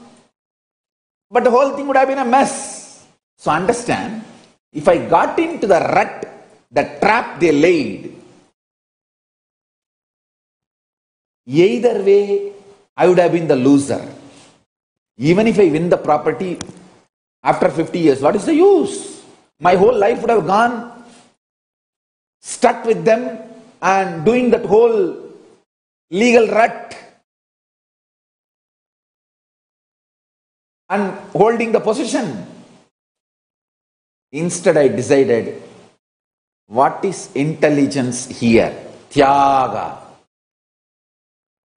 But the whole thing would have been a mess. So understand, if I got into the rut, the trap they laid, either way, I would have been the loser. Even if I win the property after 50 years, what is the use? My whole life would have gone stuck with them and doing that whole legal rut and holding the position. Instead, I decided what is intelligence here? Tyaga.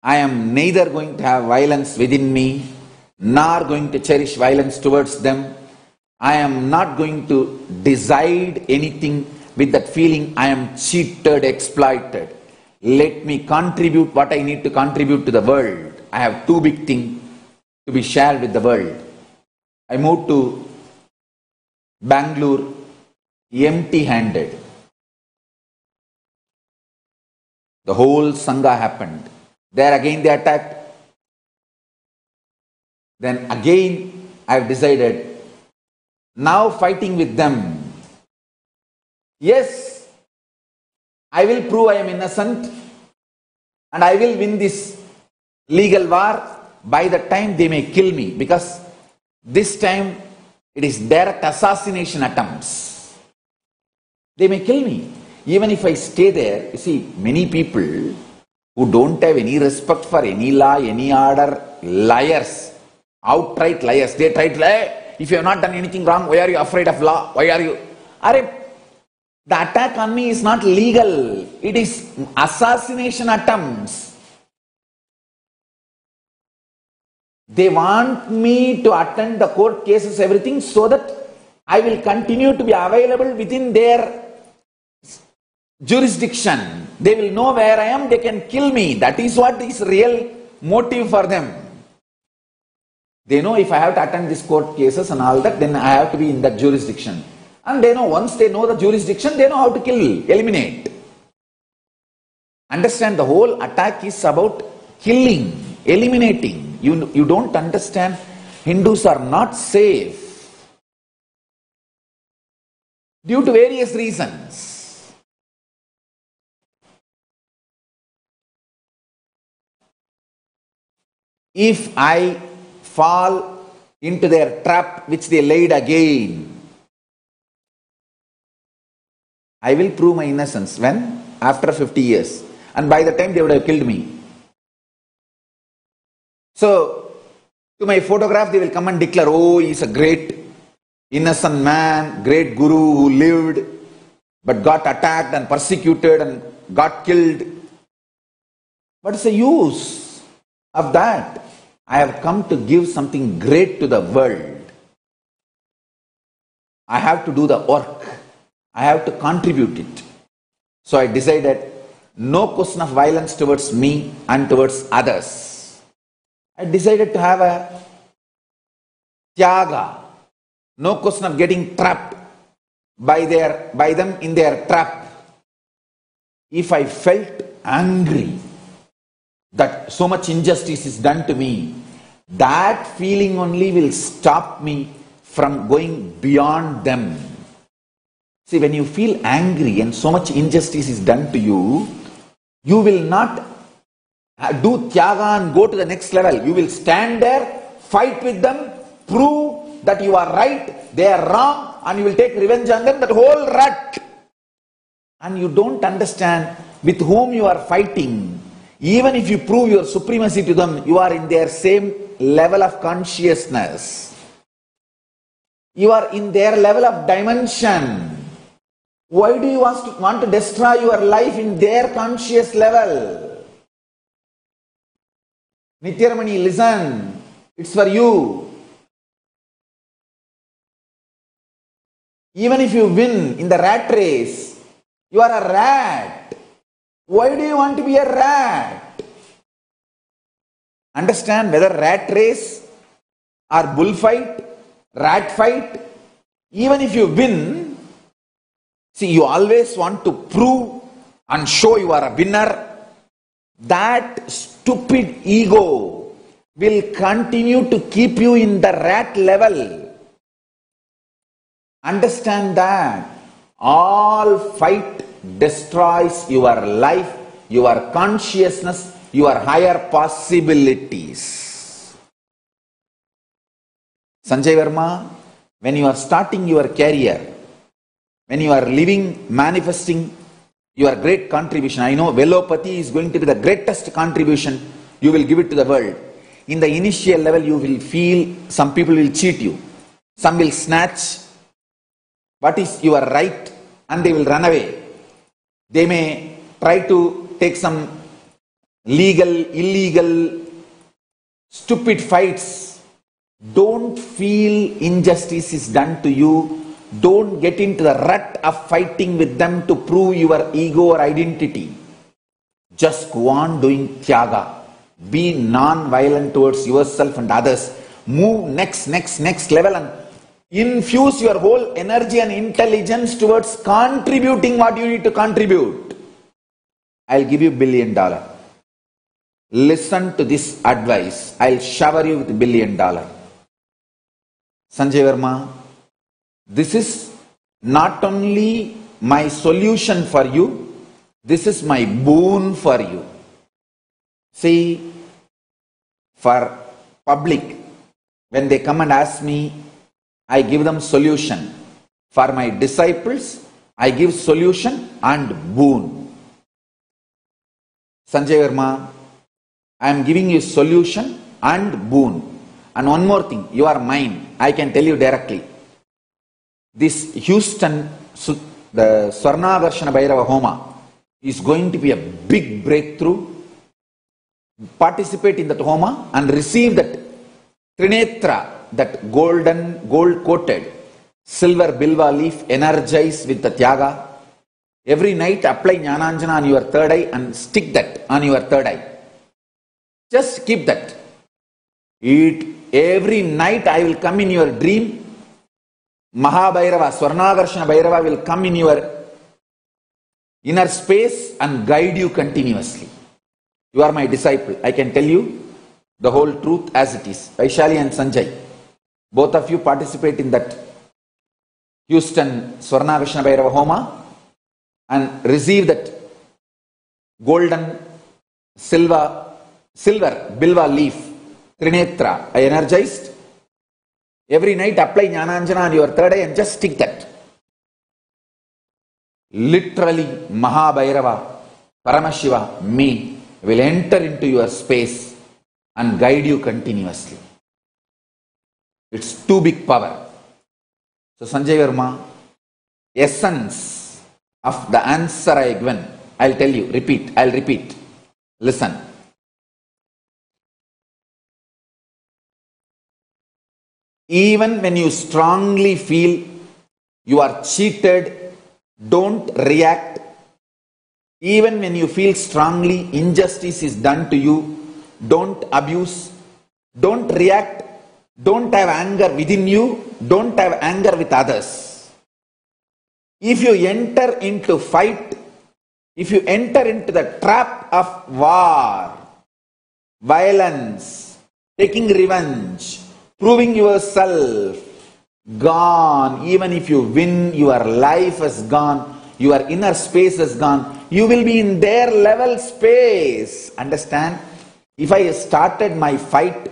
I am neither going to have violence within me nor going to cherish violence towards them. I am not going to decide anything with that feeling I am cheated, exploited. Let me contribute what I need to contribute to the world. I have two big things to be shared with the world. I moved to Bangalore empty handed. The whole Sangha happened. There again they attacked. Then again I have decided now fighting with them. Yes, I will prove I am innocent and I will win this legal war by the time they may kill me because this time it is direct assassination attempts. They may kill me. Even if I stay there, you see, many people who don't have any respect for any law, any order, liars, outright liars. They try to lie. If you have not done anything wrong, why are you afraid of law? Why are you? Are the attack on me is not legal. It is assassination attempts. They want me to attend the court cases, everything, so that I will continue to be available within their jurisdiction. They will know where I am, they can kill me. That is what is real motive for them. They know if I have to attend these court cases and all that, then I have to be in that jurisdiction. And they know once they know the jurisdiction, they know how to kill, eliminate. Understand the whole attack is about killing, eliminating. You, you don't understand. Hindus are not safe due to various reasons. If I fall into their trap which they laid again, I will prove my innocence. When? After 50 years. And by the time they would have killed me. So, to my photograph, they will come and declare, oh, he's a great innocent man, great guru who lived, but got attacked and persecuted and got killed. What is the use of that? I have come to give something great to the world. I have to do the work. I have to contribute it. So I decided no question of violence towards me and towards others. I decided to have a tyaga. No question of getting trapped by their by them in their trap. If I felt angry that so much injustice is done to me, that feeling only will stop me from going beyond them. See, when you feel angry and so much injustice is done to you, you will not uh, do tyaga and go to the next level. You will stand there, fight with them, prove that you are right, they are wrong, and you will take revenge on them, that whole rut. And you don't understand with whom you are fighting. Even if you prove your supremacy to them, you are in their same level of consciousness. You are in their level of dimension. Why do you want to, want to destroy your life in their conscious level? Nityaramani, listen. It's for you. Even if you win in the rat race, you are a rat. Why do you want to be a rat? Understand whether rat race or bullfight, rat fight, even if you win, see, you always want to prove and show you are a winner. That stupid ego will continue to keep you in the rat level. Understand that all fight destroys your life, your consciousness, your higher possibilities. Sanjay Verma, when you are starting your career, when you are living, manifesting your great contribution, I know Velopati is going to be the greatest contribution you will give it to the world. In the initial level, you will feel some people will cheat you, some will snatch what is your right and they will run away. They may try to take some legal, illegal, stupid fights. Don't feel injustice is done to you. Don't get into the rut of fighting with them to prove your ego or identity. Just go on doing tyaga. Be non-violent towards yourself and others. Move next, next, next level and infuse your whole energy and intelligence towards contributing what you need to contribute. I'll give you billion dollar. Listen to this advice. I'll shower you with billion dollar. Sanjay Verma, this is not only my solution for you, this is my boon for you. See, for public, when they come and ask me, I give them solution. For my disciples, I give solution and boon. Sanjay Verma, I am giving you solution and boon. And one more thing, you are mine. I can tell you directly. This Houston, the Swarnakarshana Bhairava Homa is going to be a big breakthrough. Participate in that Homa and receive that Trinetra, that golden, gold coated silver bilva leaf energized with the Tyaga. Every night apply Jnananjana on your third eye and stick that on your third eye. Just keep that. It every night I will come in your dream. Mahabhairava, Swarnakarshana Bhairava will come in your inner space and guide you continuously. You are my disciple. I can tell you the whole truth as it is. Vaishali and Sanjay, both of you participate in that Houston Swarnakarshana Bhairava Homa and receive that golden silver silver bilva leaf trinetra I energized every night apply jnananjana on your third eye and just stick that. Literally mahabhairava paramashiva me will enter into your space and guide you continuously. It's too big power. So sanjay verma essence of the answer i given i'll tell you repeat i'll repeat. Listen even when you strongly feel you are cheated, don't react. Even when you feel strongly injustice is done to you, don't abuse, don't react, don't have anger within you, don't have anger with others. If you enter into fight, if you enter into the trap of war, violence, taking revenge, proving yourself gone. Even if you win your life is gone your inner space is gone you will be in their level space. Understand? If i started my fight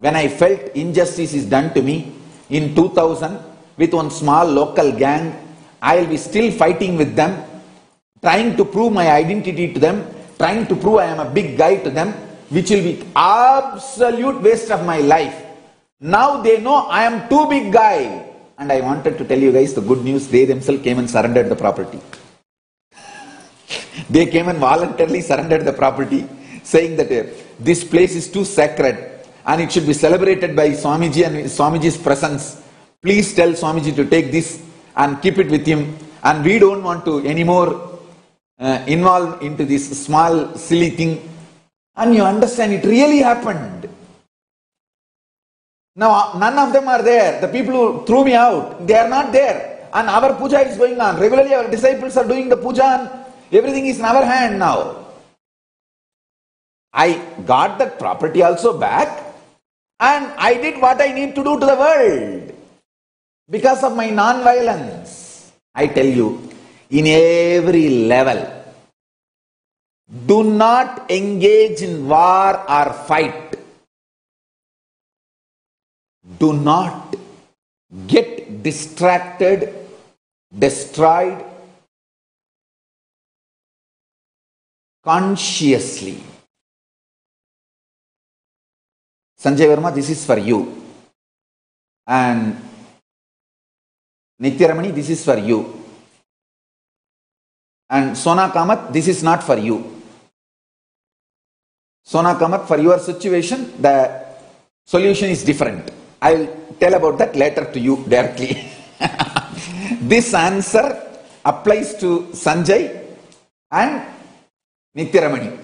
when i felt injustice is done to me in 2000 with one small local gang i will be still fighting with them trying to prove my identity to them trying to prove i am a big guy to them which will be absolute waste of my life now they know I am too big guy. And I wanted to tell you guys the good news. They themselves came and surrendered the property. [laughs] they came and voluntarily surrendered the property, saying that uh, this place is too sacred and it should be celebrated by Swamiji and Swamiji's presence. Please tell Swamiji to take this and keep it with him. And we don't want to anymore uh, involve into this small silly thing. And you understand, it really happened. Now, none of them are there. The people who threw me out, they are not there. And our puja is going on. Regularly, our disciples are doing the puja, and everything is in our hand now. I got that property also back, and I did what I need to do to the world because of my non violence. I tell you, in every level, do not engage in war or fight do not get distracted, destroyed consciously. Sanjay Verma, this is for you. And Nitya Ramani, this is for you. And Sona Kamat, this is not for you. Sona Kamat, for your situation, the solution is different. I will tell about that later to you directly. [laughs] this answer applies to Sanjay and Nityaramani.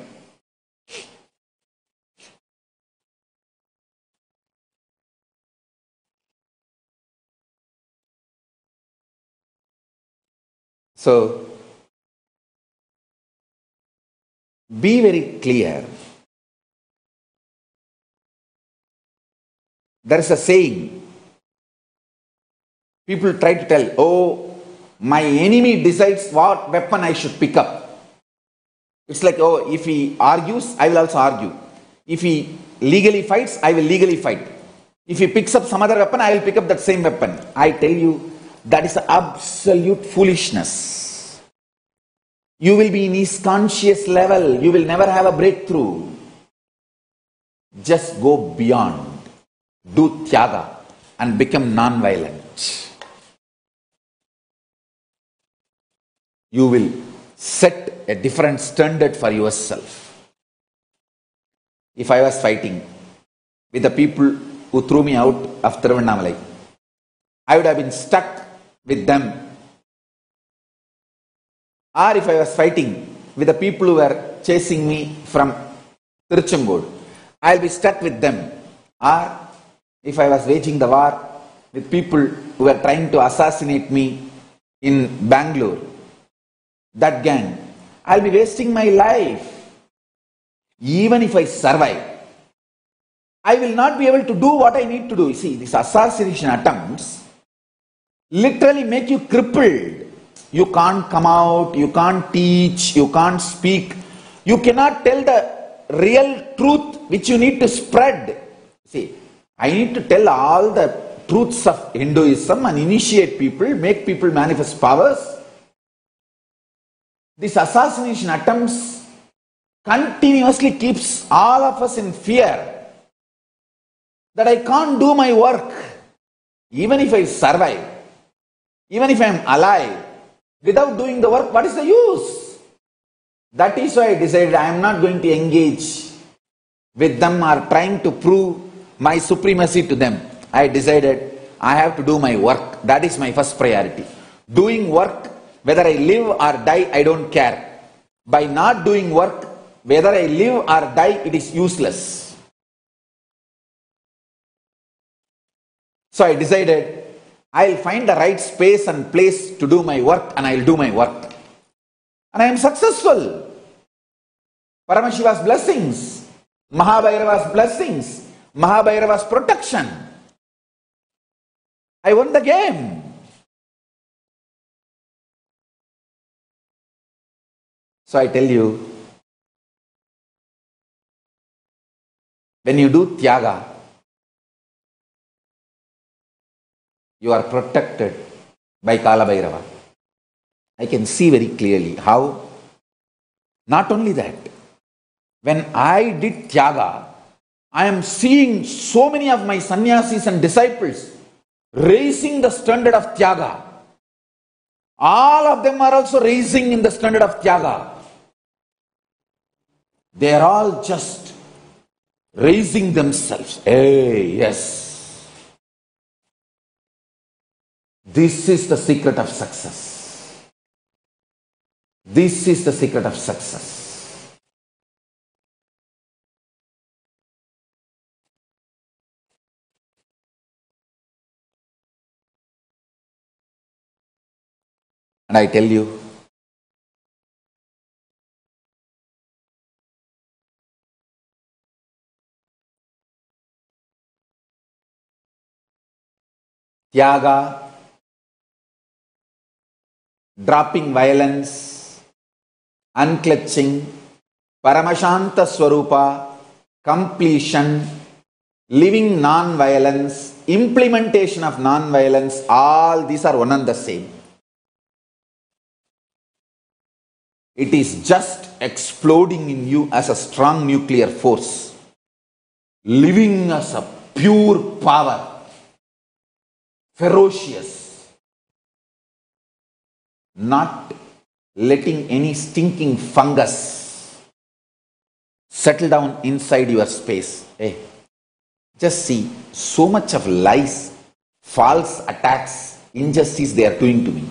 So, be very clear. There is a saying. People try to tell, oh, my enemy decides what weapon I should pick up. It's like, oh, if he argues, I will also argue. If he legally fights, I will legally fight. If he picks up some other weapon, I will pick up that same weapon. I tell you, that is absolute foolishness. You will be in his conscious level. You will never have a breakthrough. Just go beyond. Do tyaga and become non-violent. You will set a different standard for yourself. If I was fighting with the people who threw me out of Tiruvannamalai, I would have been stuck with them. Or if I was fighting with the people who were chasing me from Tiruchengode, I'll be stuck with them. Or if I was waging the war with people who were trying to assassinate me in Bangalore, that gang, I'll be wasting my life. Even if I survive, I will not be able to do what I need to do. You see, these assassination attempts literally make you crippled. You can't come out, you can't teach, you can't speak, you cannot tell the real truth which you need to spread. See, I need to tell all the truths of Hinduism and initiate people, make people manifest powers. These assassination attempts continuously keeps all of us in fear that I can't do my work. Even if I survive, even if I am alive, without doing the work, what is the use? That is why I decided I am not going to engage with them or trying to prove my supremacy to them. I decided I have to do my work. That is my first priority. Doing work, whether I live or die, I don't care. By not doing work, whether I live or die, it is useless. So I decided I'll find the right space and place to do my work and I'll do my work. And I am successful. Paramashiva's blessings, Mahabhairava's blessings, Mahabhairava's protection. I won the game. So I tell you, when you do tyaga, you are protected by Kala Bhairava. I can see very clearly how. Not only that, when I did Tyaga, I am seeing so many of my sannyasis and disciples raising the standard of Tyaga. All of them are also raising in the standard of Tyaga. They are all just raising themselves. Hey, yes. This is the secret of success. This is the secret of success. And I tell you, Tyaga, dropping violence, unclutching, Paramashanta Swarupa, completion, living non-violence, implementation of non-violence, all these are one and the same. It is just exploding in you as a strong nuclear force, living as a pure power, ferocious, not letting any stinking fungus settle down inside your space. Hey, just see so much of lies, false attacks, injustice they are doing to me.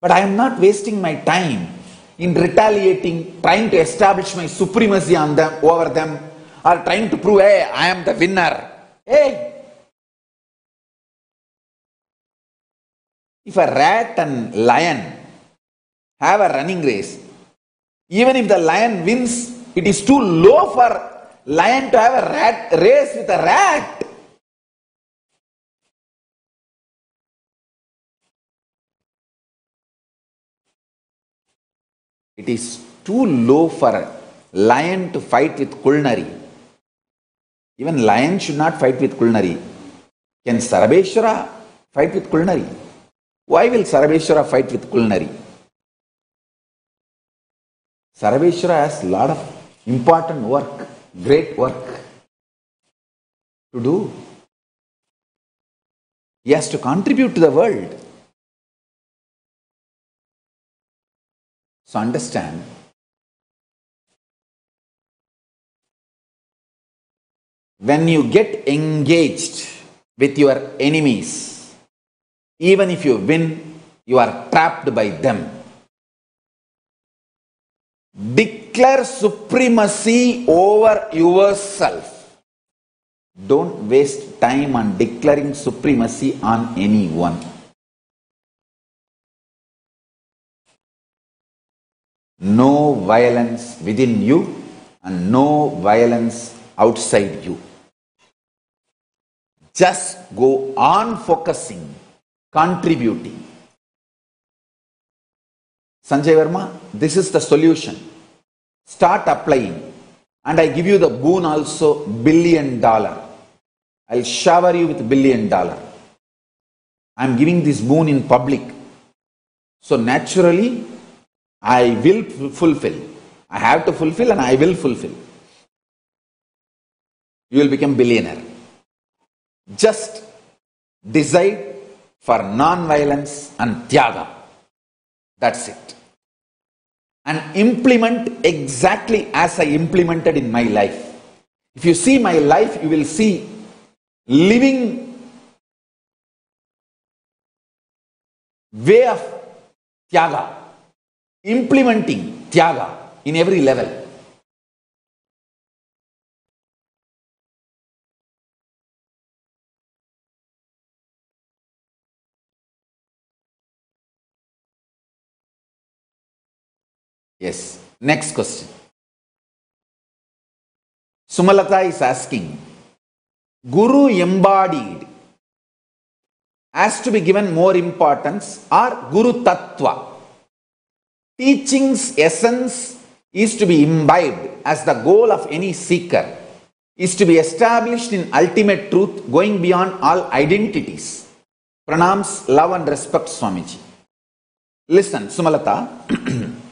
But I am not wasting my time in retaliating, trying to establish my supremacy on them, over them, or trying to prove, hey, I am the winner. Hey, if a rat and lion have a running race, even if the lion wins, it is too low for lion to have a rat race with a rat. It is too low for a lion to fight with Kulnari. Even lion should not fight with Kulnari. Can Sarabeshwara fight with Kulnari? Why will Sarabeshwara fight with Kulnari? Sarabeshwara has a lot of important work, great work to do. He has to contribute to the world. So understand. When you get engaged with your enemies, even if you win, you are trapped by them. Declare supremacy over yourself. Don't waste time on declaring supremacy on anyone. No violence within you and no violence outside you. Just go on focusing, contributing. Sanjay Verma, this is the solution. Start applying. And I give you the boon also billion dollar. I'll shower you with billion dollar. I'm giving this boon in public. So naturally, I will fulfill. I have to fulfill and I will fulfill. You will become billionaire. Just decide for non-violence and tyaga. That's it. And implement exactly as I implemented in my life. If you see my life, you will see living way of tyaga, implementing tyaga in every level. Yes. Next question. Sumalata is asking Guru embodied has to be given more importance or Guru Tattva? Teaching's essence is to be imbibed as the goal of any seeker, is to be established in ultimate truth going beyond all identities. Pranams, love and respect, Swamiji. Listen, Sumalata. [clears throat]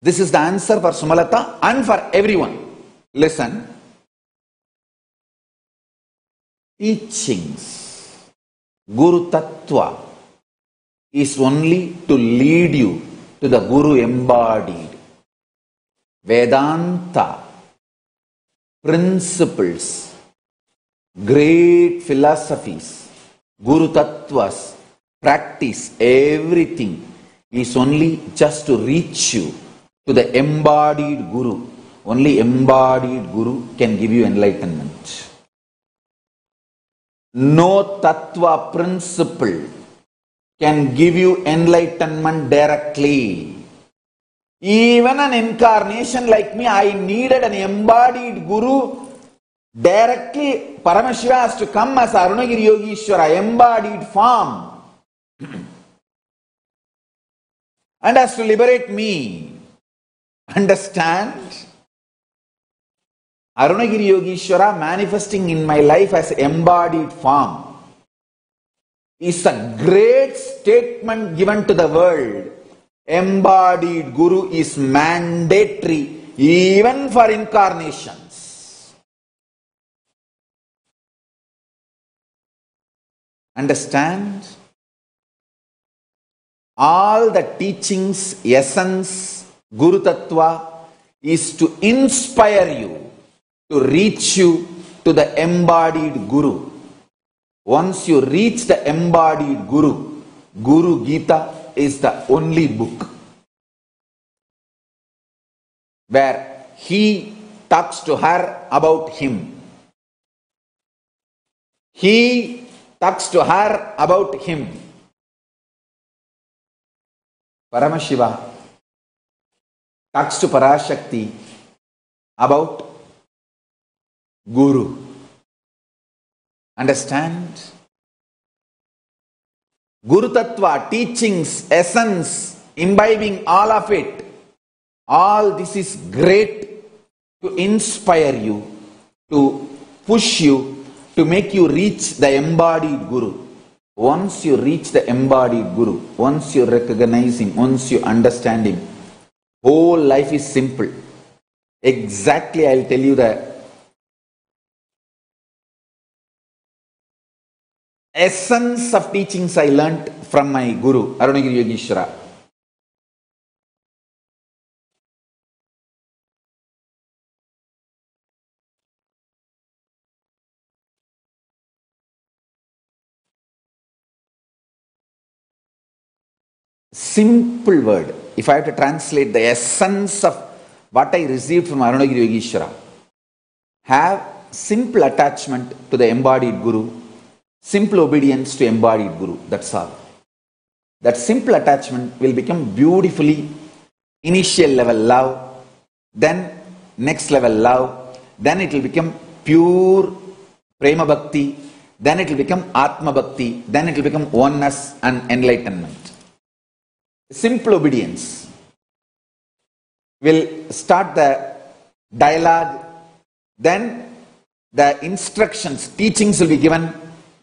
This is the answer for Sumalata and for everyone. Listen. Teachings, Guru Tattva is only to lead you to the Guru embodied. Vedanta, principles, great philosophies, Guru Tattvas, practice, everything is only just to reach you to the embodied Guru. Only embodied Guru can give you enlightenment. No Tattva principle can give you enlightenment directly. Even an incarnation like me, I needed an embodied Guru. Directly, Paramashiva has to come as Arunagiri Yogishwara, embodied form. [clears throat] and has to liberate me. Understand? Arunagiri Yogishwara manifesting in my life as embodied form is a great statement given to the world. Embodied Guru is mandatory even for incarnations. Understand? All the teachings, essence, Guru Tattva is to inspire you, to reach you to the embodied Guru. Once you reach the embodied Guru, Guru Gita is the only book where he talks to her about him. He talks to her about him. Paramashiva talks to Parashakti about Guru. Understand? Guru Tattva, teachings, essence, imbibing all of it All this is great to inspire you, to push you, to make you reach the embodied Guru. Once you reach the embodied Guru, once you recognize him, once you understand him, whole life is simple. Exactly, I'll tell you the essence of teachings I learnt from my Guru, Arunagiri Yogeshwara. Simple word. If I have to translate the essence of what I received from Arunagiri Yogeshwara, have simple attachment to the embodied Guru, simple obedience to embodied Guru. That's all. That simple attachment will become beautifully initial level love, then next level love, then it will become pure prema bhakti, then it will become atma bhakti, then it will become oneness and enlightenment. Simple obedience will start the dialogue, then the instructions, teachings will be given,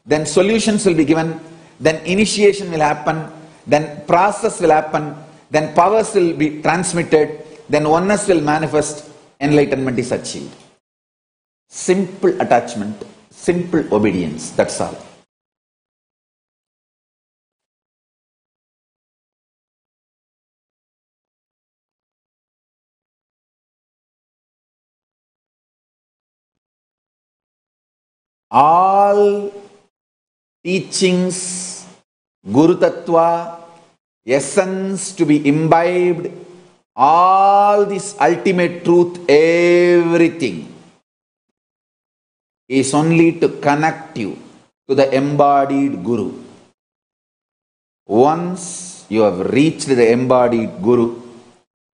then solutions will be given, then initiation will happen, then process will happen, then powers will be transmitted, then oneness will manifest, enlightenment is achieved. Simple attachment, simple obedience, that's all. all teachings, Guru Tattva, essence to be imbibed, all this ultimate truth, everything is only to connect you to the embodied Guru. Once you have reached the embodied Guru,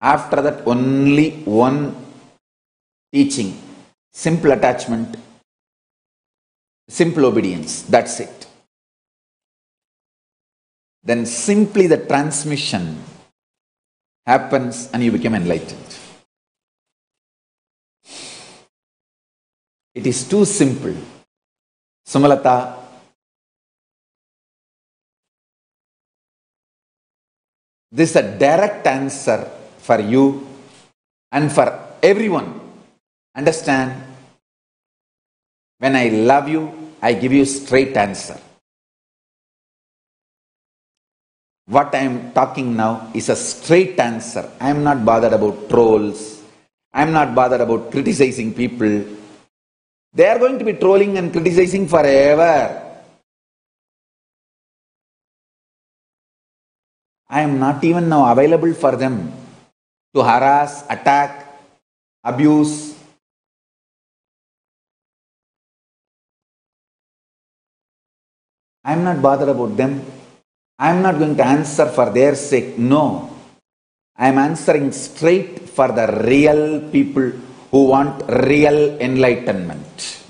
after that only one teaching, simple attachment, simple obedience, that's it. Then simply the transmission happens and you become enlightened. It is too simple. Sumalata, this is a direct answer for you and for everyone. Understand? When I love you, I give you straight answer. What I am talking now is a straight answer. I am not bothered about trolls. I am not bothered about criticizing people. They are going to be trolling and criticizing forever. I am not even now available for them to harass, attack, abuse. I am not bothered about them. I am not going to answer for their sake. No. I am answering straight for the real people who want real enlightenment.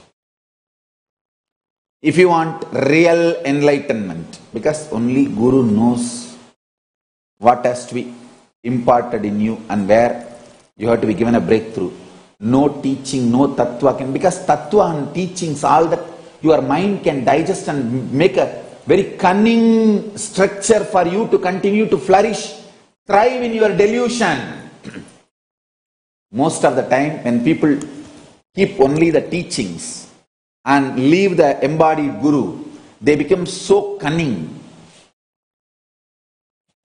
If you want real enlightenment, because only Guru knows what has to be imparted in you and where you have to be given a breakthrough. No teaching, no tattva can, because tattva and teachings, all that your mind can digest and make a very cunning structure for you to continue to flourish, thrive in your delusion. [clears throat] Most of the time, when people keep only the teachings and leave the embodied guru, they become so cunning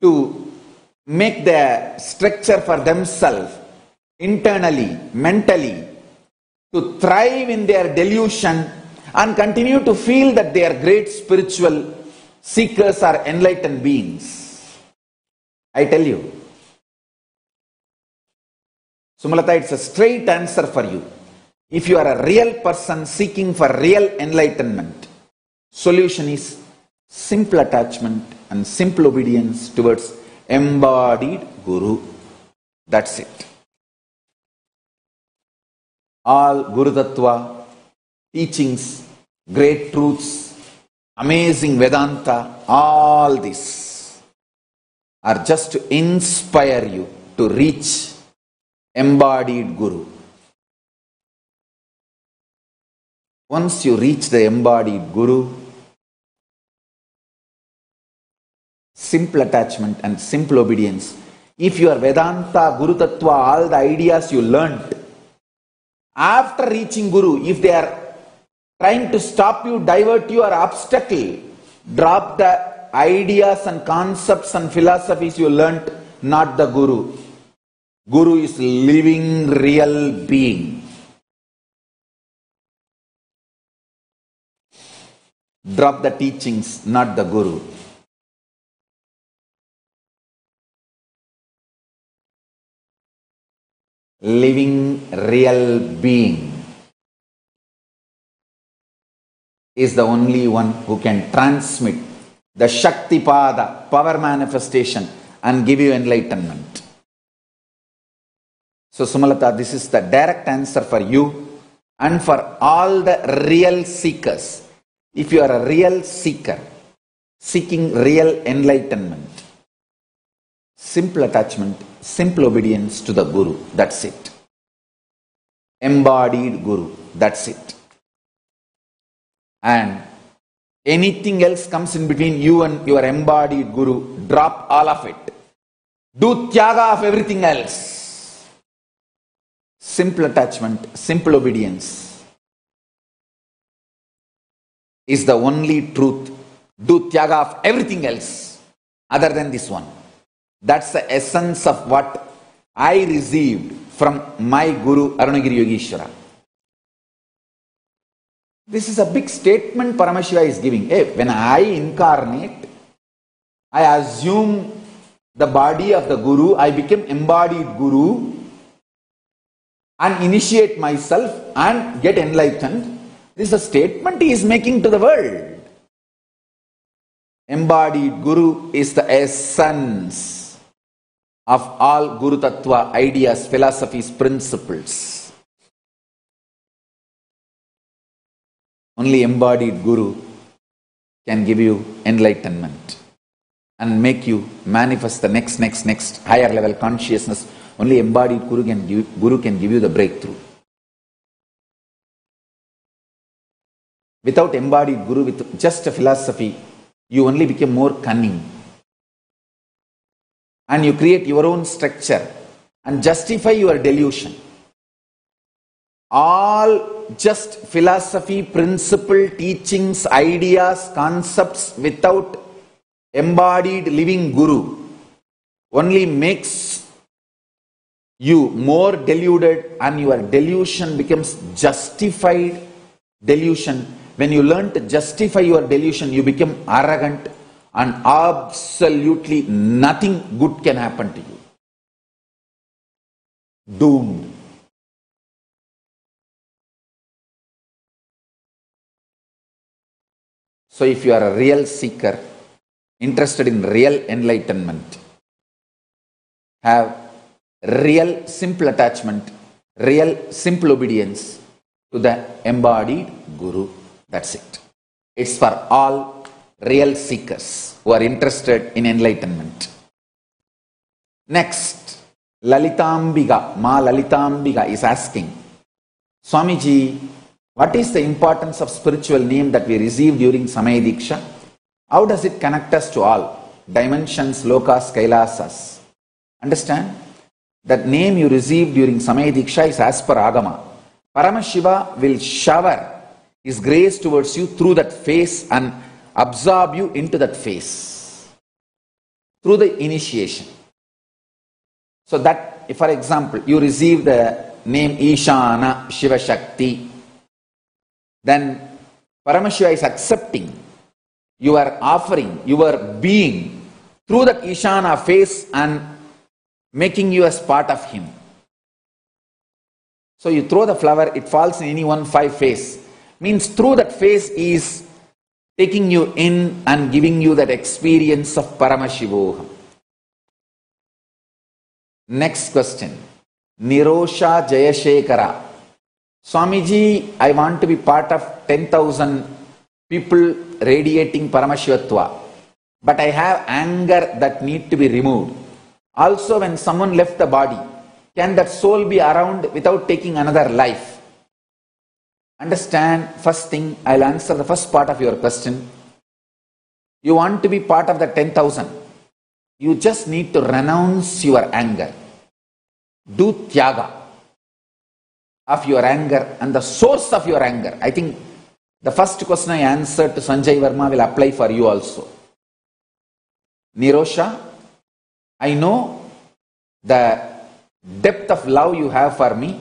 to make the structure for themselves internally, mentally, to thrive in their delusion and continue to feel that they are great spiritual seekers or enlightened beings. I tell you. Sumalata, it's a straight answer for you. If you are a real person seeking for real enlightenment, solution is simple attachment and simple obedience towards embodied Guru. That's it. All Guru Tattva, teachings, great truths, amazing Vedanta, all this are just to inspire you to reach embodied Guru. Once you reach the embodied Guru, simple attachment and simple obedience. If your Vedanta, Guru Tattva, all the ideas you learnt, after reaching Guru, if they are trying to stop you, divert you, or obstacle, drop the ideas and concepts and philosophies you learnt, not the Guru. Guru is living, real being. Drop the teachings, not the Guru. Living, real being is the only one who can transmit the Shakti Pada, power manifestation, and give you enlightenment. So, Sumalata, this is the direct answer for you and for all the real seekers. If you are a real seeker, seeking real enlightenment, simple attachment, simple obedience to the Guru, that's it. Embodied Guru, that's it. And anything else comes in between you and your embodied Guru, drop all of it. Do tyaga of everything else simple attachment, simple obedience is the only truth. Do tyaga of everything else other than this one. That's the essence of what I received from my Guru Arunagiri Yogeshwara. This is a big statement Paramashiva is giving. Hey, when I incarnate, I assume the body of the Guru, I become embodied Guru and initiate myself and get enlightened. This is a statement he is making to the world. Embodied Guru is the essence of all Guru Tattva ideas, philosophies, principles. Only embodied Guru can give you enlightenment and make you manifest the next, next, next higher level consciousness only embodied Guru can give, Guru can give you the breakthrough. Without embodied Guru, with just a philosophy, you only become more cunning. And you create your own structure and justify your delusion. All just philosophy, principle, teachings, ideas, concepts without embodied living Guru only makes you more deluded and your delusion becomes justified delusion. When you learn to justify your delusion, you become arrogant and absolutely nothing good can happen to you. Doomed. So, if you are a real seeker, interested in real enlightenment, have real simple attachment, real simple obedience to the embodied Guru. That's it. It's for all real seekers who are interested in enlightenment. Next, Lalitambiga, Ma Lalitambiga is asking, Swamiji, what is the importance of spiritual name that we receive during Samaya Diksha? How does it connect us to all dimensions, lokas, kailasas? Understand? That name you receive during Samaya Diksha is as per Agama. Paramashiva will shower his grace towards you through that face and absorb you into that face through the initiation. So that, for example, you receive the name Ishana Shiva Shakti, then Paramashiva is accepting your offering, your being through that Ishana face and making you as part of Him. So you throw the flower, it falls in any one five face. Means through that face is taking you in and giving you that experience of Paramashivoham. Next question. Nirosha Jayashekara. Swamiji, I want to be part of 10,000 people radiating Paramashivatva. But I have anger that need to be removed. Also, when someone left the body, can that soul be around without taking another life? Understand, first thing, I'll answer the first part of your question. You want to be part of the 10,000. You just need to renounce your anger. Do tyaga of your anger and the source of your anger. I think the first question I answered to Sanjay Verma will apply for you also. Nirosha, I know the depth of love you have for me,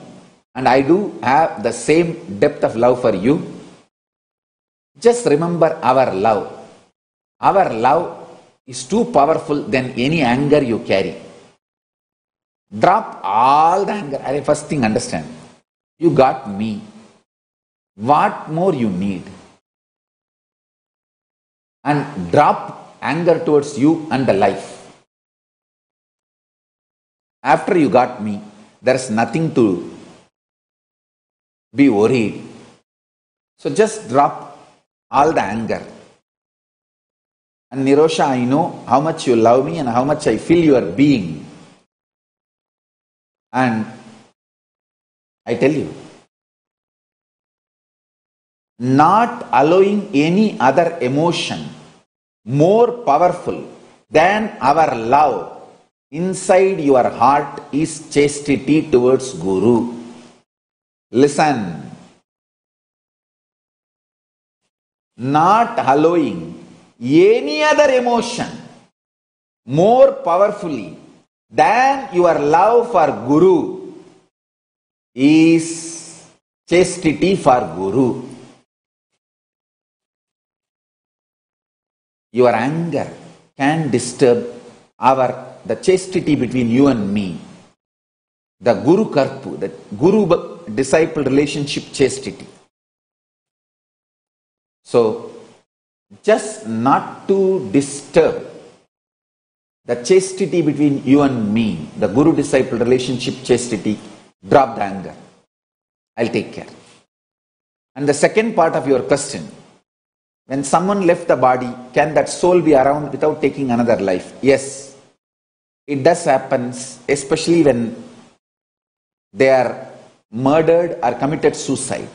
and I do have the same depth of love for you. Just remember our love. Our love is too powerful than any anger you carry. Drop all the anger. I first thing understand. You got me. What more you need? And drop anger towards you and the life. After you got me, there's nothing to be worried. So just drop all the anger. And Nirosha, I know how much you love me and how much I feel your being. And I tell you, not allowing any other emotion more powerful than our love inside your heart is chastity towards Guru. Listen. Not allowing any other emotion more powerfully than your love for Guru is chastity for Guru. Your anger can disturb our the chastity between you and me. The Guru Karpu, the Guru disciple relationship chastity. So, just not to disturb the chastity between you and me, the Guru disciple relationship chastity, drop the anger. I'll take care. And the second part of your question when someone left the body, can that soul be around without taking another life? Yes, it does happen, especially when they are murdered or committed suicide.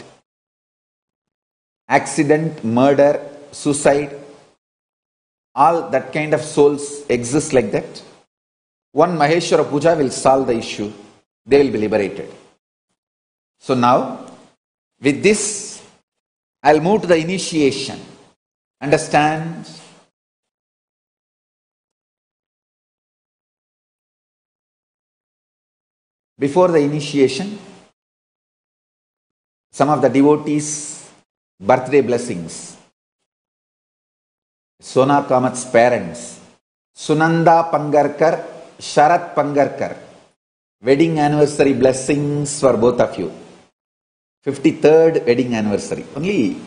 Accident, murder, suicide, all that kind of souls exist like that. One Maheshwara Puja will solve the issue. They will be liberated. So now, with this, I'll move to the initiation. Understand? Before the initiation, some of the devotees' birthday blessings. Sona Kamat's parents, Sunanda Pangarkar, Sharat Pangarkar. Wedding anniversary blessings for both of you. 53rd wedding anniversary. Only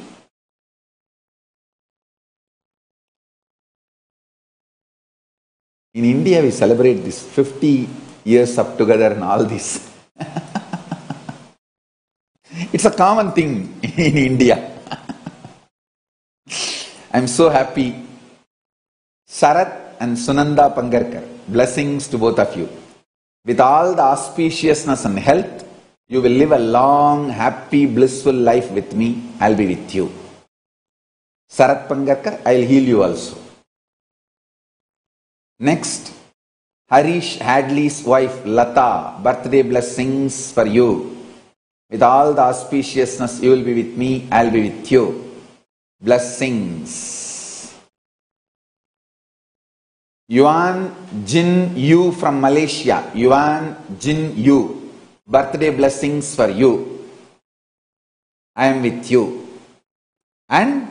in India we celebrate this 50 years up together and all this. [laughs] it's a common thing in India. [laughs] I'm so happy. Sarat and Sunanda Pangarkar, blessings to both of you. With all the auspiciousness and health, you will live a long, happy, blissful life with me. I'll be with you. Sarat Pangarkar, I'll heal you also. Next, Harish Hadley's wife Lata, birthday blessings for you. With all the auspiciousness, you will be with me, I'll be with you. Blessings. Yuan Jin Yu from Malaysia. Yuan Jin Yu. Birthday blessings for you. I am with you. And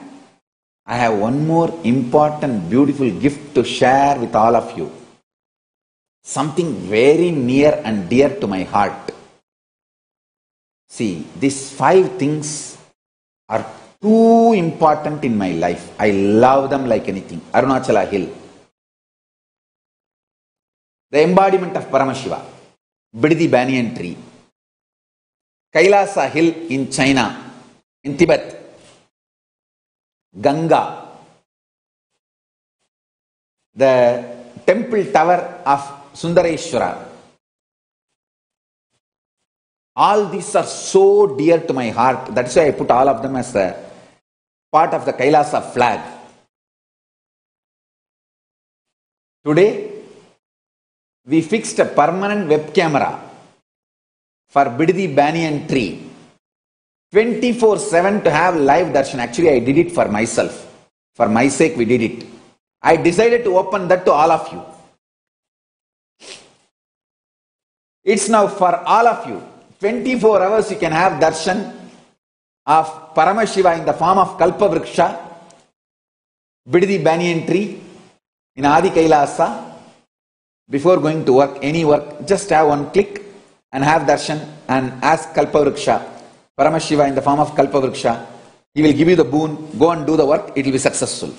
I have one more important, beautiful gift to share with all of you. Something very near and dear to my heart. See, these five things are too important in my life. I love them like anything. Arunachala Hill. The embodiment of Paramashiva. Bidadi tree. Kailasa Hill in China, in Tibet. Ganga, the temple tower of Sundareshwara, All these are so dear to my heart. That's why I put all of them as a part of the Kailasa flag. Today, we fixed a permanent web camera for Bidadi Banyan tree. 24 7 to have live darshan. Actually, I did it for myself. For my sake, we did it. I decided to open that to all of you. It's now for all of you. 24 hours you can have darshan of Paramashiva in the form of Kalpavriksha, Bidadi Banyan tree in Adi Kailasa. Before going to work, any work, just have one click and have darshan and ask Kalpavriksha, Paramashiva in the form of Kalpavriksha. He will give you the boon, go and do the work, it will be successful.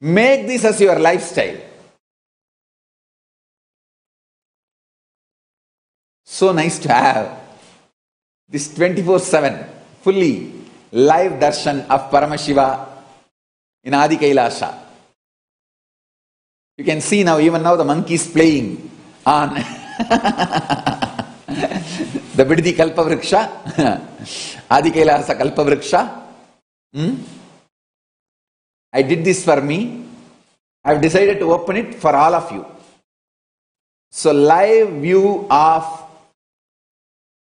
Make this as your lifestyle. So nice to have this 24 7 fully live darshan of Paramashiva in Adi Kailasa. You can see now, even now, the monkey is playing on [laughs] the Bidadi Kalpavriksha, [laughs] Adi Kailasa Kalpavriksha. Hmm? I did this for me. I have decided to open it for all of you. So, live view of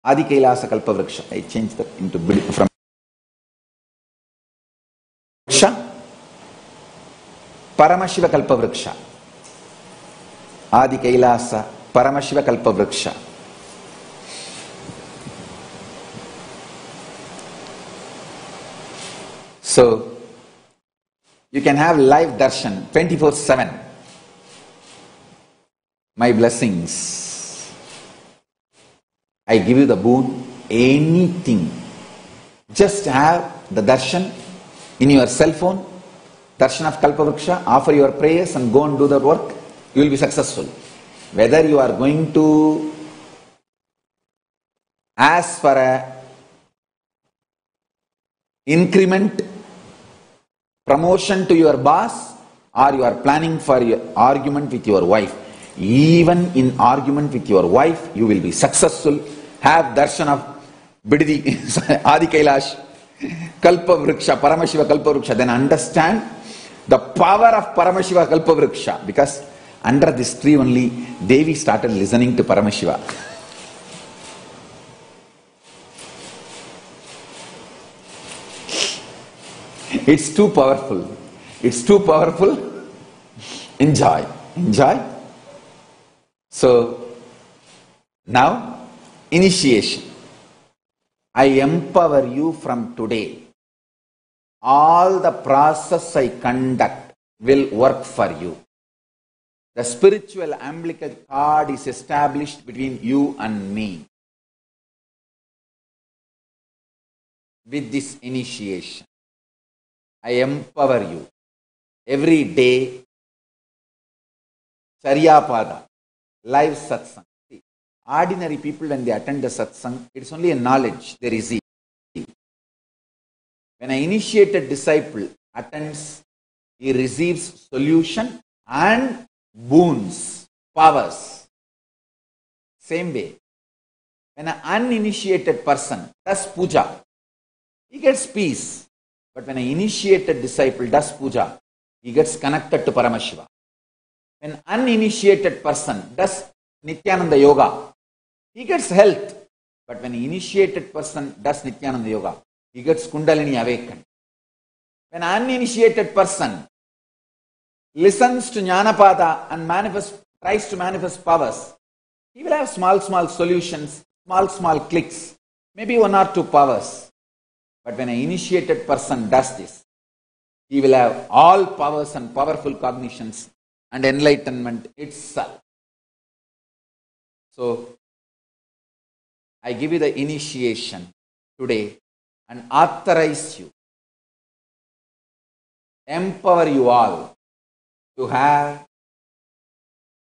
Adi Kailasa Kalpavriksha. I changed that into from Paramashiva Kalpavriksha. Adi Kailasa Paramashiva Kalpavriksha. So, you can have live darshan 24 7. My blessings. I give you the boon, anything. Just have the darshan in your cell phone, darshan of Kalpavriksha, offer your prayers and go and do the work, you will be successful. Whether you are going to ask for a increment, promotion to your boss, or you are planning for your argument with your wife. Even in argument with your wife, you will be successful. Have darshan of Bidadi, [laughs] Adi Kailash, Kalpavriksha, Paramashiva Kalpavriksha. Then understand the power of Paramashiva Kalpavriksha. Because under this tree only, Devi started listening to Paramashiva. It's too powerful. It's too powerful. Enjoy. Enjoy. So, now, initiation. I empower you from today. All the process I conduct will work for you. The spiritual umbilical cord is established between you and me. With this initiation, I empower you every day. Charyapada, live satsang. See, ordinary people, when they attend the satsang, it's only a knowledge they receive. When an initiated disciple attends, he receives solution and boons, powers. Same way, when an uninitiated person does puja, he gets peace. But when an initiated disciple does puja, he gets connected to Paramashiva. When uninitiated person does Nityananda Yoga, he gets health. But when an initiated person does Nityananda Yoga, he gets Kundalini awakened. When an uninitiated person listens to Jnanapada and manifest, tries to manifest powers, he will have small, small solutions, small, small clicks, maybe one or two powers. But when an initiated person does this, he will have all powers and powerful cognitions and enlightenment itself. So, I give you the initiation today and authorize you, empower you all to have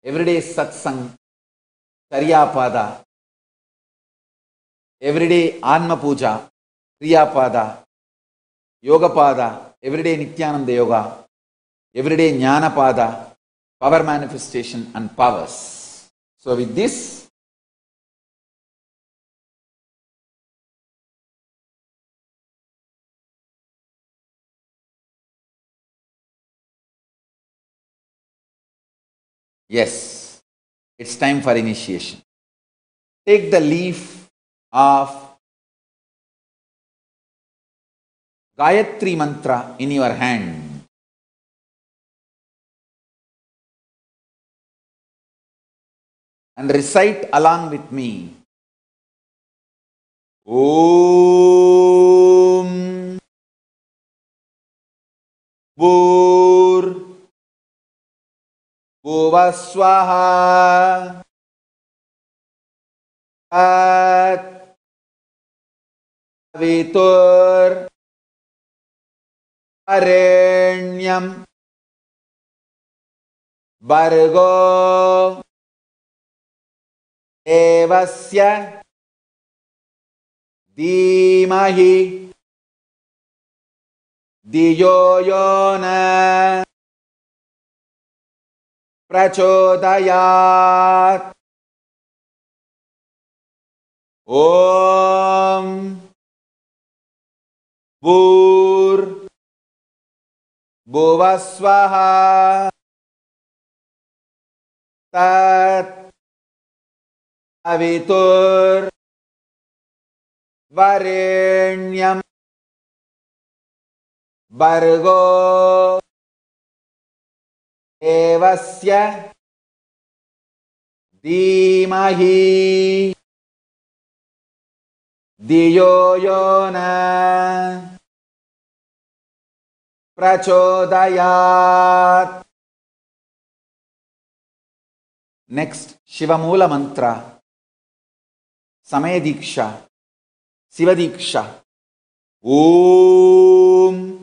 everyday satsang, charyapada, everyday anma puja, kriyapada, yogapada, everyday nityananda yoga, everyday jnanapada, power manifestation and powers. So with this, Yes, it's time for initiation. Take the leaf of Gayatri Mantra in your hand. And recite along with me. Om Bur भुवस्वः। वितुर्ण्यम् हरेण्यम् भर्गो देवस्य धीमहि। धियो यो न। प्रचोदयात्। ॐ भूर् भुवस्वः तत् अवितुर् वरेण्यम् भर्गो देवस्य धीमहि धियो यो न प्रचोदयात्। नेक्स्ट् शिवमूलमन्त्र। समयदीक्षा। शिवदीक्षा। ॐ।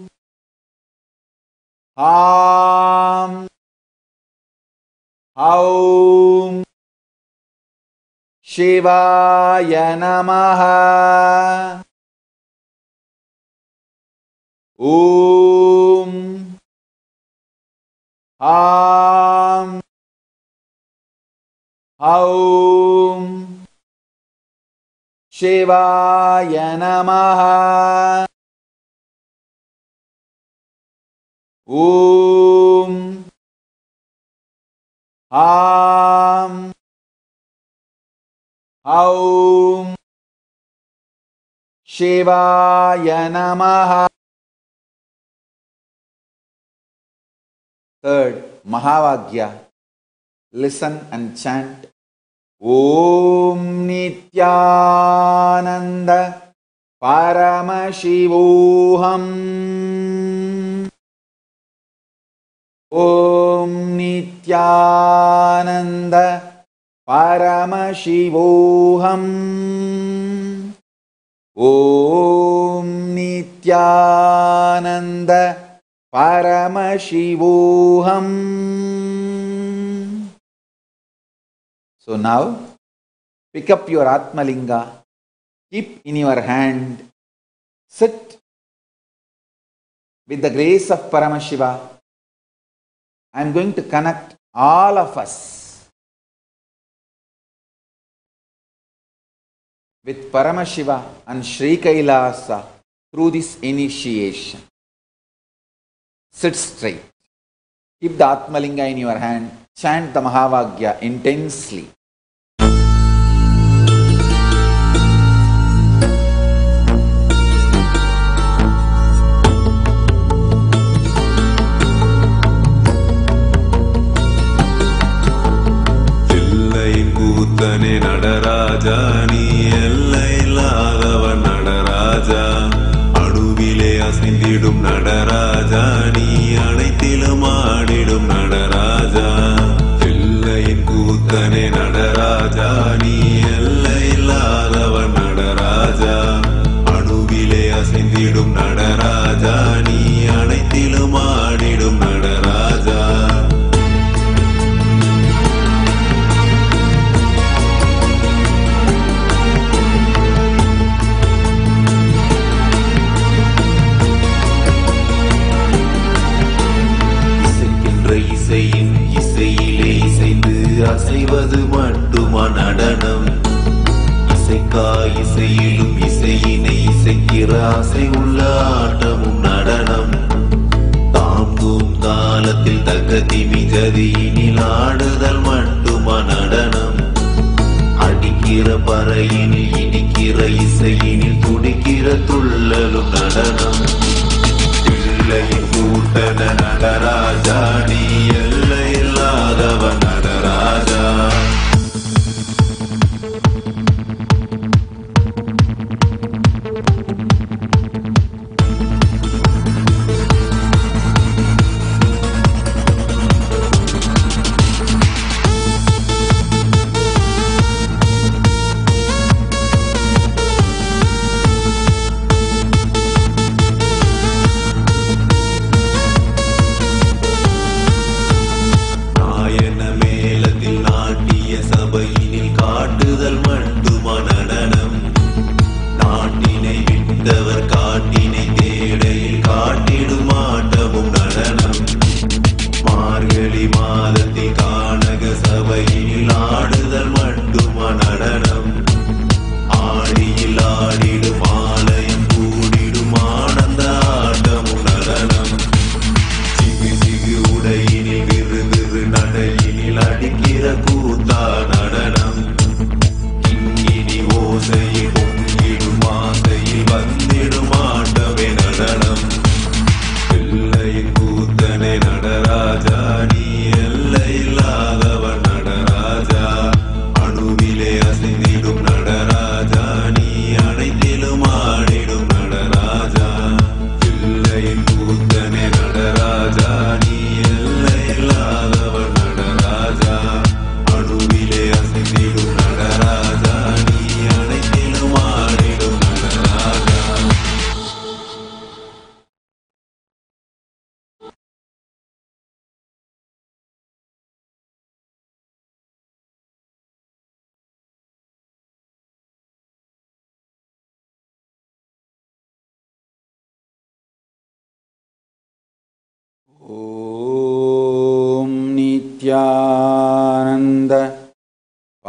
आ ॐ शिवाय नमः। ॐ आं औ शिवाय नमः। ॐ Shivaya Namaha Third, Mahavagya. Listen and chant. Om Nityananda Paramashivoham Paramashivoham Om Nityananda Paramashivoham So now, pick up your Atmalinga, keep in your hand, sit with the grace of Paramashiva. I am going to connect all of us with Paramashiva and Sri Kailasa through this initiation. Sit straight. Keep the Atmalinga in your hand. Chant the Mahavakya intensely. கூத்தனே நடராஜா நீ எல்லை இல்லாதவன் நடராஜா. அணுவிலே அசைந்திடும் நட இசைக்கிற ஆசை உள்ள ஆட்டமும் நடனம். தாங்கும் காலத்தில் தகதி மிகதியினில் ஆடுதல் மட்டுமா நடனம். அடிக்கிற பறையினில் இடிக்கிற இசையினில் துடிக்கிற துள்ளலும் நடனம். பிள்ளையின் கூட்டன நடராஜா நீ எல்லையில்லாதவன்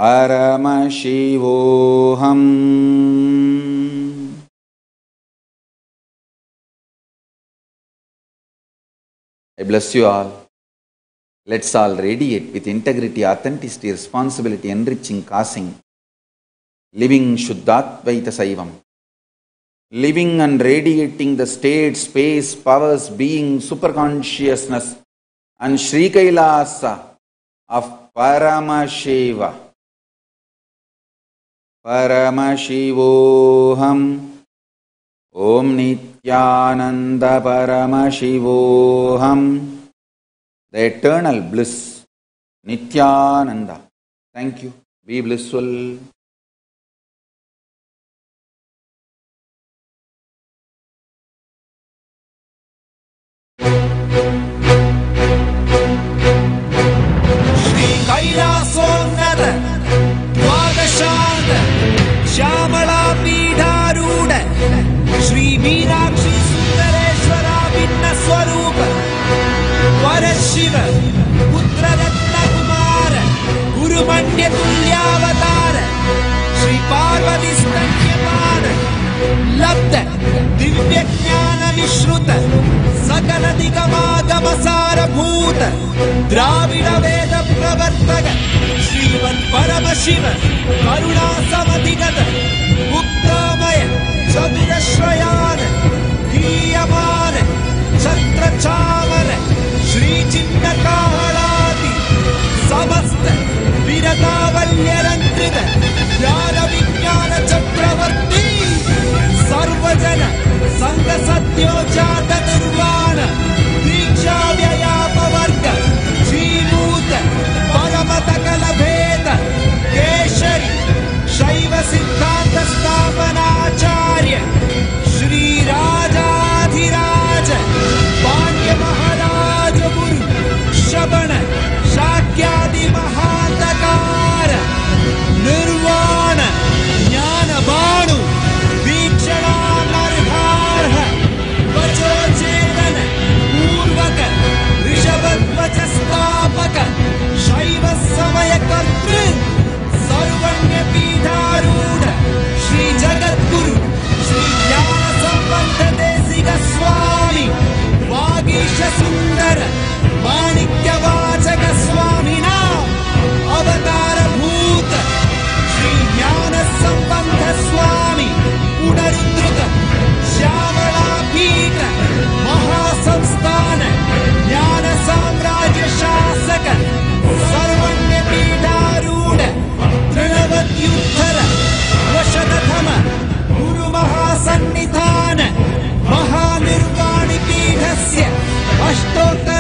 परमशिवोऽहम् I bless you all. Let's all radiate with integrity, authenticity, responsibility, enriching, causing, living Shuddhadvaita Saivam. Living and radiating the state, space, powers, being, superconsciousness and Sri Kailasa of Paramashiva. Paramashivoham Om Nithyananda Paramashivoham The eternal bliss, Nithyananda. Thank you. Be blissful. Meenakshi सुन्दरेश्वरान्नस्वरूपरत्नकुमार गुरुमण्ड्यवतार श्रीपार्वती दिव्यज्ञान निश्रुत सकलधिकवागमसारभूत द्राविड वेद प्रवर्तक श्रीमत् परमशिव करुणासमधिगत उक्त चविरश्रयान कीयवान चक्रचावन श्रीचिन्नकाहलादि समस्त विरतावल्यरन्त्रित ज्ञानविज्ञानचक्रवर्ती सर्वजन सङ्गसत्योजातदुर्वाण दीक्षाव्ययापवर्ग श्रीभूत परमतकलभेद केशरि शैव सिद्धान्तस्थापनाचार Edward. mas toda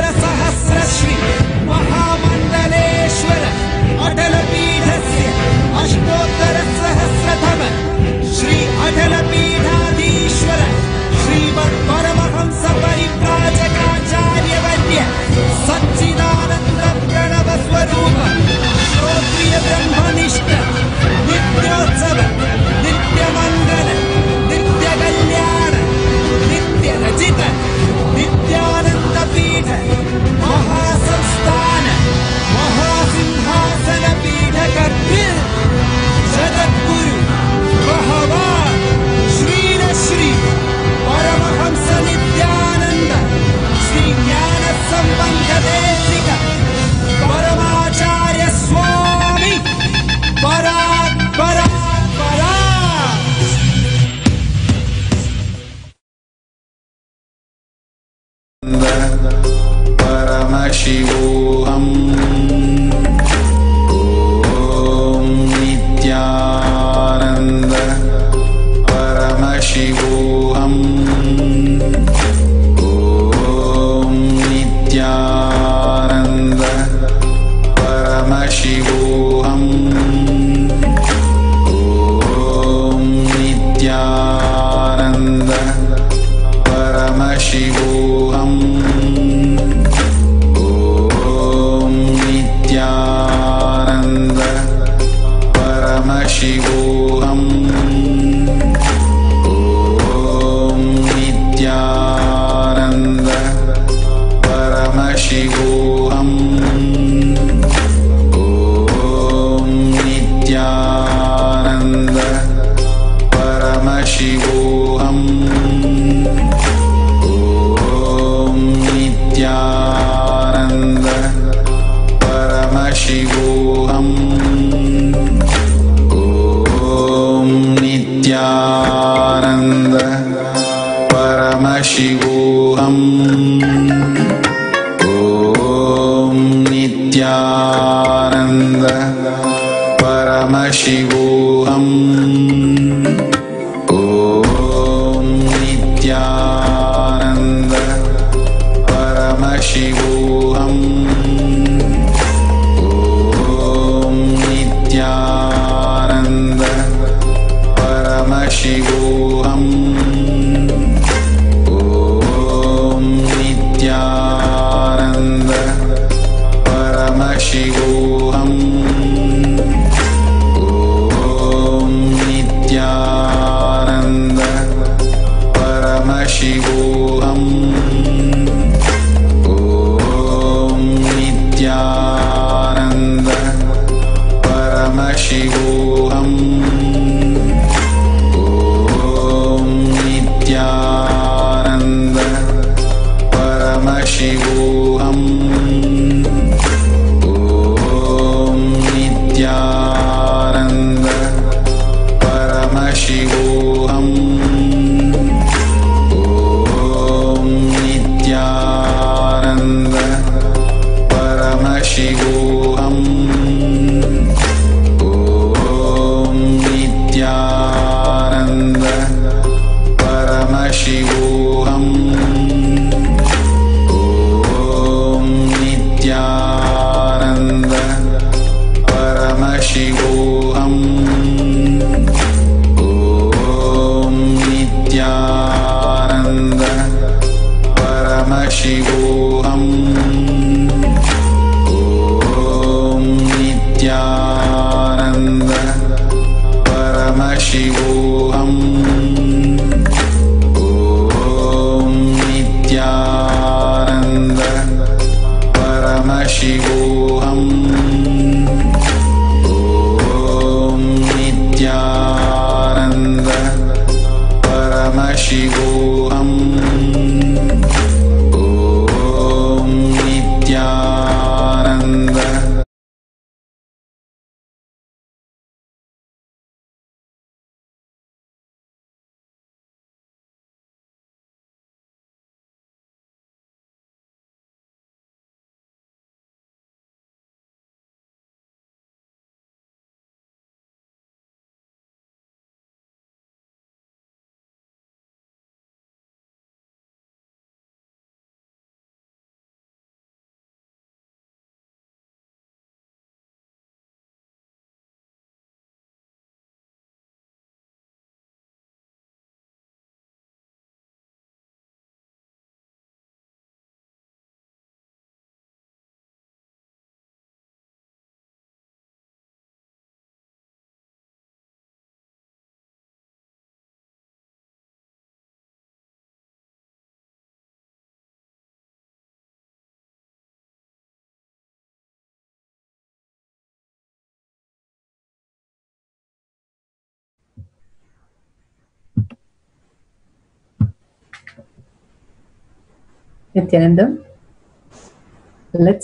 Let's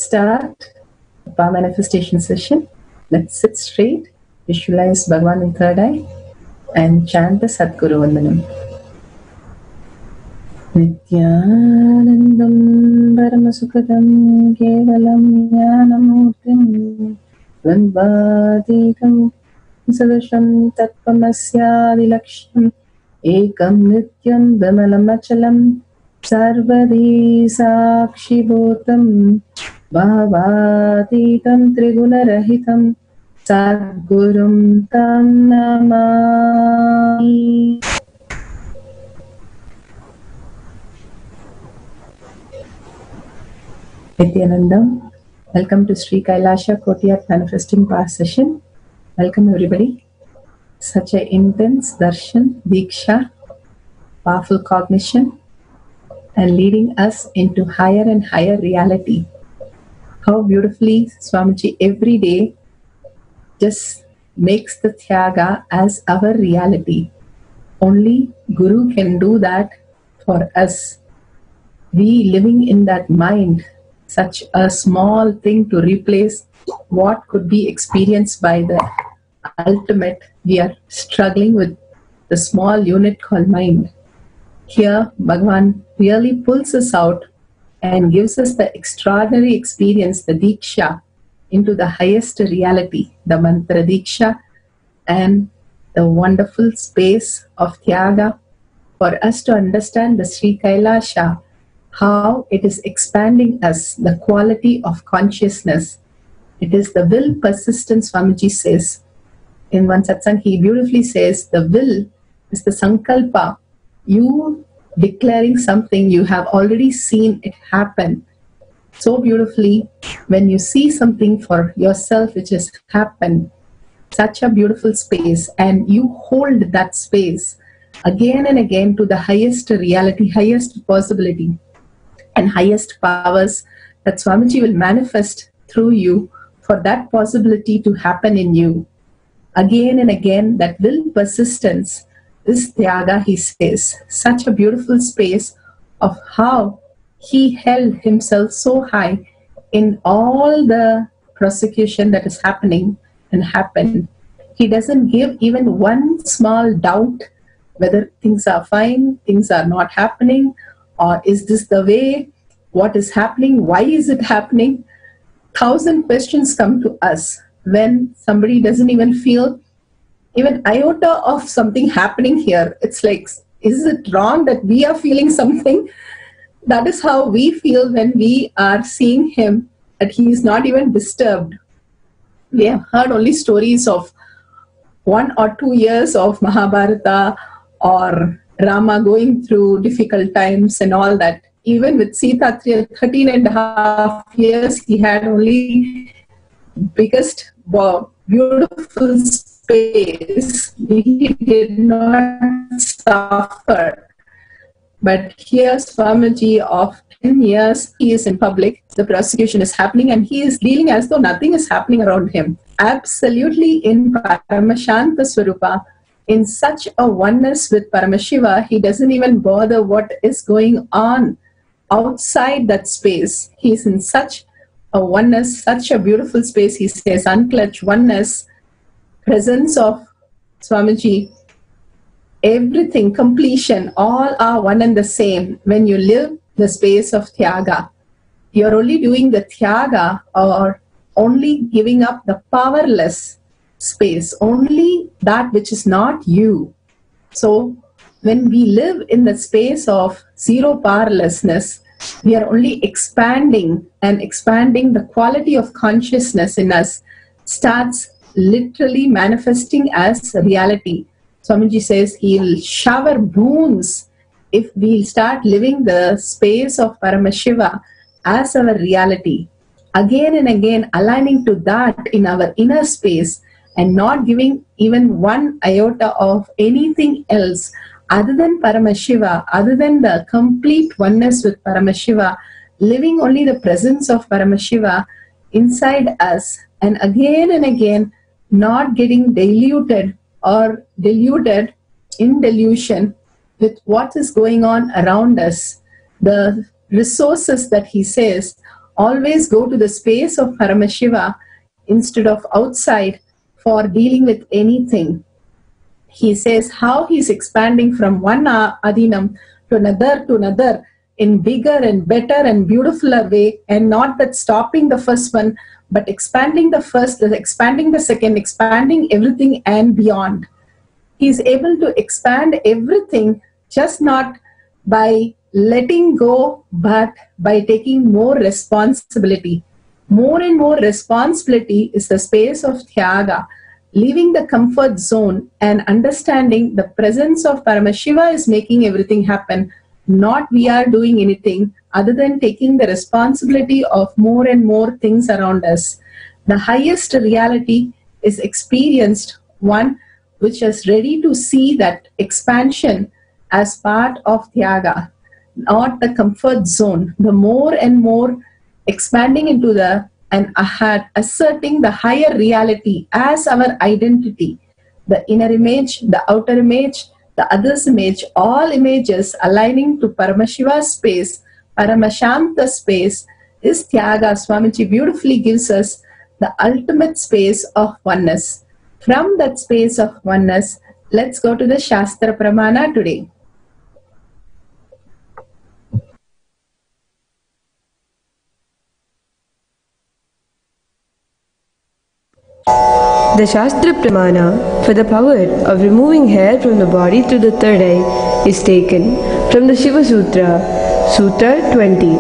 start the power manifestation session. Let's sit straight, visualize Bhagwan in third eye, and chant the Sadguru Vandanam. Nithyanandam Paramasukhadam Kevalam Jnanamurtim Dvandvatitam Sadashan Tattvamasyadi Lakshyam Ekam Nityam Vimalam Achalam साक्षिभूतं भावातीतं त्रिगुणरहितं सद्गुरुं तं Namami Nityanandam. Welcome to Sri Kailasha Kotiyat Manifesting Power Session. Welcome everybody. Such a intense darshan, diksha, powerful cognition, and leading us into higher and higher reality. How beautifully Swamiji every day just makes the Tyaga as our reality. Only Guru can do that for us. We living in that mind such a small thing to replace what could be experienced by the ultimate. We are struggling with the small unit called mind. Here, Bhagavan really pulls us out and gives us the extraordinary experience, the Diksha, into the highest reality, the Mantra Diksha, and the wonderful space of Tyaga for us to understand the Sri Kailasha, how it is expanding us, the quality of consciousness. It is the will persistence, Swamiji says. In one satsang, he beautifully says, the will is the sankalpa. You declaring something, you have already seen it happen so beautifully. When you see something for yourself which has happened such a beautiful space and you hold that space again and again to the highest reality highest possibility and highest powers that swamiji will manifest through you for that possibility to happen in you. Again and again that will persistence is Tyaga, he says. Such a beautiful space of how he held himself so high in all the prosecution that is happening and happened. He doesn't give even one small doubt whether things are fine, things are not happening, or is this the way, what is happening, why is it happening. Thousand questions come to us when somebody doesn't even feel even iota of something happening here. It's like, is it wrong that we are feeling something? That is how we feel when we are seeing him, that he is not even disturbed. We have heard only stories of one or two years of Mahabharata or Rama going through difficult times and all that. Even with Sita, 13 and a half years, he had only biggest, beautiful space, he did not suffer. But here, Swamiji of 10 years, he is in public, the prosecution is happening, and he is dealing as though nothing is happening around him. Absolutely in Paramashanta Swarupa, in such a oneness with Paramashiva, he doesn't even bother what is going on outside that space. He's in such a oneness, such a beautiful space. He says, unclutch oneness presence of Swamiji, everything, completion, all are one and the same when you live the space of Tyaga. You're only doing the Tyaga or only giving up the powerless space, only that which is not you. So when we live in the space of zero powerlessness, we are only expanding and expanding the quality of consciousness in us starts literally manifesting as reality. Swamiji says he'll shower boons if we start living the space of Paramashiva as our reality. Again and again, aligning to that in our inner space and not giving even one iota of anything else other than Paramashiva, other than the complete oneness with Paramashiva, living only the presence of Paramashiva inside us, and again and again not getting diluted or deluded in delusion with what is going on around us. The resources that he says always go to the space of Paramashiva instead of outside for dealing with anything. He says how he's expanding from one aadheenam to another to another in bigger and better and beautifuler way and not that stopping the first one but expanding the first expanding the second expanding everything and beyond. He's able to expand everything just not by letting go but by taking more responsibility. More and more responsibility is the space of tyaga leaving the comfort zone and understanding the presence of paramashiva is making everything happen not we are doing anything other than taking the responsibility of more and more things around us. The highest reality is experienced one which is ready to see that expansion as part of Tyaga, not the comfort zone. The more and more expanding into the and asserting the higher reality as our identity, the inner image, the outer image, the other's image, all images aligning to Paramashiva's space, Paramashanta space, is Tyaga. Swamiji beautifully gives us the ultimate space of oneness. From that space of oneness, let's go to the Shastra Pramana today. The Shastra Pramana for the power of removing hair from the body through the third eye is taken from the Shiva Sutra, Sutra 20.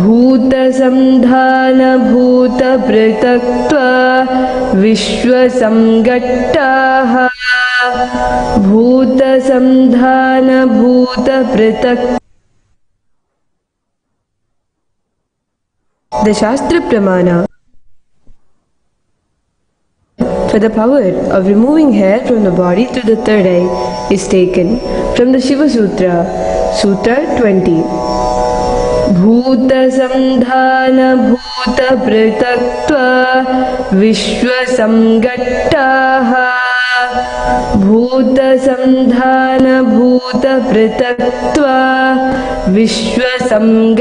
भूतसन्धानभूतपृथक्त्वा विश्वसङ्गट्टाः भूतसन्धानभूतपृथक् The Shastra Pramana for the power of removing hair from the body through the third eye is taken from the Shiva Sutra, Sutra 20. भूतसन्धानभूतपृथक्त्वा विश्वसङ्गट्टाः भूतसन्धानभूतपृथक्त्वा विश्वसङ्गट्टाः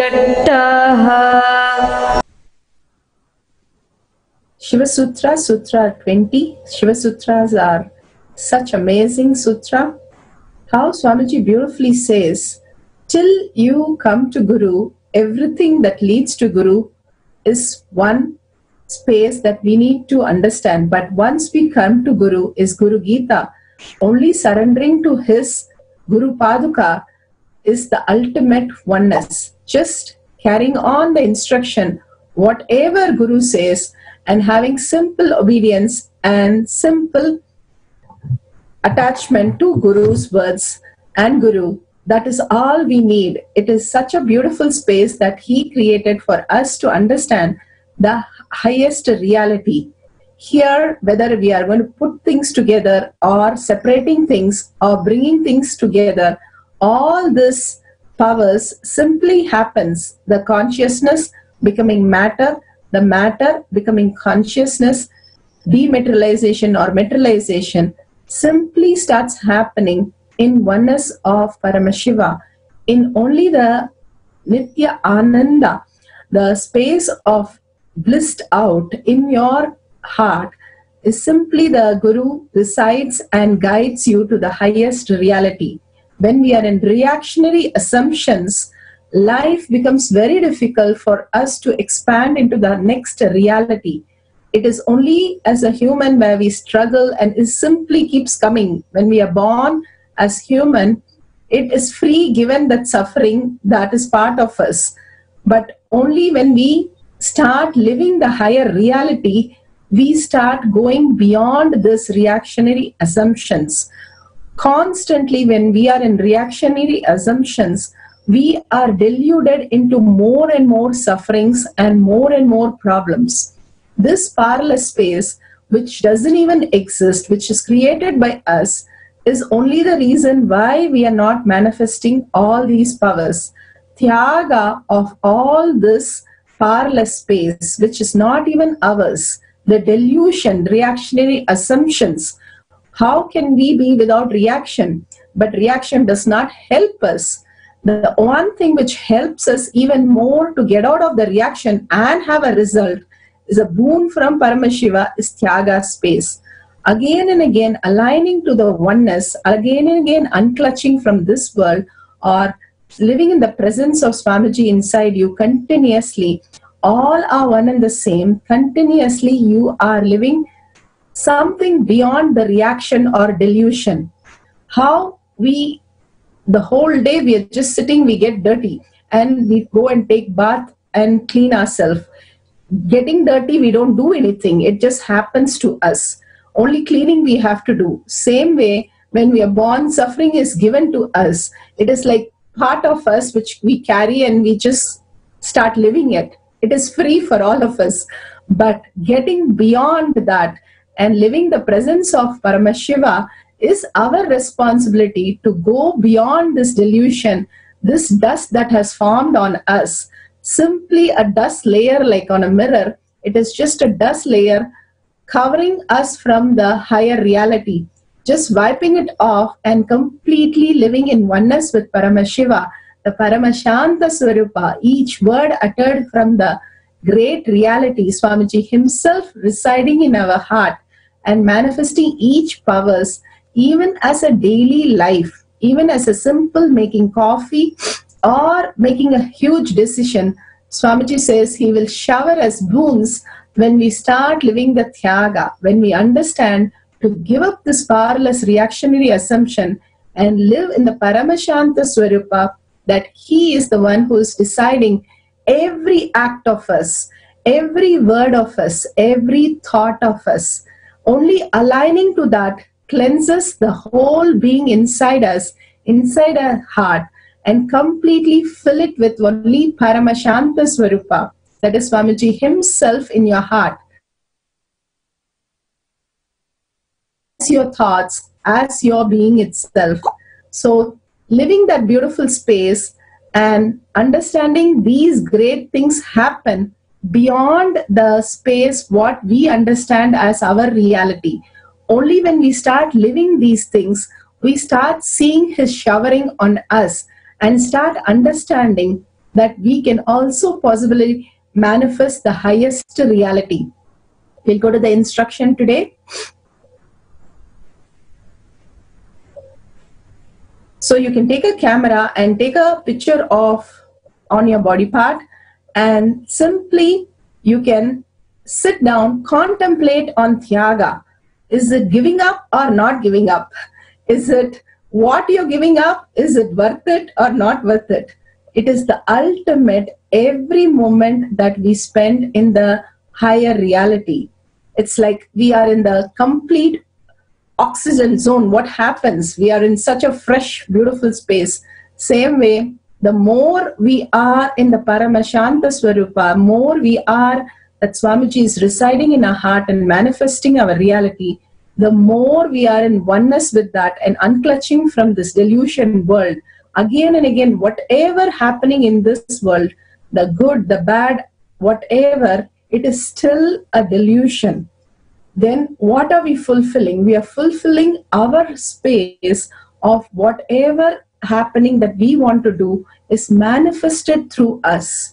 Shiva Sutra, Sutra 20. Shiva Sutras are such amazing sutra. How Swamiji beautifully says, till you come to Guru, everything that leads to Guru is one space that we need to understand. But once we come to Guru is Guru Gita. Only surrendering to his Guru Paduka is the ultimate oneness. Just carrying on the instruction, whatever Guru says, and having simple obedience and simple attachment to Guru's words and Guru. That is all we need. It is such a beautiful space that He created for us to understand the highest reality. Here, whether we are going to put things together or separating things or bringing things together, all this powers simply happens. The consciousness becoming matter, the matter becoming consciousness, dematerialization or materialization simply starts happening in oneness of Paramashiva, in only the Nitya Ananda, the space of blissed out in your heart is simply the Guru resides and guides you to the highest reality. When we are in reactionary assumptions, life becomes very difficult for us to expand into the next reality. It is only as a human where we struggle and it simply keeps coming. When we are born as human, it is free given that suffering that is part of us. But only when we start living the higher reality, we start going beyond this reactionary assumptions. Constantly, when we are in reactionary assumptions, we are deluded into more and more sufferings and more and more problems. This parallel space, which doesn't even exist, which is created by us, is only the reason why we are not manifesting all these powers. Tyaga of all this parallel space, which is not even ours, the delusion, reactionary assumptions. How can we be without reaction? But reaction does not help us. The one thing which helps us even more to get out of the reaction and have a result is a boon from Paramashiva is Tyaga space. Again and again aligning to the oneness, again and again unclutching from this world or living in the presence of Swamiji inside you continuously. All are one and the same. Continuously you are living something beyond the reaction or delusion. How we the whole day we are just sitting we get dirty and we go and take bath and clean ourselves. Getting dirty we don't do anything. It just happens to us. Only cleaning we have to do. Same way when we are born suffering is given to us. It is like part of us which we carry and we just start living it. It is free for all of us. But getting beyond that and living the presence of paramashiva is our responsibility to go beyond this delusion, this dust that has formed on us. Simply a dust layer like on a mirror, it is just a dust layer covering us from the higher reality. Just wiping it off and completely living in oneness with Paramashiva. the Paramashanta Swarupa, each word uttered from the great reality, Swamiji himself residing in our heart and manifesting each powers, even as a daily life, even as a simple making coffee or making a huge decision. Swamiji says he will shower us boons when we start living the Tyaga, when we understand to give up this powerless reactionary assumption and live in the Paramashanta Swarupa that He is the one who is deciding every act of us, every word of us, every thought of us. Only aligning to that cleanses the whole being inside us, inside our heart, and completely fill it with only Paramashanta Swarupa. That is Swamiji Himself in your heart. As your thoughts, as your being itself. So, living that beautiful space and understanding these great things happen beyond the space what we understand as our reality. Only when we start living these things, we start seeing His showering on us and start understanding that we can also possibly manifest the highest reality. We'll go to the instruction today. So you can take a camera and take a picture of on your body part and simply you can sit down, contemplate on Tyaga. Is it giving up or not giving up? Is it what you're giving up? Is it worth it or not worth it? It is the ultimate every moment that we spend in the higher reality. It's like we are in the complete oxygen zone. What happens? We are in such a fresh, beautiful space. Same way, the more we are in the Paramashanta Swarupa, more we are that Swamiji is residing in our heart and manifesting our reality, the more we are in oneness with that and unclutching from this delusion world. Again and again, whatever happening in this world, the good, the bad, whatever, it is still a delusion. Then what are we fulfilling? We are fulfilling our space of whatever happening that we want to do is manifested through us.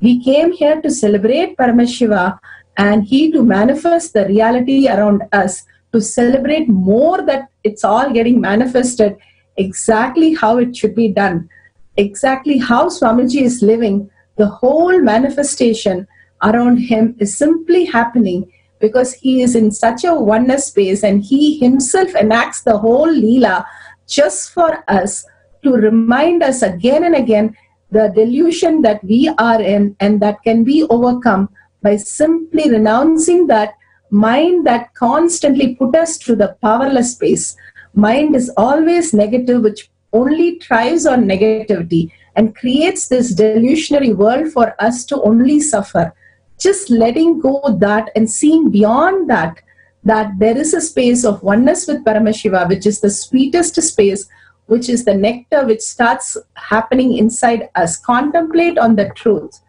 We came here to celebrate Paramashiva and He to manifest the reality around us, to celebrate more that it's all getting manifested exactly how it should be done, exactly how Swamiji is living. The whole manifestation around Him is simply happening because He is in such a oneness space and He Himself enacts the whole Leela just for us to remind us again and again the delusion that we are in and that can be overcome by simply renouncing that mind that constantly put us to the powerless space. Mind is always negative which only thrives on negativity and creates this delusionary world for us to only suffer. Just letting go that and seeing beyond that that there is a space of oneness with paramashiva which is the sweetest space which is the nectar which starts happening inside us. Contemplate on the truth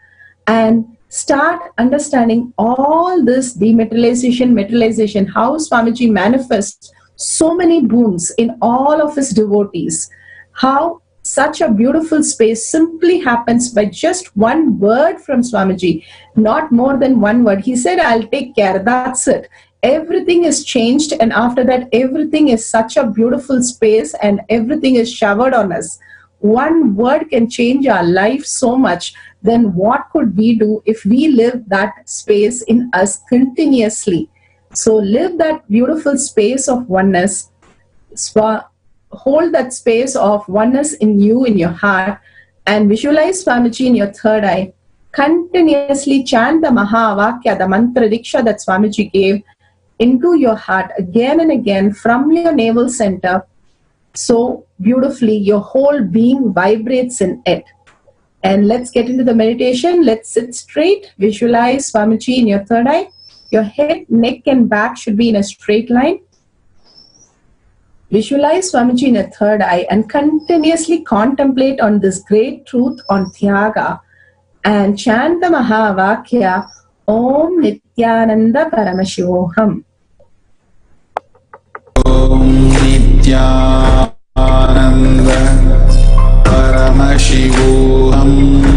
and start understanding all this dematerialization, materialization, how Swamiji manifests so many boons in all of his devotees. How such a beautiful space simply happens by just one word from Swamiji, not more than one word. He said, I'll take care, that's it everything is changed and after that everything is such a beautiful space and everything is showered on us. One word can change our life so much then what could we do if we live that space in us continuously. So live that beautiful space of oneness. Hold that space of oneness in you in your heart and visualize Swamiji in your third eye. Continuously chant the Mahavakya, the mantra diksha that Swamiji gave into your heart again and again from your navel center so beautifully your whole being vibrates in it. And let's get into the meditation. Let's sit straight. Visualize swamiji in your third eye. Your head neck and back should be in a straight line. Visualize swamiji in a third eye and continuously contemplate on this great truth on tyaga. And chant the mahavakya om nithyananda paramashivoham Nityanand परम परमशिवोऽहम्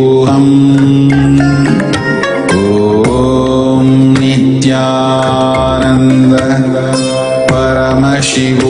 ॐ नित्यानन्द परमशिवोऽहम्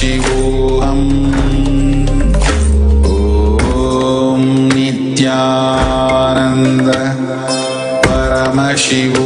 शिवोऽहम्। ॐ नित्यानन्द परमशिव।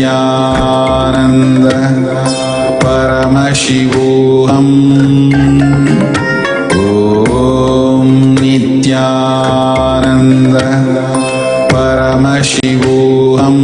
नित्यानन्द परमशिवोऽहम् ॐ नित्यानन्द परमशिवोऽहम्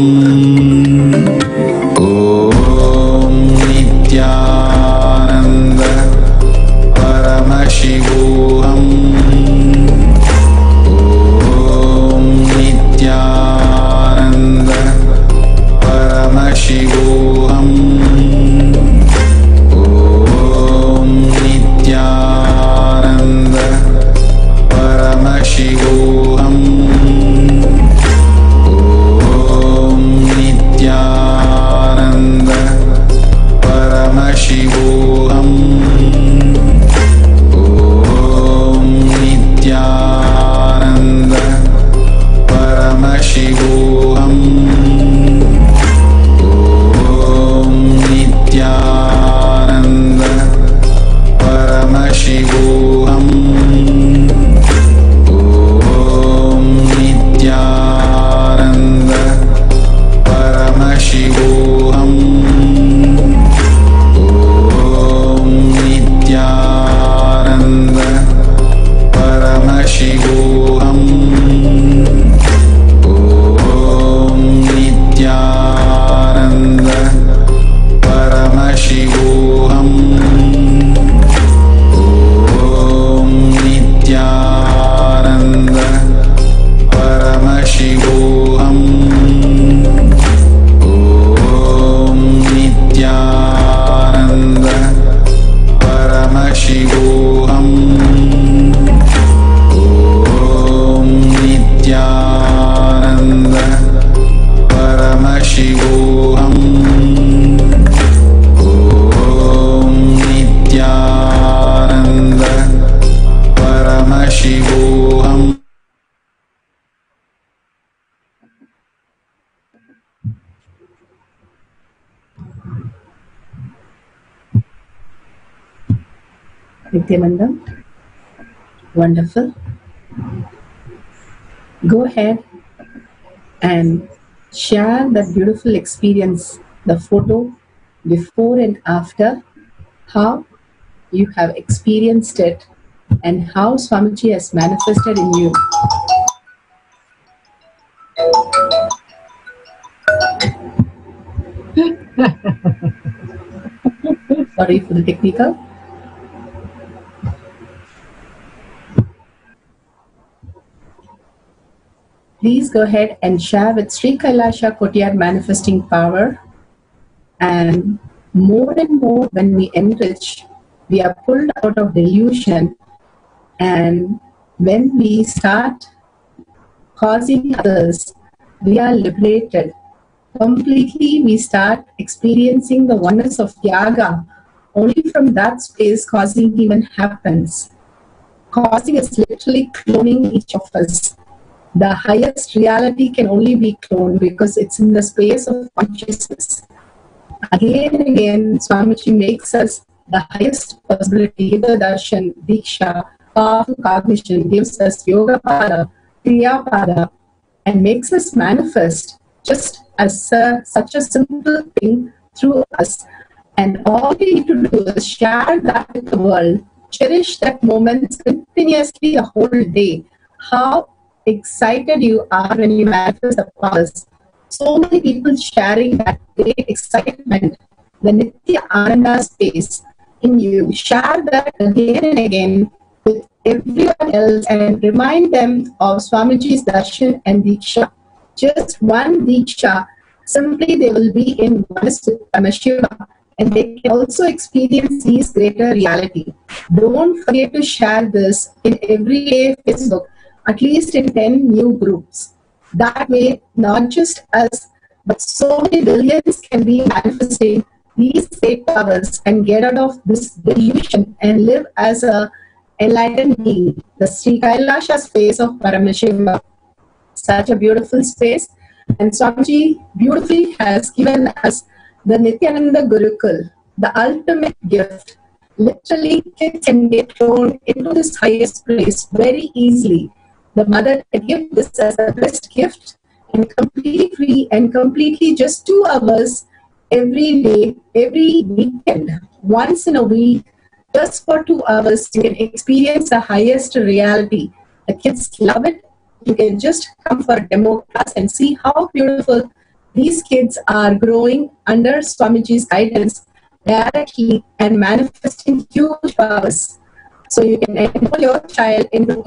beautiful experience, the photo before and after, how you have experienced it, and how Swamiji has manifested in you. [laughs] Sorry for the technical. Please go ahead and share with Sri Kailasha Kotiyar manifesting power. And more and more, when we enrich, we are pulled out of delusion. And when we start causing others, we are liberated. Completely, we start experiencing the oneness of Yaga. Only from that space, causing even happens. Causing is literally cloning each of us the highest reality can only be cloned because it's in the space of consciousness. Again and again, Swamiji makes us the highest possibility, Yoga Darshan, Diksha, powerful cognition, gives us Yoga Pada, Kriya Pada, and makes us manifest just as a, such a simple thing through us. And all we need to do is share that with the world, cherish that moment continuously a whole day. How excited you are when you manifest the powers. So many people sharing that great excitement, the Nithyananda space in you. Share that again and again with everyone else and remind them of Swamiji's darshan and Diksha. Just one Diksha, simply they will be in oneness with Paramashiva and they can also experience these greater reality. Don't forget to share this in everyday Facebook at least in 10 new groups. That way, not just us, but so many billions can be manifesting these great powers and get out of this delusion and live as a enlightened being, the Sri Kailasha space of Paramashiva. Such a beautiful space. And Swamiji beautifully has given us the Nithyananda Gurukul, the ultimate gift. Literally, kids can get thrown into this highest place very easily. The mother can give this as a best gift and completely free and completely just two hours every day, every weekend, once in a week, just for two hours, you can experience the highest reality. The kids love it. You can just come for a demo class and see how beautiful these kids are growing under Swamiji's guidance directly and manifesting huge powers. So you can enroll your child into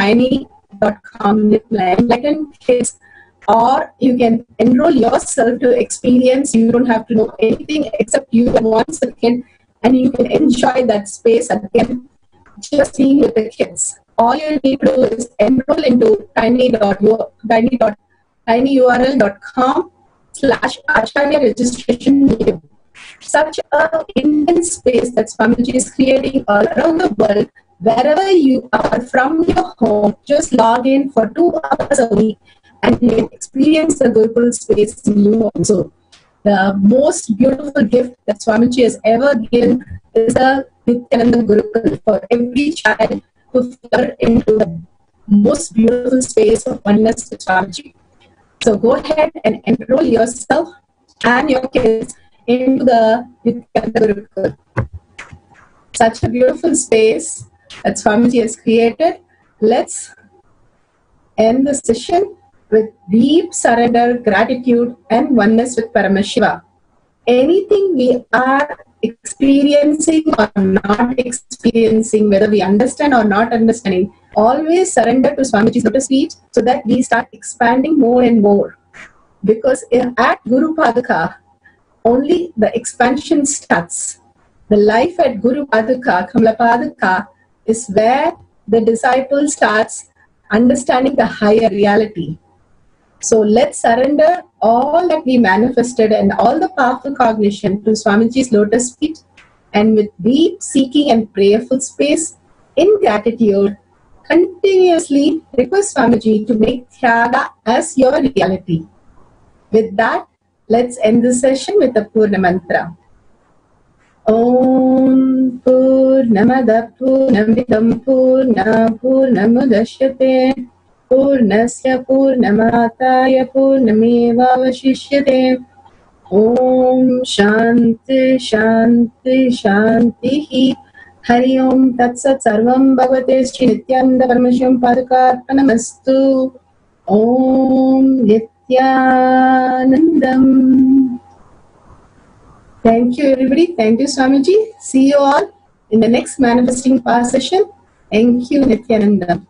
tiny.com enlightened or you can enroll yourself to experience. You don't have to know anything except you one second and you can enjoy that space again just being with the kids. All you need to do is enroll into tiny dot tiny tinyurl.com slash acharya registration such a intense space that Swamiji is creating all around the world wherever you are from your home just log in for two hours a week and you experience the Gurukul space in you also. The most beautiful gift that Swamiji has ever given is the Nithyananda Gurukul for every child to flood into the most beautiful space of oneness with Swamiji. So go ahead and enroll yourself and your kids into the Nithyananda Gurukul. Such a beautiful space that Swamiji has created. Let's end the session with deep surrender, gratitude, and oneness with Paramashiva. Anything we are experiencing or not experiencing, whether we understand or not understanding, always surrender to Swamiji's lotus feet so that we start expanding more and more. Because at Guru Paduka, only the expansion starts. The life at Guru Paduka, Kamla Padaka, is where the disciple starts understanding the higher reality. So let's surrender all that we manifested and all the powerful cognition to Swamiji's lotus feet and with deep seeking and prayerful space in gratitude, continuously request Swamiji to make Tyaga as your reality. With that, let's end the session with the Purna Mantra. Om Purnamada Purnamidam Purna Purnamudashyate पूर्णस्य पूर्णमाताय पूर्णमेवावशिष्यते। ॐ शान्ति शान्ति, शान्तिः। हरि ओम् तत्सत् सर्वं भगवते श्रीनित्यानन्दपरमशिवं पादुकार्पणमस्तु। ॐ नित्यानन्दम्। Thank you, everybody. Thank you, Swamiji. See you all in the next manifesting power session. Thank you, Nithyananda.